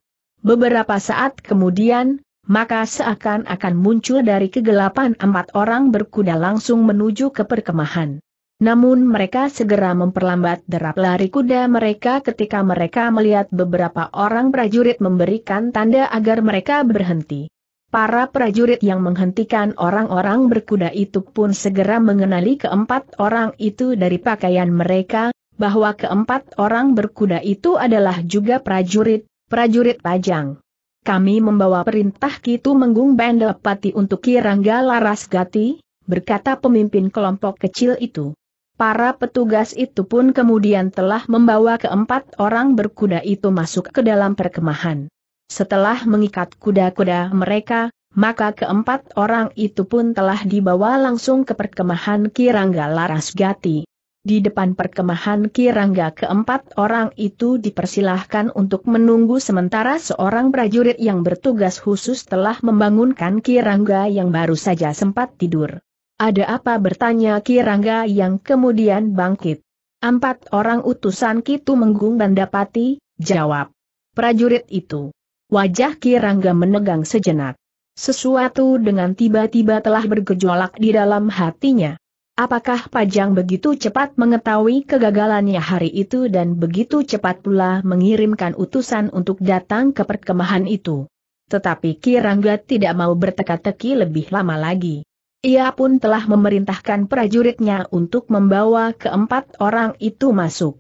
S1: Beberapa saat kemudian, maka seakan-akan muncul dari kegelapan empat orang berkuda langsung menuju ke perkemahan. Namun mereka segera memperlambat derap lari kuda mereka ketika mereka melihat beberapa orang prajurit memberikan tanda agar mereka berhenti. Para prajurit yang menghentikan orang-orang berkuda itu pun segera mengenali keempat orang itu dari pakaian mereka, bahwa keempat orang berkuda itu adalah juga prajurit, prajurit Pajang. Kami membawa perintah Kitu Menggung Bandapati untuk Kirangga Larasgati, berkata pemimpin kelompok kecil itu. Para petugas itu pun kemudian telah membawa keempat orang berkuda itu masuk ke dalam perkemahan. Setelah mengikat kuda-kuda mereka, maka keempat orang itu pun telah dibawa langsung ke perkemahan Kirangga Larasgati. Di depan perkemahan Kirangga keempat orang itu dipersilahkan untuk menunggu sementara seorang prajurit yang bertugas khusus telah membangunkan Kirangga yang baru saja sempat tidur. Ada apa bertanya Kirangga yang kemudian bangkit. Empat orang utusan Kitu Menggung Bandapati, jawab. Prajurit itu. Wajah Kirangga menegang sejenak. Sesuatu dengan tiba-tiba telah bergejolak di dalam hatinya. Apakah Pajang begitu cepat mengetahui kegagalannya hari itu dan begitu cepat pula mengirimkan utusan untuk datang ke perkemahan itu? Tetapi Kirangga tidak mau berteka-teki lebih lama lagi. Ia pun telah memerintahkan prajuritnya untuk membawa keempat orang itu masuk.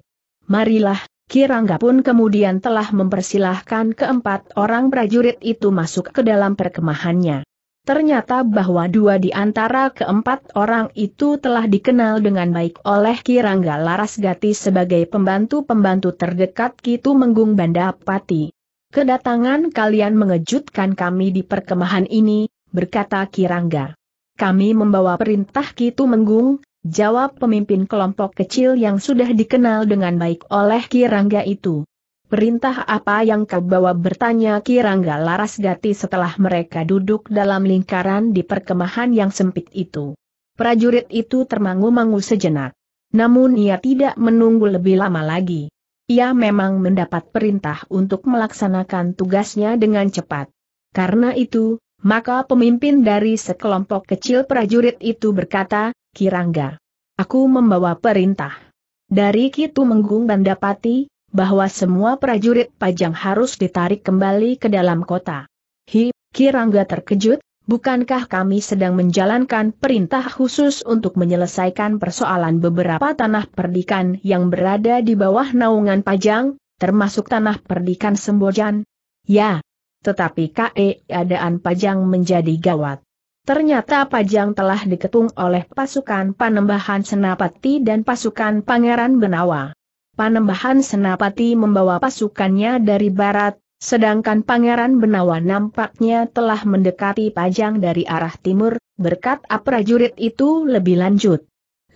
S1: Marilah, Kirangga pun kemudian telah mempersilahkan keempat orang prajurit itu masuk ke dalam perkemahannya. Ternyata bahwa dua di antara keempat orang itu telah dikenal dengan baik oleh Kirangga Larasgati sebagai pembantu-pembantu terdekat Kitu Menggung Bandapati. Kedatangan kalian mengejutkan kami di perkemahan ini, berkata Kirangga. Kami membawa perintah Kitu Menggung, jawab pemimpin kelompok kecil yang sudah dikenal dengan baik oleh Kirangga itu. Perintah apa yang kau bawa bertanya Kirangga Larasgati setelah mereka duduk dalam lingkaran di perkemahan yang sempit itu. Prajurit itu termangu-mangu sejenak. Namun ia tidak menunggu lebih lama lagi. Ia memang mendapat perintah untuk melaksanakan tugasnya dengan cepat. Karena itu, maka pemimpin dari sekelompok kecil prajurit itu berkata, Kirangga, aku membawa perintah. Dari Kitu Menggung Bandapati, bahwa semua prajurit pajang harus ditarik kembali ke dalam kota. Hi, Kirangga terkejut, bukankah kami sedang menjalankan perintah khusus untuk menyelesaikan persoalan beberapa tanah perdikan yang berada di bawah naungan pajang, termasuk tanah perdikan Sembojan? Ya, tetapi keadaan pajang menjadi gawat. Ternyata Pajang telah diketung oleh pasukan Panembahan Senapati dan pasukan Pangeran Benawa. Panembahan Senapati membawa pasukannya dari barat, sedangkan Pangeran Benawa nampaknya telah mendekati Pajang dari arah timur, berkat prajurit itu lebih lanjut.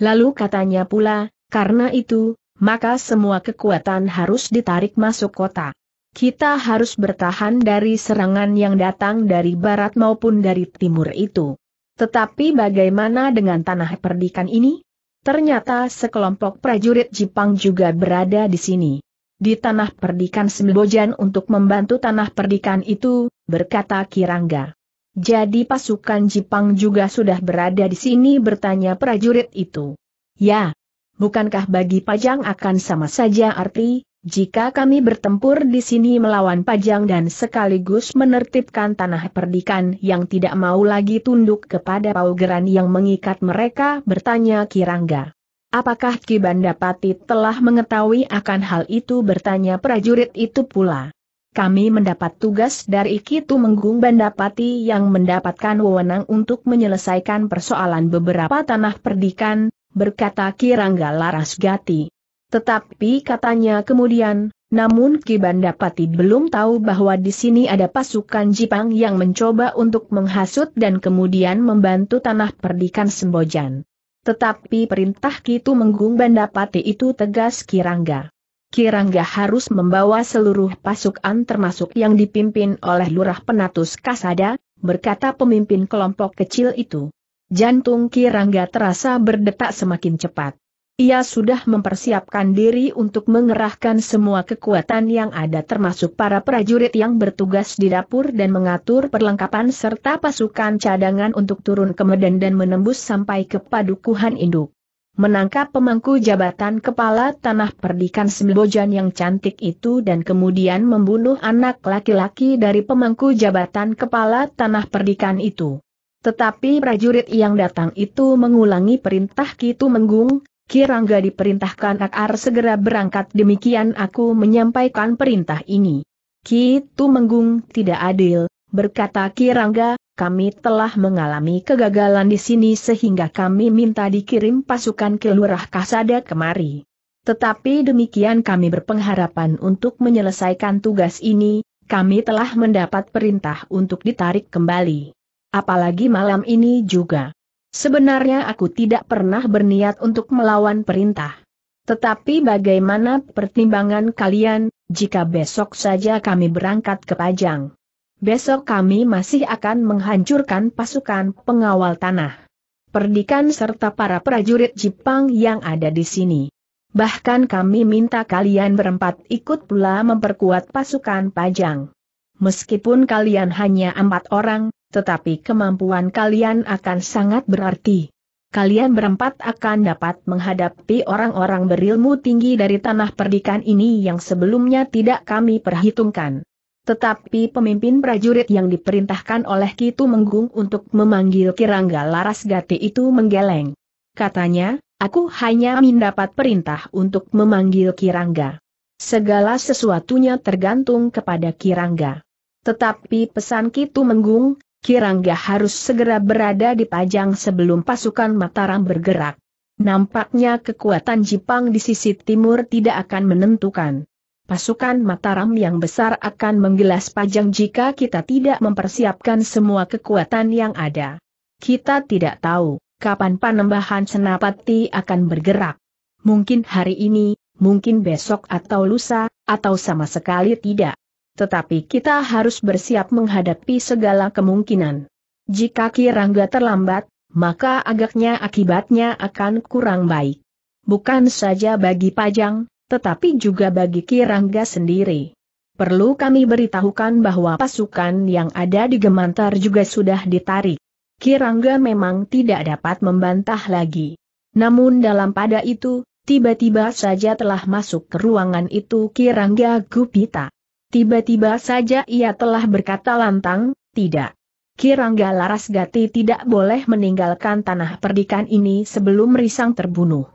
S1: Lalu katanya pula, karena itu, maka semua kekuatan harus ditarik masuk kota. Kita harus bertahan dari serangan yang datang dari barat maupun dari timur itu. Tetapi bagaimana dengan tanah perdikan ini? Ternyata sekelompok prajurit Jepang juga berada di sini. Di tanah perdikan Sembojan untuk membantu tanah perdikan itu, berkata Kirangga. Jadi pasukan Jepang juga sudah berada di sini bertanya prajurit itu. Ya, bukankah bagi Pajang akan sama saja arti, jika kami bertempur di sini melawan Pajang dan sekaligus menertibkan tanah perdikan yang tidak mau lagi tunduk kepada paugeran yang mengikat mereka, bertanya Kirangga. Apakah Ki Bandapati telah mengetahui akan hal itu bertanya prajurit itu pula. Kami mendapat tugas dari Kitu Menggung Bandapati yang mendapatkan wewenang untuk menyelesaikan persoalan beberapa tanah perdikan, berkata Kirangga Larasgati. Tetapi katanya kemudian, Namun Ki Bandapati belum tahu bahwa di sini ada pasukan Jepang yang mencoba untuk menghasut dan kemudian membantu tanah perdikan Sembojan. Tetapi perintah Ki Tumenggung Bandapati itu tegas Kirangga. Kirangga harus membawa seluruh pasukan termasuk yang dipimpin oleh Lurah Penatus Kasada, berkata pemimpin kelompok kecil itu. Jantung Kirangga terasa berdetak semakin cepat. Ia sudah mempersiapkan diri untuk mengerahkan semua kekuatan yang ada termasuk para prajurit yang bertugas di dapur dan mengatur perlengkapan serta pasukan cadangan untuk turun ke medan dan menembus sampai ke padukuhan induk. Menangkap pemangku jabatan kepala tanah perdikan Sembojan yang cantik itu dan kemudian membunuh anak laki-laki dari pemangku jabatan kepala tanah perdikan itu. Tetapi prajurit yang datang itu mengulangi perintah Kitu Menggung, Kirangga diperintahkan Akar segera berangkat demikian aku menyampaikan perintah ini. Ki Tumenggung tidak adil, berkata Kirangga, kami telah mengalami kegagalan di sini sehingga kami minta dikirim pasukan ke Lurah Kasada kemari. Tetapi demikian kami berpengharapan untuk menyelesaikan tugas ini, kami telah mendapat perintah untuk ditarik kembali. Apalagi malam ini juga. Sebenarnya aku tidak pernah berniat untuk melawan perintah. Tetapi bagaimana pertimbangan kalian, jika besok saja kami berangkat ke Pajang? Besok kami masih akan menghancurkan pasukan pengawal tanah. Perdikan serta para prajurit Jepang yang ada di sini. Bahkan kami minta kalian berempat ikut pula memperkuat pasukan Pajang. Meskipun kalian hanya empat orang, tetapi kemampuan kalian akan sangat berarti. Kalian berempat akan dapat menghadapi orang-orang berilmu tinggi dari tanah perdikan ini yang sebelumnya tidak kami perhitungkan. Tetapi pemimpin prajurit yang diperintahkan oleh Kitu Menggung untuk memanggil Kirangga Laras Gati itu menggeleng. Katanya, aku hanya mendapat perintah untuk memanggil Kirangga. Segala sesuatunya tergantung kepada Kirangga. Tetapi pesan Kitu Menggung, Kirangga harus segera berada di Pajang sebelum pasukan Mataram bergerak. Nampaknya kekuatan Jepang di sisi timur tidak akan menentukan. Pasukan Mataram yang besar akan menggelas Pajang jika kita tidak mempersiapkan semua kekuatan yang ada. Kita tidak tahu kapan Panembahan Senapati akan bergerak. Mungkin hari ini, mungkin besok atau lusa, atau sama sekali tidak tetapi kita harus bersiap menghadapi segala kemungkinan. Jika Kirangga terlambat, maka agaknya akibatnya akan kurang baik. Bukan saja bagi Pajang, tetapi juga bagi Kirangga sendiri. Perlu kami beritahukan bahwa pasukan yang ada di Gemantar juga sudah ditarik. Kirangga memang tidak dapat membantah lagi. Namun dalam pada itu, tiba-tiba saja telah masuk ke ruangan itu Kirangga Gupita. Tiba-tiba saja ia telah berkata lantang, tidak. Kirangga Larasgati tidak boleh meninggalkan tanah perdikan ini sebelum Risang terbunuh.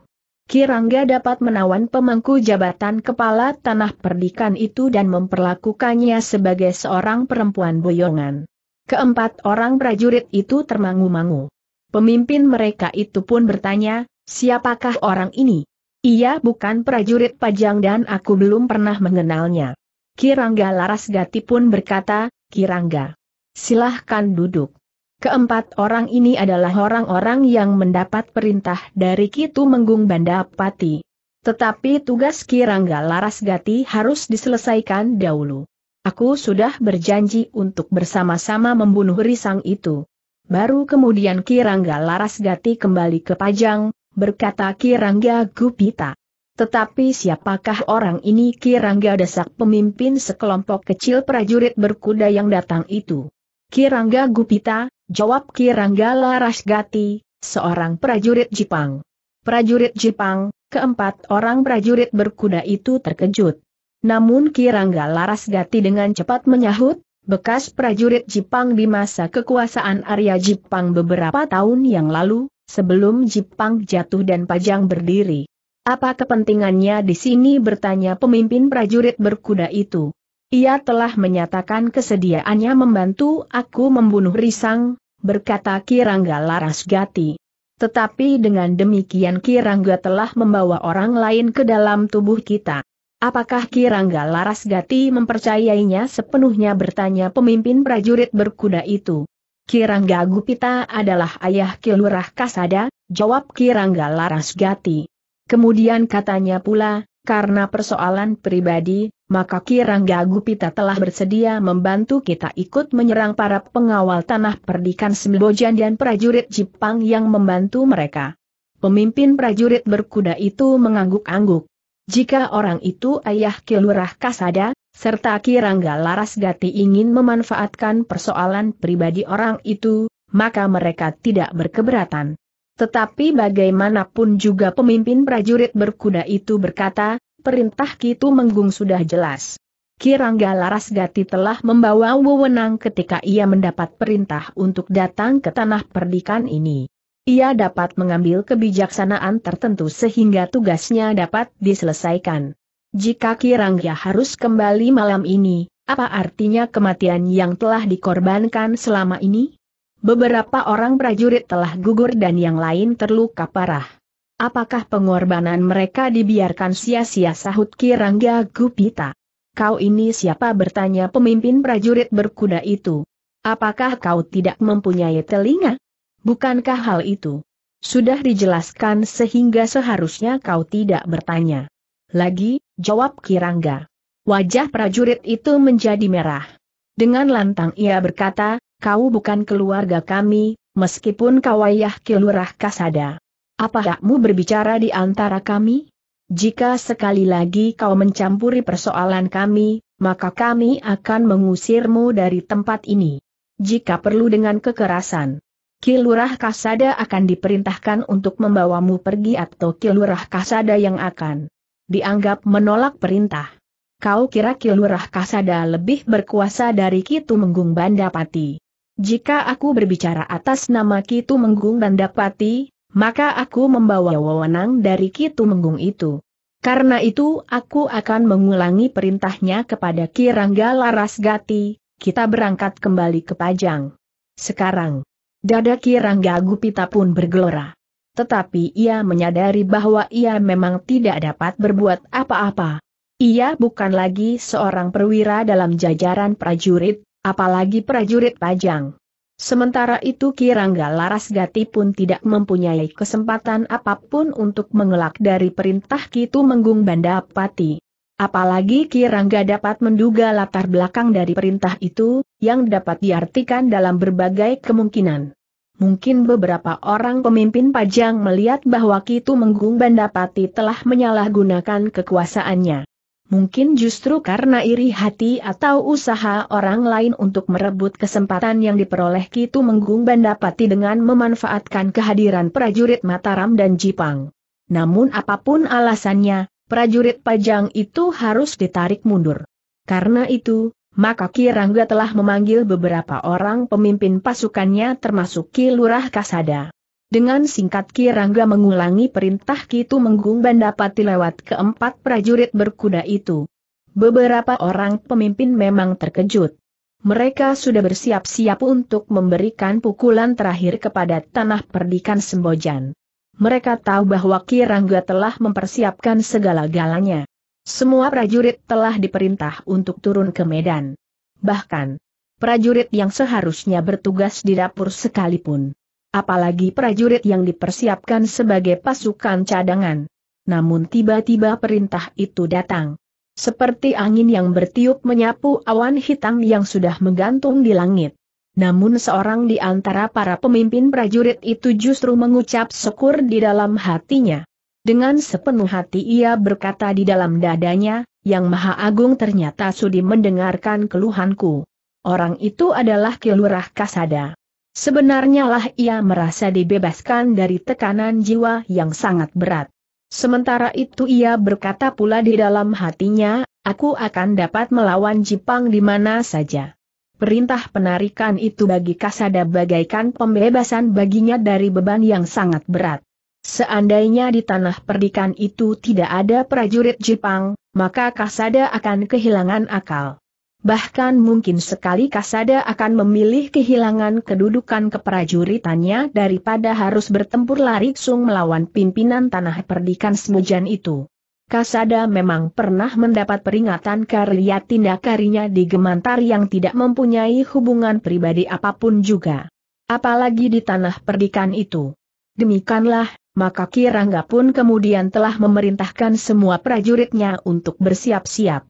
S1: Kirangga dapat menawan pemangku jabatan kepala tanah perdikan itu dan memperlakukannya sebagai seorang perempuan boyongan. Keempat orang prajurit itu termangu-mangu. Pemimpin mereka itu pun bertanya, siapakah orang ini? Ia bukan prajurit pajang dan aku belum pernah mengenalnya. Kirangga Larasgati pun berkata, Kirangga. Silahkan duduk. Keempat orang ini adalah orang-orang yang mendapat perintah dari Kitu Menggung Bandapati. Tetapi tugas Kirangga Larasgati harus diselesaikan dahulu. Aku sudah berjanji untuk bersama-sama membunuh risang itu. Baru kemudian Kirangga Larasgati kembali ke Pajang, berkata Kirangga Gupita. Tetapi siapakah orang ini Kirangga desak pemimpin sekelompok kecil prajurit berkuda yang datang itu? Kirangga Gupita, jawab Kirangga Larasgati, seorang prajurit Jepang. Prajurit Jepang, keempat orang prajurit berkuda itu terkejut. Namun Kirangga Larasgati dengan cepat menyahut, bekas prajurit Jepang di masa kekuasaan Arya Jepang beberapa tahun yang lalu, sebelum Jepang jatuh dan Pajang berdiri. Apa kepentingannya di sini bertanya pemimpin prajurit berkuda itu. Ia telah menyatakan kesediaannya membantu aku membunuh Risang, berkata Kirangga Larasgati. Tetapi dengan demikian Kirangga telah membawa orang lain ke dalam tubuh kita. Apakah Kirangga Larasgati mempercayainya sepenuhnya bertanya pemimpin prajurit berkuda itu. Kirangga Gupita adalah ayah Kilurah Kasada, jawab Kirangga Larasgati. Kemudian katanya pula, karena persoalan pribadi, maka Kirangga Gupita telah bersedia membantu kita ikut menyerang para pengawal tanah perdikan Sembojan dan prajurit Jepang yang membantu mereka. Pemimpin prajurit berkuda itu mengangguk-angguk. Jika orang itu ayah Kilurah Kasada, serta Kirangga Larasgati ingin memanfaatkan persoalan pribadi orang itu, maka mereka tidak berkeberatan. Tetapi bagaimanapun juga pemimpin prajurit berkuda itu berkata, perintah Kitu Menggung sudah jelas. Kirangga Larasgati telah membawa wewenang ketika ia mendapat perintah untuk datang ke tanah perdikan ini. Ia dapat mengambil kebijaksanaan tertentu sehingga tugasnya dapat diselesaikan. Jika Kirangga harus kembali malam ini, apa artinya kematian yang telah dikorbankan selama ini? Beberapa orang prajurit telah gugur dan yang lain terluka parah. Apakah pengorbanan mereka dibiarkan sia-sia sahut Kirangga Gupita? Kau ini siapa bertanya pemimpin prajurit berkuda itu? Apakah kau tidak mempunyai telinga? Bukankah hal itu? Sudah dijelaskan sehingga seharusnya kau tidak bertanya. Lagi, jawab Kirangga. Wajah prajurit itu menjadi merah. Dengan lantang ia berkata, kau bukan keluarga kami, meskipun kau ayah kilurah kasada. Apa hakmu berbicara di antara kami? Jika sekali lagi kau mencampuri persoalan kami, maka kami akan mengusirmu dari tempat ini. Jika perlu dengan kekerasan. Kilurah Kasada akan diperintahkan untuk membawamu pergi atau Kilurah Kasada yang akan dianggap menolak perintah. Kau kira Kilurah Kasada lebih berkuasa dari Kitu Menggung Bandapati? Jika aku berbicara atas nama Kitu Menggung dan Dapati, maka aku membawa wewenang dari Kitu Menggung itu. Karena itu aku akan mengulangi perintahnya kepada Kirangga Larasgati, kita berangkat kembali ke Pajang. Sekarang, dada Kirangga Gupita pun bergelora. Tetapi ia menyadari bahwa ia memang tidak dapat berbuat apa-apa. Ia bukan lagi seorang perwira dalam jajaran prajurit, apalagi prajurit pajang. Sementara itu Kirangga Larasgati pun tidak mempunyai kesempatan apa pun untuk mengelak dari perintah Kitu Menggung Bandapati. Apalagi Kirangga dapat menduga latar belakang dari perintah itu, yang dapat diartikan dalam berbagai kemungkinan. Mungkin beberapa orang pemimpin pajang melihat bahwa Kitu Menggung Bandapati telah menyalahgunakan kekuasaannya. Mungkin justru karena iri hati atau usaha orang lain untuk merebut kesempatan yang diperoleh Kitu Menggung Bandapati dengan memanfaatkan kehadiran prajurit Mataram dan Jipang. Namun apa pun alasannya, prajurit Pajang itu harus ditarik mundur. Karena itu, maka Kirangga telah memanggil beberapa orang pemimpin pasukannya termasuk Ki Lurah Kasada. Dengan singkat Kirangga mengulangi perintah Kitu Menggung Bandapati lewat keempat prajurit berkuda itu. Beberapa orang pemimpin memang terkejut. Mereka sudah bersiap-siap untuk memberikan pukulan terakhir kepada tanah perdikan Sembojan. Mereka tahu bahwa Kirangga telah mempersiapkan segala-galanya. Semua prajurit telah diperintah untuk turun ke medan. Bahkan, prajurit yang seharusnya bertugas di dapur sekalipun apalagi prajurit yang dipersiapkan sebagai pasukan cadangan. Namun tiba-tiba perintah itu datang. Seperti angin yang bertiup menyapu awan hitam yang sudah menggantung di langit. Namun seorang di antara para pemimpin prajurit itu justru mengucap syukur di dalam hatinya. Dengan sepenuh hati ia berkata di dalam dadanya, Yang Maha Agung ternyata sudi mendengarkan keluhanku. Orang itu adalah Kilurah Kasada. Sebenarnya lah ia merasa dibebaskan dari tekanan jiwa yang sangat berat. Sementara itu ia berkata pula di dalam hatinya, aku akan dapat melawan Jepang di mana saja. Perintah penarikan itu bagi Kasada bagaikan pembebasan baginya dari beban yang sangat berat. Seandainya di tanah perdikan itu tidak ada prajurit Jepang, maka Kasada akan kehilangan akal. Bahkan mungkin sekali Kasada akan memilih kehilangan kedudukan keprajuritannya daripada harus bertempur lari sung melawan pimpinan tanah perdikan semujan itu. Kasada memang pernah mendapat peringatan karena tindak karinya di Gemantar yang tidak mempunyai hubungan pribadi apa pun juga. Apalagi di tanah perdikan itu. Demikianlah, maka Kirangga pun kemudian telah memerintahkan semua prajuritnya untuk bersiap-siap.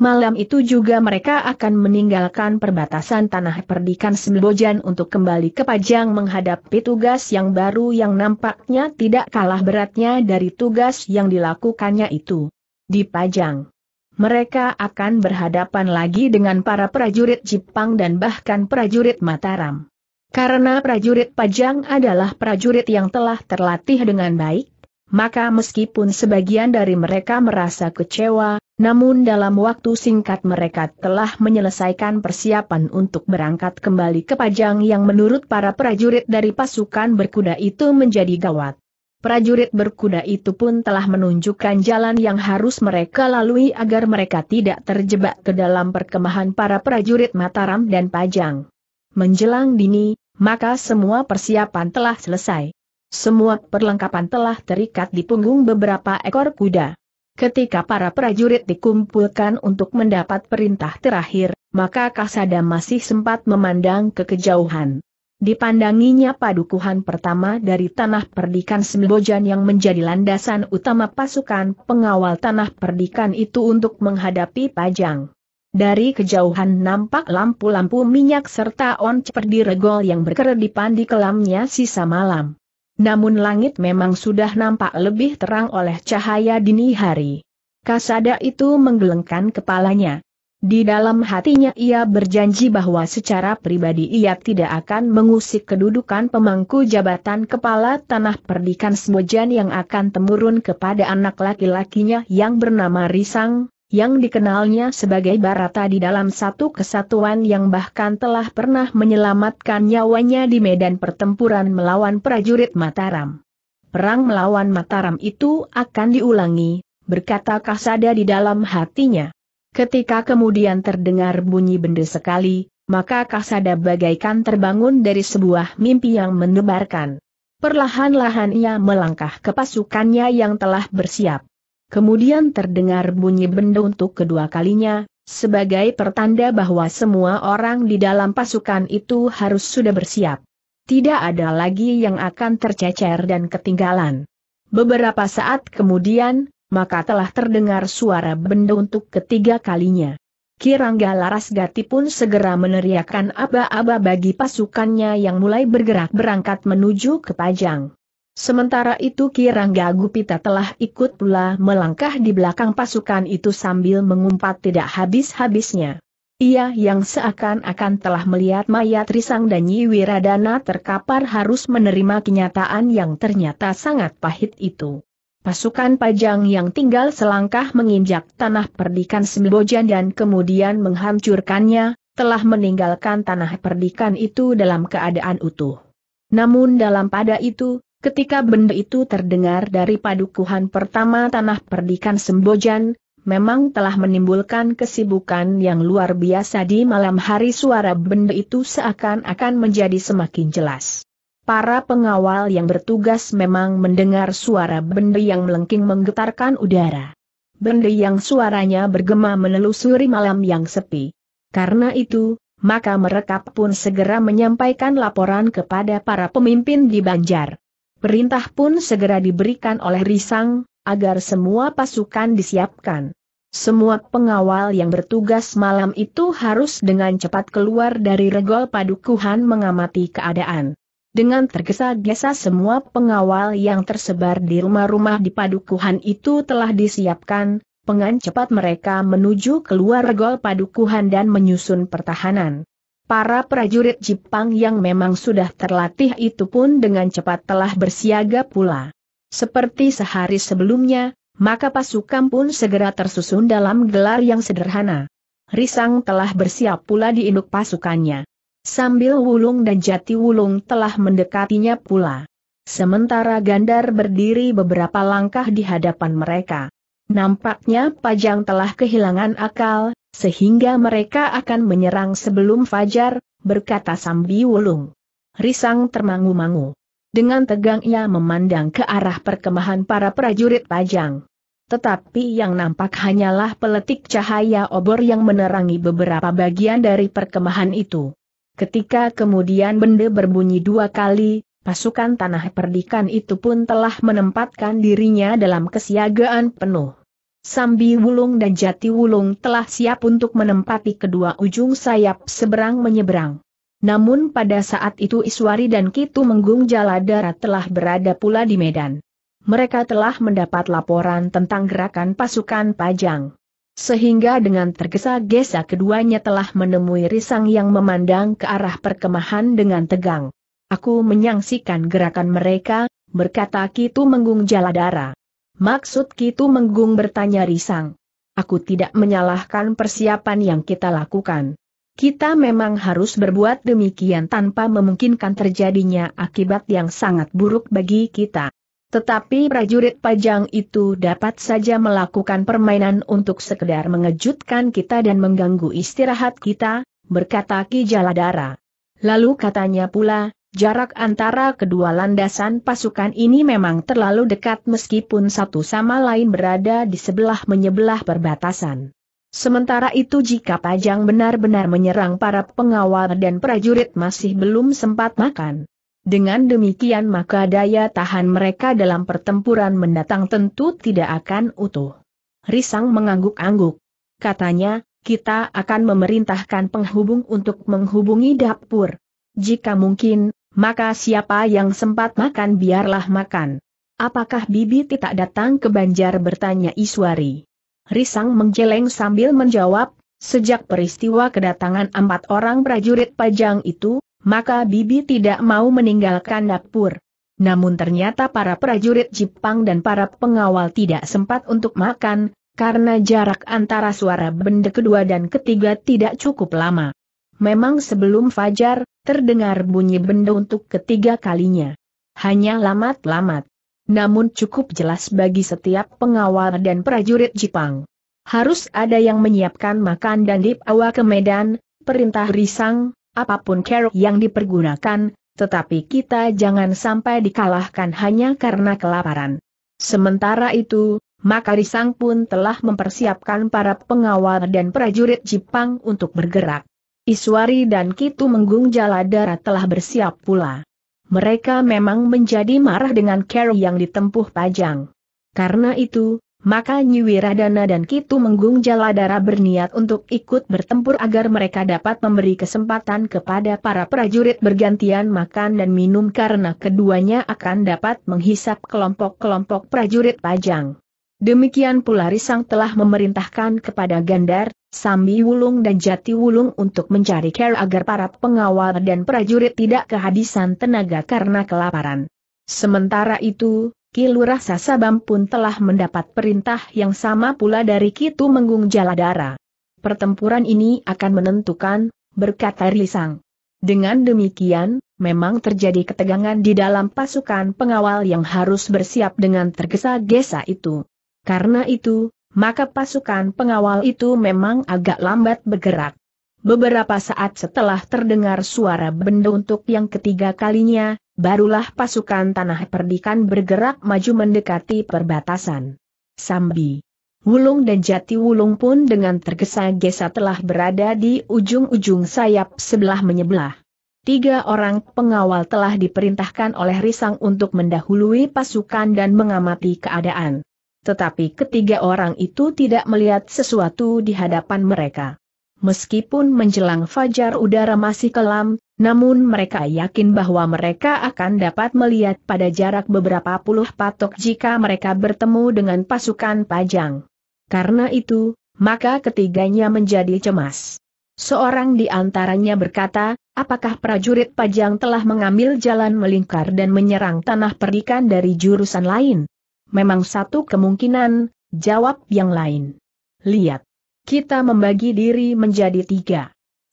S1: Malam itu juga mereka akan meninggalkan perbatasan tanah perdikan Sembojan untuk kembali ke Pajang menghadapi tugas yang baru yang nampaknya tidak kalah beratnya dari tugas yang dilakukannya itu. Di Pajang, mereka akan berhadapan lagi dengan para prajurit Jepang dan bahkan prajurit Mataram. Karena prajurit Pajang adalah prajurit yang telah terlatih dengan baik, maka meskipun sebagian dari mereka merasa kecewa, namun dalam waktu singkat mereka telah menyelesaikan persiapan untuk berangkat kembali ke Pajang yang menurut para prajurit dari pasukan berkuda itu menjadi gawat. Prajurit berkuda itu pun telah menunjukkan jalan yang harus mereka lalui agar mereka tidak terjebak ke dalam perkemahan para prajurit Mataram dan Pajang. Menjelang dini, maka semua persiapan telah selesai. Semua perlengkapan telah terikat di punggung beberapa ekor kuda. Ketika para prajurit dikumpulkan untuk mendapat perintah terakhir, maka Kasada masih sempat memandang ke kejauhan. Dipandanginya padukuhan pertama dari tanah perdikan Sembojan yang menjadi landasan utama pasukan pengawal tanah perdikan itu untuk menghadapi Pajang. Dari kejauhan nampak lampu-lampu minyak serta on di regol yang berkeredipan di kelamnya sisa malam. Namun langit memang sudah nampak lebih terang oleh cahaya dini hari. Kasada itu menggelengkan kepalanya. Di dalam hatinya ia berjanji bahwa secara pribadi ia tidak akan mengusik kedudukan pemangku jabatan kepala tanah perdikan Semojan yang akan temurun kepada anak laki-lakinya yang bernama Risang, yang dikenalnya sebagai Barata di dalam satu kesatuan yang bahkan telah pernah menyelamatkan nyawanya di medan pertempuran melawan prajurit Mataram. Perang melawan Mataram itu akan diulangi, berkata Kasada di dalam hatinya. Ketika kemudian terdengar bunyi benda sekali, maka Kasada bagaikan terbangun dari sebuah mimpi yang mendebarkan. Perlahan-lahan ia melangkah ke pasukannya yang telah bersiap. Kemudian terdengar bunyi benda untuk kedua kalinya, sebagai pertanda bahwa semua orang di dalam pasukan itu harus sudah bersiap. Tidak ada lagi yang akan tercecer dan ketinggalan. Beberapa saat kemudian, maka telah terdengar suara benda untuk ketiga kalinya. Kirangga Laras Gati pun segera meneriakkan aba-aba bagi pasukannya yang mulai bergerak berangkat menuju ke Pajang. Sementara itu Kirangga Gupita telah ikut pula melangkah di belakang pasukan itu sambil mengumpat tidak habis-habisnya. Ia yang seakan-akan telah melihat mayat Risang dan Nyi Wiradana terkapar harus menerima kenyataan yang ternyata sangat pahit itu. Pasukan Pajang yang tinggal selangkah menginjak tanah perdikan Sembojan dan kemudian menghancurkannya, telah meninggalkan tanah perdikan itu dalam keadaan utuh. Namun dalam pada itu, Ketika benda itu terdengar dari padukuhan pertama tanah perdikan Sembojan, memang telah menimbulkan kesibukan yang luar biasa di malam hari suara benda itu seakan-akan menjadi semakin jelas. Para pengawal yang bertugas memang mendengar suara benda yang melengking menggetarkan udara. Benda yang suaranya bergema menelusuri malam yang sepi. Karena itu, maka mereka pun segera menyampaikan laporan kepada para pemimpin di Banjar. Perintah pun segera diberikan oleh Risang, agar semua pasukan disiapkan. Semua pengawal yang bertugas malam itu harus dengan cepat keluar dari regol padukuhan mengamati keadaan. Dengan tergesa-gesa semua pengawal yang tersebar di rumah-rumah di padukuhan itu telah disiapkan, pengan cepat mereka menuju keluar regol padukuhan dan menyusun pertahanan. Para prajurit Jepang yang memang sudah terlatih itu pun dengan cepat telah bersiaga pula. Seperti sehari sebelumnya, maka pasukan pun segera tersusun dalam gelar yang sederhana. Risang telah bersiap pula di induk pasukannya. Sambil Wulung dan Jati Wulung telah mendekatinya pula. Sementara Gandar berdiri beberapa langkah di hadapan mereka. Nampaknya Pajang telah kehilangan akal, sehingga mereka akan menyerang sebelum fajar, berkata Sambi Wulung. Risang termangu-mangu. Dengan tegang ia memandang ke arah perkemahan para prajurit Pajang. tetapi yang nampak hanyalah peletik cahaya obor yang menerangi beberapa bagian dari perkemahan itu. Ketika kemudian benda berbunyi dua kali, pasukan tanah perdikan itu pun telah menempatkan dirinya dalam kesiagaan penuh. Sambi Wulung dan Jati Wulung telah siap untuk menempati kedua ujung sayap seberang menyeberang. Namun pada saat itu Iswari dan Kitu Menggung Jaladara telah berada pula di medan mereka telah mendapat laporan tentang gerakan pasukan Pajang. Sehingga dengan tergesa-gesa keduanya telah menemui Risang yang memandang ke arah perkemahan dengan tegang. Aku menyaksikan gerakan mereka, berkata Kitu Menggung Jaladara. Maksud Kitu Menggung bertanya Risang. Aku tidak menyalahkan persiapan yang kita lakukan. Kita memang harus berbuat demikian tanpa memungkinkan terjadinya akibat yang sangat buruk bagi kita. Tetapi prajurit pajang itu dapat saja melakukan permainan untuk sekedar mengejutkan kita dan mengganggu istirahat kita, berkata Ki Jaladara. Lalu katanya pula, jarak antara kedua landasan pasukan ini memang terlalu dekat meskipun satu sama lain berada di sebelah menyebelah perbatasan. Sementara itu jika Pajang benar-benar menyerang para pengawal dan prajurit masih belum sempat makan. Dengan demikian maka daya tahan mereka dalam pertempuran mendatang tentu tidak akan utuh. Risang mengangguk-angguk. Katanya, kita akan memerintahkan penghubung untuk menghubungi dapur. Jika mungkin, maka siapa yang sempat makan biarlah makan. Apakah Bibi tidak datang ke Banjar bertanya Iswari. Risang menjeleng sambil menjawab, sejak peristiwa kedatangan empat orang prajurit pajang itu, maka Bibi tidak mau meninggalkan dapur. Namun ternyata para prajurit Jepang dan para pengawal tidak sempat untuk makan, karena jarak antara suara benda kedua dan ketiga tidak cukup lama. Memang sebelum fajar, terdengar bunyi benda untuk ketiga kalinya. Hanya lamat-lamat. Namun cukup jelas bagi setiap pengawal dan prajurit Jepang. Harus ada yang menyiapkan makan dan dibawa ke medan, perintah risang, apa pun cara yang dipergunakan, tetapi kita jangan sampai dikalahkan hanya karena kelaparan. Sementara itu, maka Risang pun telah mempersiapkan para pengawal dan prajurit Jepang untuk bergerak. Iswari dan Kitu Menggung Jaladara telah bersiap pula. Mereka memang menjadi marah dengan cara yang ditempuh Pajang. Karena itu, maka Nyi Wiradana dan Kitu Menggung Jaladara berniat untuk ikut bertempur agar mereka dapat memberi kesempatan kepada para prajurit bergantian makan dan minum karena keduanya akan dapat menghisap kelompok-kelompok prajurit pajang. Demikian pula Risang telah memerintahkan kepada Gandar, Sambi Wulung dan Jati Wulung untuk mencari care agar para pengawal dan prajurit tidak kehabisan tenaga karena kelaparan. Sementara itu, Ki Lurah Sasabam pun telah mendapat perintah yang sama pula dari Kitu Menggung Jaladara. Pertempuran ini akan menentukan, berkata Risang. Dengan demikian, memang terjadi ketegangan di dalam pasukan pengawal yang harus bersiap dengan tergesa-gesa itu. Karena itu, maka pasukan pengawal itu memang agak lambat bergerak. Beberapa saat setelah terdengar suara benda untuk yang ketiga kalinya, barulah pasukan tanah perdikan bergerak maju mendekati perbatasan. Sambi, Wulung dan Jati Wulung pun dengan tergesa-gesa telah berada di ujung-ujung sayap sebelah menyebelah. Tiga orang pengawal telah diperintahkan oleh Risang untuk mendahului pasukan dan mengamati keadaan. Tetapi ketiga orang itu tidak melihat sesuatu di hadapan mereka. Meskipun menjelang fajar udara masih kelam, namun mereka yakin bahwa mereka akan dapat melihat pada jarak beberapa puluh patok jika mereka bertemu dengan pasukan Pajang. Karena itu, maka ketiganya menjadi cemas. Seorang di antaranya berkata, apakah prajurit Pajang telah mengambil jalan melingkar dan menyerang tanah perdikan dari jurusan lain? Memang satu kemungkinan, jawab yang lain. Lihat. Kita membagi diri menjadi tiga.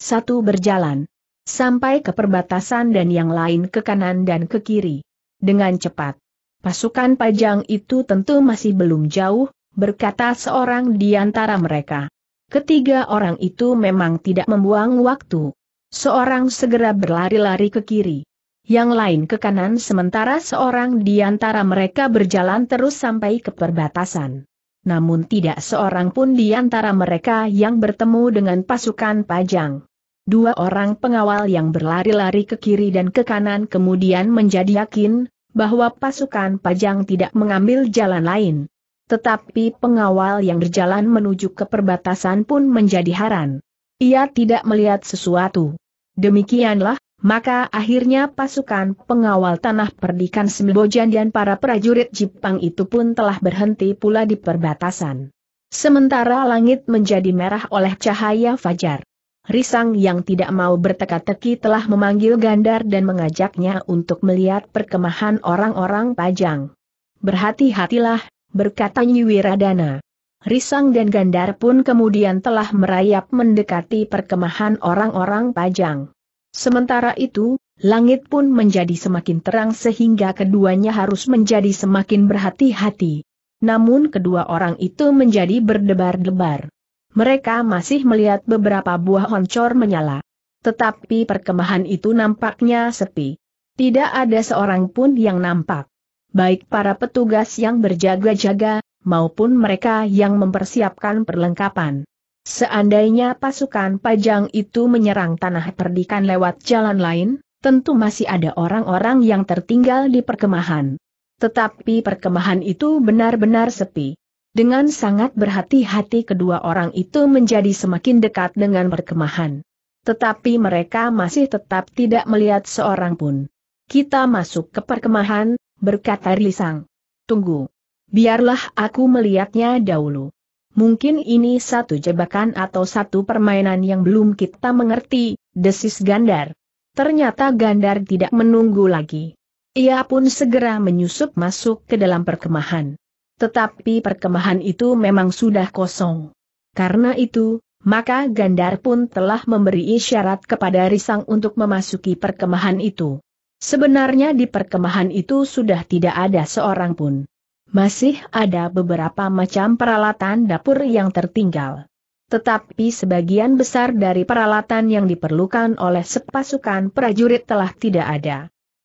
S1: Satu berjalan sampai ke perbatasan dan yang lain ke kanan dan ke kiri. Dengan cepat. Pasukan Pajang itu tentu masih belum jauh, berkata seorang di antara mereka. Ketiga orang itu memang tidak membuang waktu. Seorang segera berlari-lari ke kiri. Yang lain ke kanan sementara seorang di antara mereka berjalan terus sampai ke perbatasan. namun tidak seorang pun di antara mereka yang bertemu dengan pasukan Pajang. Dua orang pengawal yang berlari-lari ke kiri dan ke kanan kemudian menjadi yakin bahwa pasukan Pajang tidak mengambil jalan lain. Tetapi pengawal yang berjalan menuju ke perbatasan pun menjadi haran. Ia tidak melihat sesuatu. Demikianlah, maka akhirnya pasukan pengawal tanah perdikan Sembojan dan para prajurit Jepang itu pun telah berhenti pula di perbatasan. Sementara langit menjadi merah oleh cahaya fajar. Risang yang tidak mau berteka-teki telah memanggil Gandar dan mengajaknya untuk melihat perkemahan orang-orang Pajang. Berhati-hatilah, berkata Nyi Wiradana. Risang dan Gandar pun kemudian telah merayap mendekati perkemahan orang-orang Pajang. Sementara itu, langit pun menjadi semakin terang sehingga keduanya harus menjadi semakin berhati-hati. Namun kedua orang itu menjadi berdebar-debar. Mereka masih melihat beberapa buah honcor menyala. Tetapi perkemahan itu nampaknya sepi. Tidak ada seorang pun yang nampak. Baik para petugas yang berjaga-jaga, maupun mereka yang mempersiapkan perlengkapan. Seandainya pasukan Pajang itu menyerang tanah perdikan lewat jalan lain, tentu masih ada orang-orang yang tertinggal di perkemahan. Tetapi perkemahan itu benar-benar sepi. Dengan sangat berhati-hati kedua orang itu menjadi semakin dekat dengan perkemahan. Tetapi mereka masih tetap tidak melihat seorang pun. Kita masuk ke perkemahan, berkata Risang. Tunggu. Biarlah aku melihatnya dahulu. Mungkin ini satu jebakan atau satu permainan yang belum kita mengerti, desis Gandar. Ternyata Gandar tidak menunggu lagi. Ia pun segera menyusup masuk ke dalam perkemahan. Tetapi perkemahan itu memang sudah kosong. Karena itu, maka Gandar pun telah memberi isyarat kepada Risang untuk memasuki perkemahan itu. Sebenarnya di perkemahan itu sudah tidak ada seorang pun. Masih ada beberapa macam peralatan dapur yang tertinggal. Tetapi sebagian besar dari peralatan yang diperlukan oleh sepasukan prajurit telah tidak ada.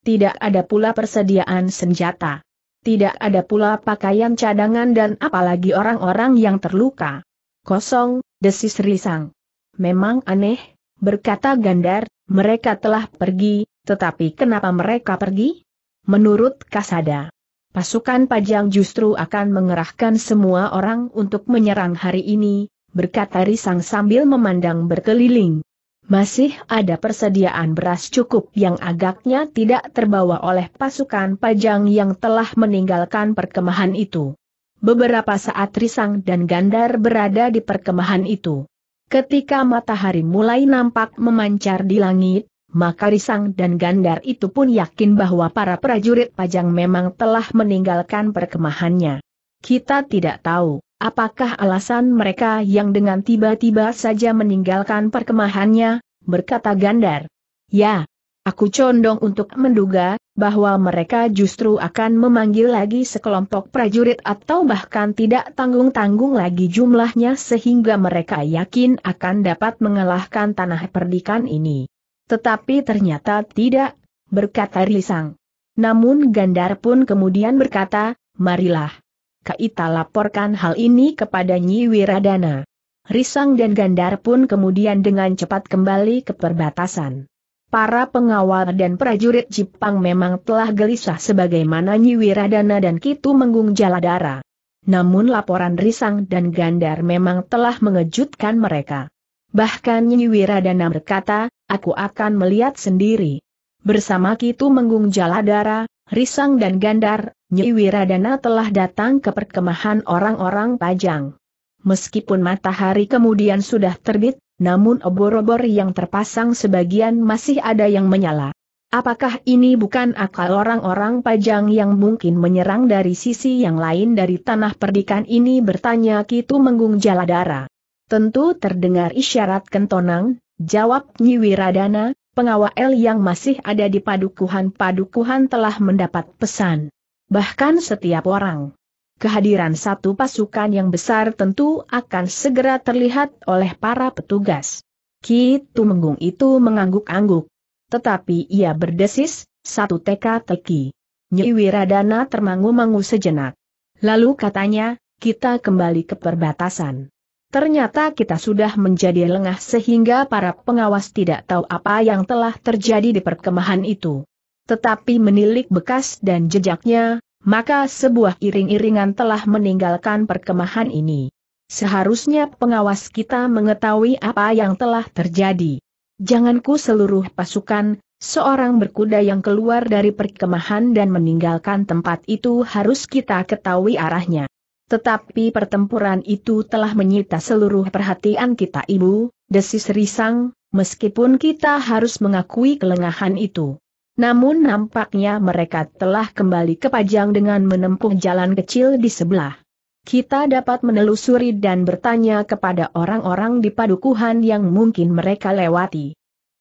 S1: Tidak ada pula persediaan senjata. Tidak ada pula pakaian cadangan dan apalagi orang-orang yang terluka. Kosong, desis risang. Memang aneh, berkata Gandar, mereka telah pergi, tetapi kenapa mereka pergi? Menurut Kasada, pasukan Pajang justru akan mengerahkan semua orang untuk menyerang hari ini, berkata Risang sambil memandang berkeliling masih ada persediaan beras cukup yang agaknya tidak terbawa oleh pasukan Pajang yang telah meninggalkan perkemahan itu. Beberapa saat Risang dan Gandar berada di perkemahan itu. Ketika matahari mulai nampak memancar di langit, maka Risang dan Gandar itu pun yakin bahwa para prajurit Pajang memang telah meninggalkan perkemahannya. Kita tidak tahu, Apakah alasan mereka yang dengan tiba-tiba saja meninggalkan perkemahannya, berkata Gandar. Ya, aku condong untuk menduga, bahwa mereka justru akan memanggil lagi sekelompok prajurit atau bahkan tidak tanggung-tanggung lagi jumlahnya sehingga mereka yakin akan dapat mengalahkan tanah perdikan ini. Tetapi ternyata tidak, berkata Risang. Namun Gandar pun kemudian berkata, marilah. Kaita laporkan hal ini kepada Nyi Wiradana. Risang dan Gandar pun kemudian dengan cepat kembali ke perbatasan. Para pengawal dan prajurit Jepang memang telah gelisah sebagaimana Nyi Wiradana dan Kitu Menggung Jaladara. Namun laporan Risang dan Gandar memang telah mengejutkan mereka. Bahkan Nyi Wiradana berkata, aku akan melihat sendiri. Bersama Kitu Menggung Jaladara, Risang dan Gandar, Nyi Wiradana telah datang ke perkemahan orang-orang Pajang. Meskipun matahari kemudian sudah terbit, namun obor-obor yang terpasang sebagian masih ada yang menyala. Apakah ini bukan akal orang-orang Pajang yang mungkin menyerang dari sisi yang lain dari tanah perdikan ini bertanya Kitu Menggung Jaladara. Tentu terdengar isyarat kentonang, jawab Nyi Wiradana, pengawal yang masih ada di padukuhan-padukuhan telah mendapat pesan. Bahkan setiap orang. Kehadiran satu pasukan yang besar tentu akan segera terlihat oleh para petugas. Ki Tumenggung itu mengangguk-angguk. Tetapi ia berdesis, satu teka-teki. Nyi Wiradana termangu-mangu sejenak. Lalu katanya, kita kembali ke perbatasan. Ternyata kita sudah menjadi lengah sehingga para pengawas tidak tahu apa yang telah terjadi di perkemahan itu. Tetapi menilik bekas dan jejaknya, maka sebuah iring-iringan telah meninggalkan perkemahan ini. Seharusnya pengawas kita mengetahui apa yang telah terjadi. Janganku seluruh pasukan, seorang berkuda yang keluar dari perkemahan dan meninggalkan tempat itu harus kita ketahui arahnya. Tetapi pertempuran itu telah menyita seluruh perhatian kita ibu, desis risang, meskipun kita harus mengakui kelengahan itu. Namun nampaknya mereka telah kembali ke Pajang dengan menempuh jalan kecil di sebelah. Kita dapat menelusuri dan bertanya kepada orang-orang di padukuhan yang mungkin mereka lewati.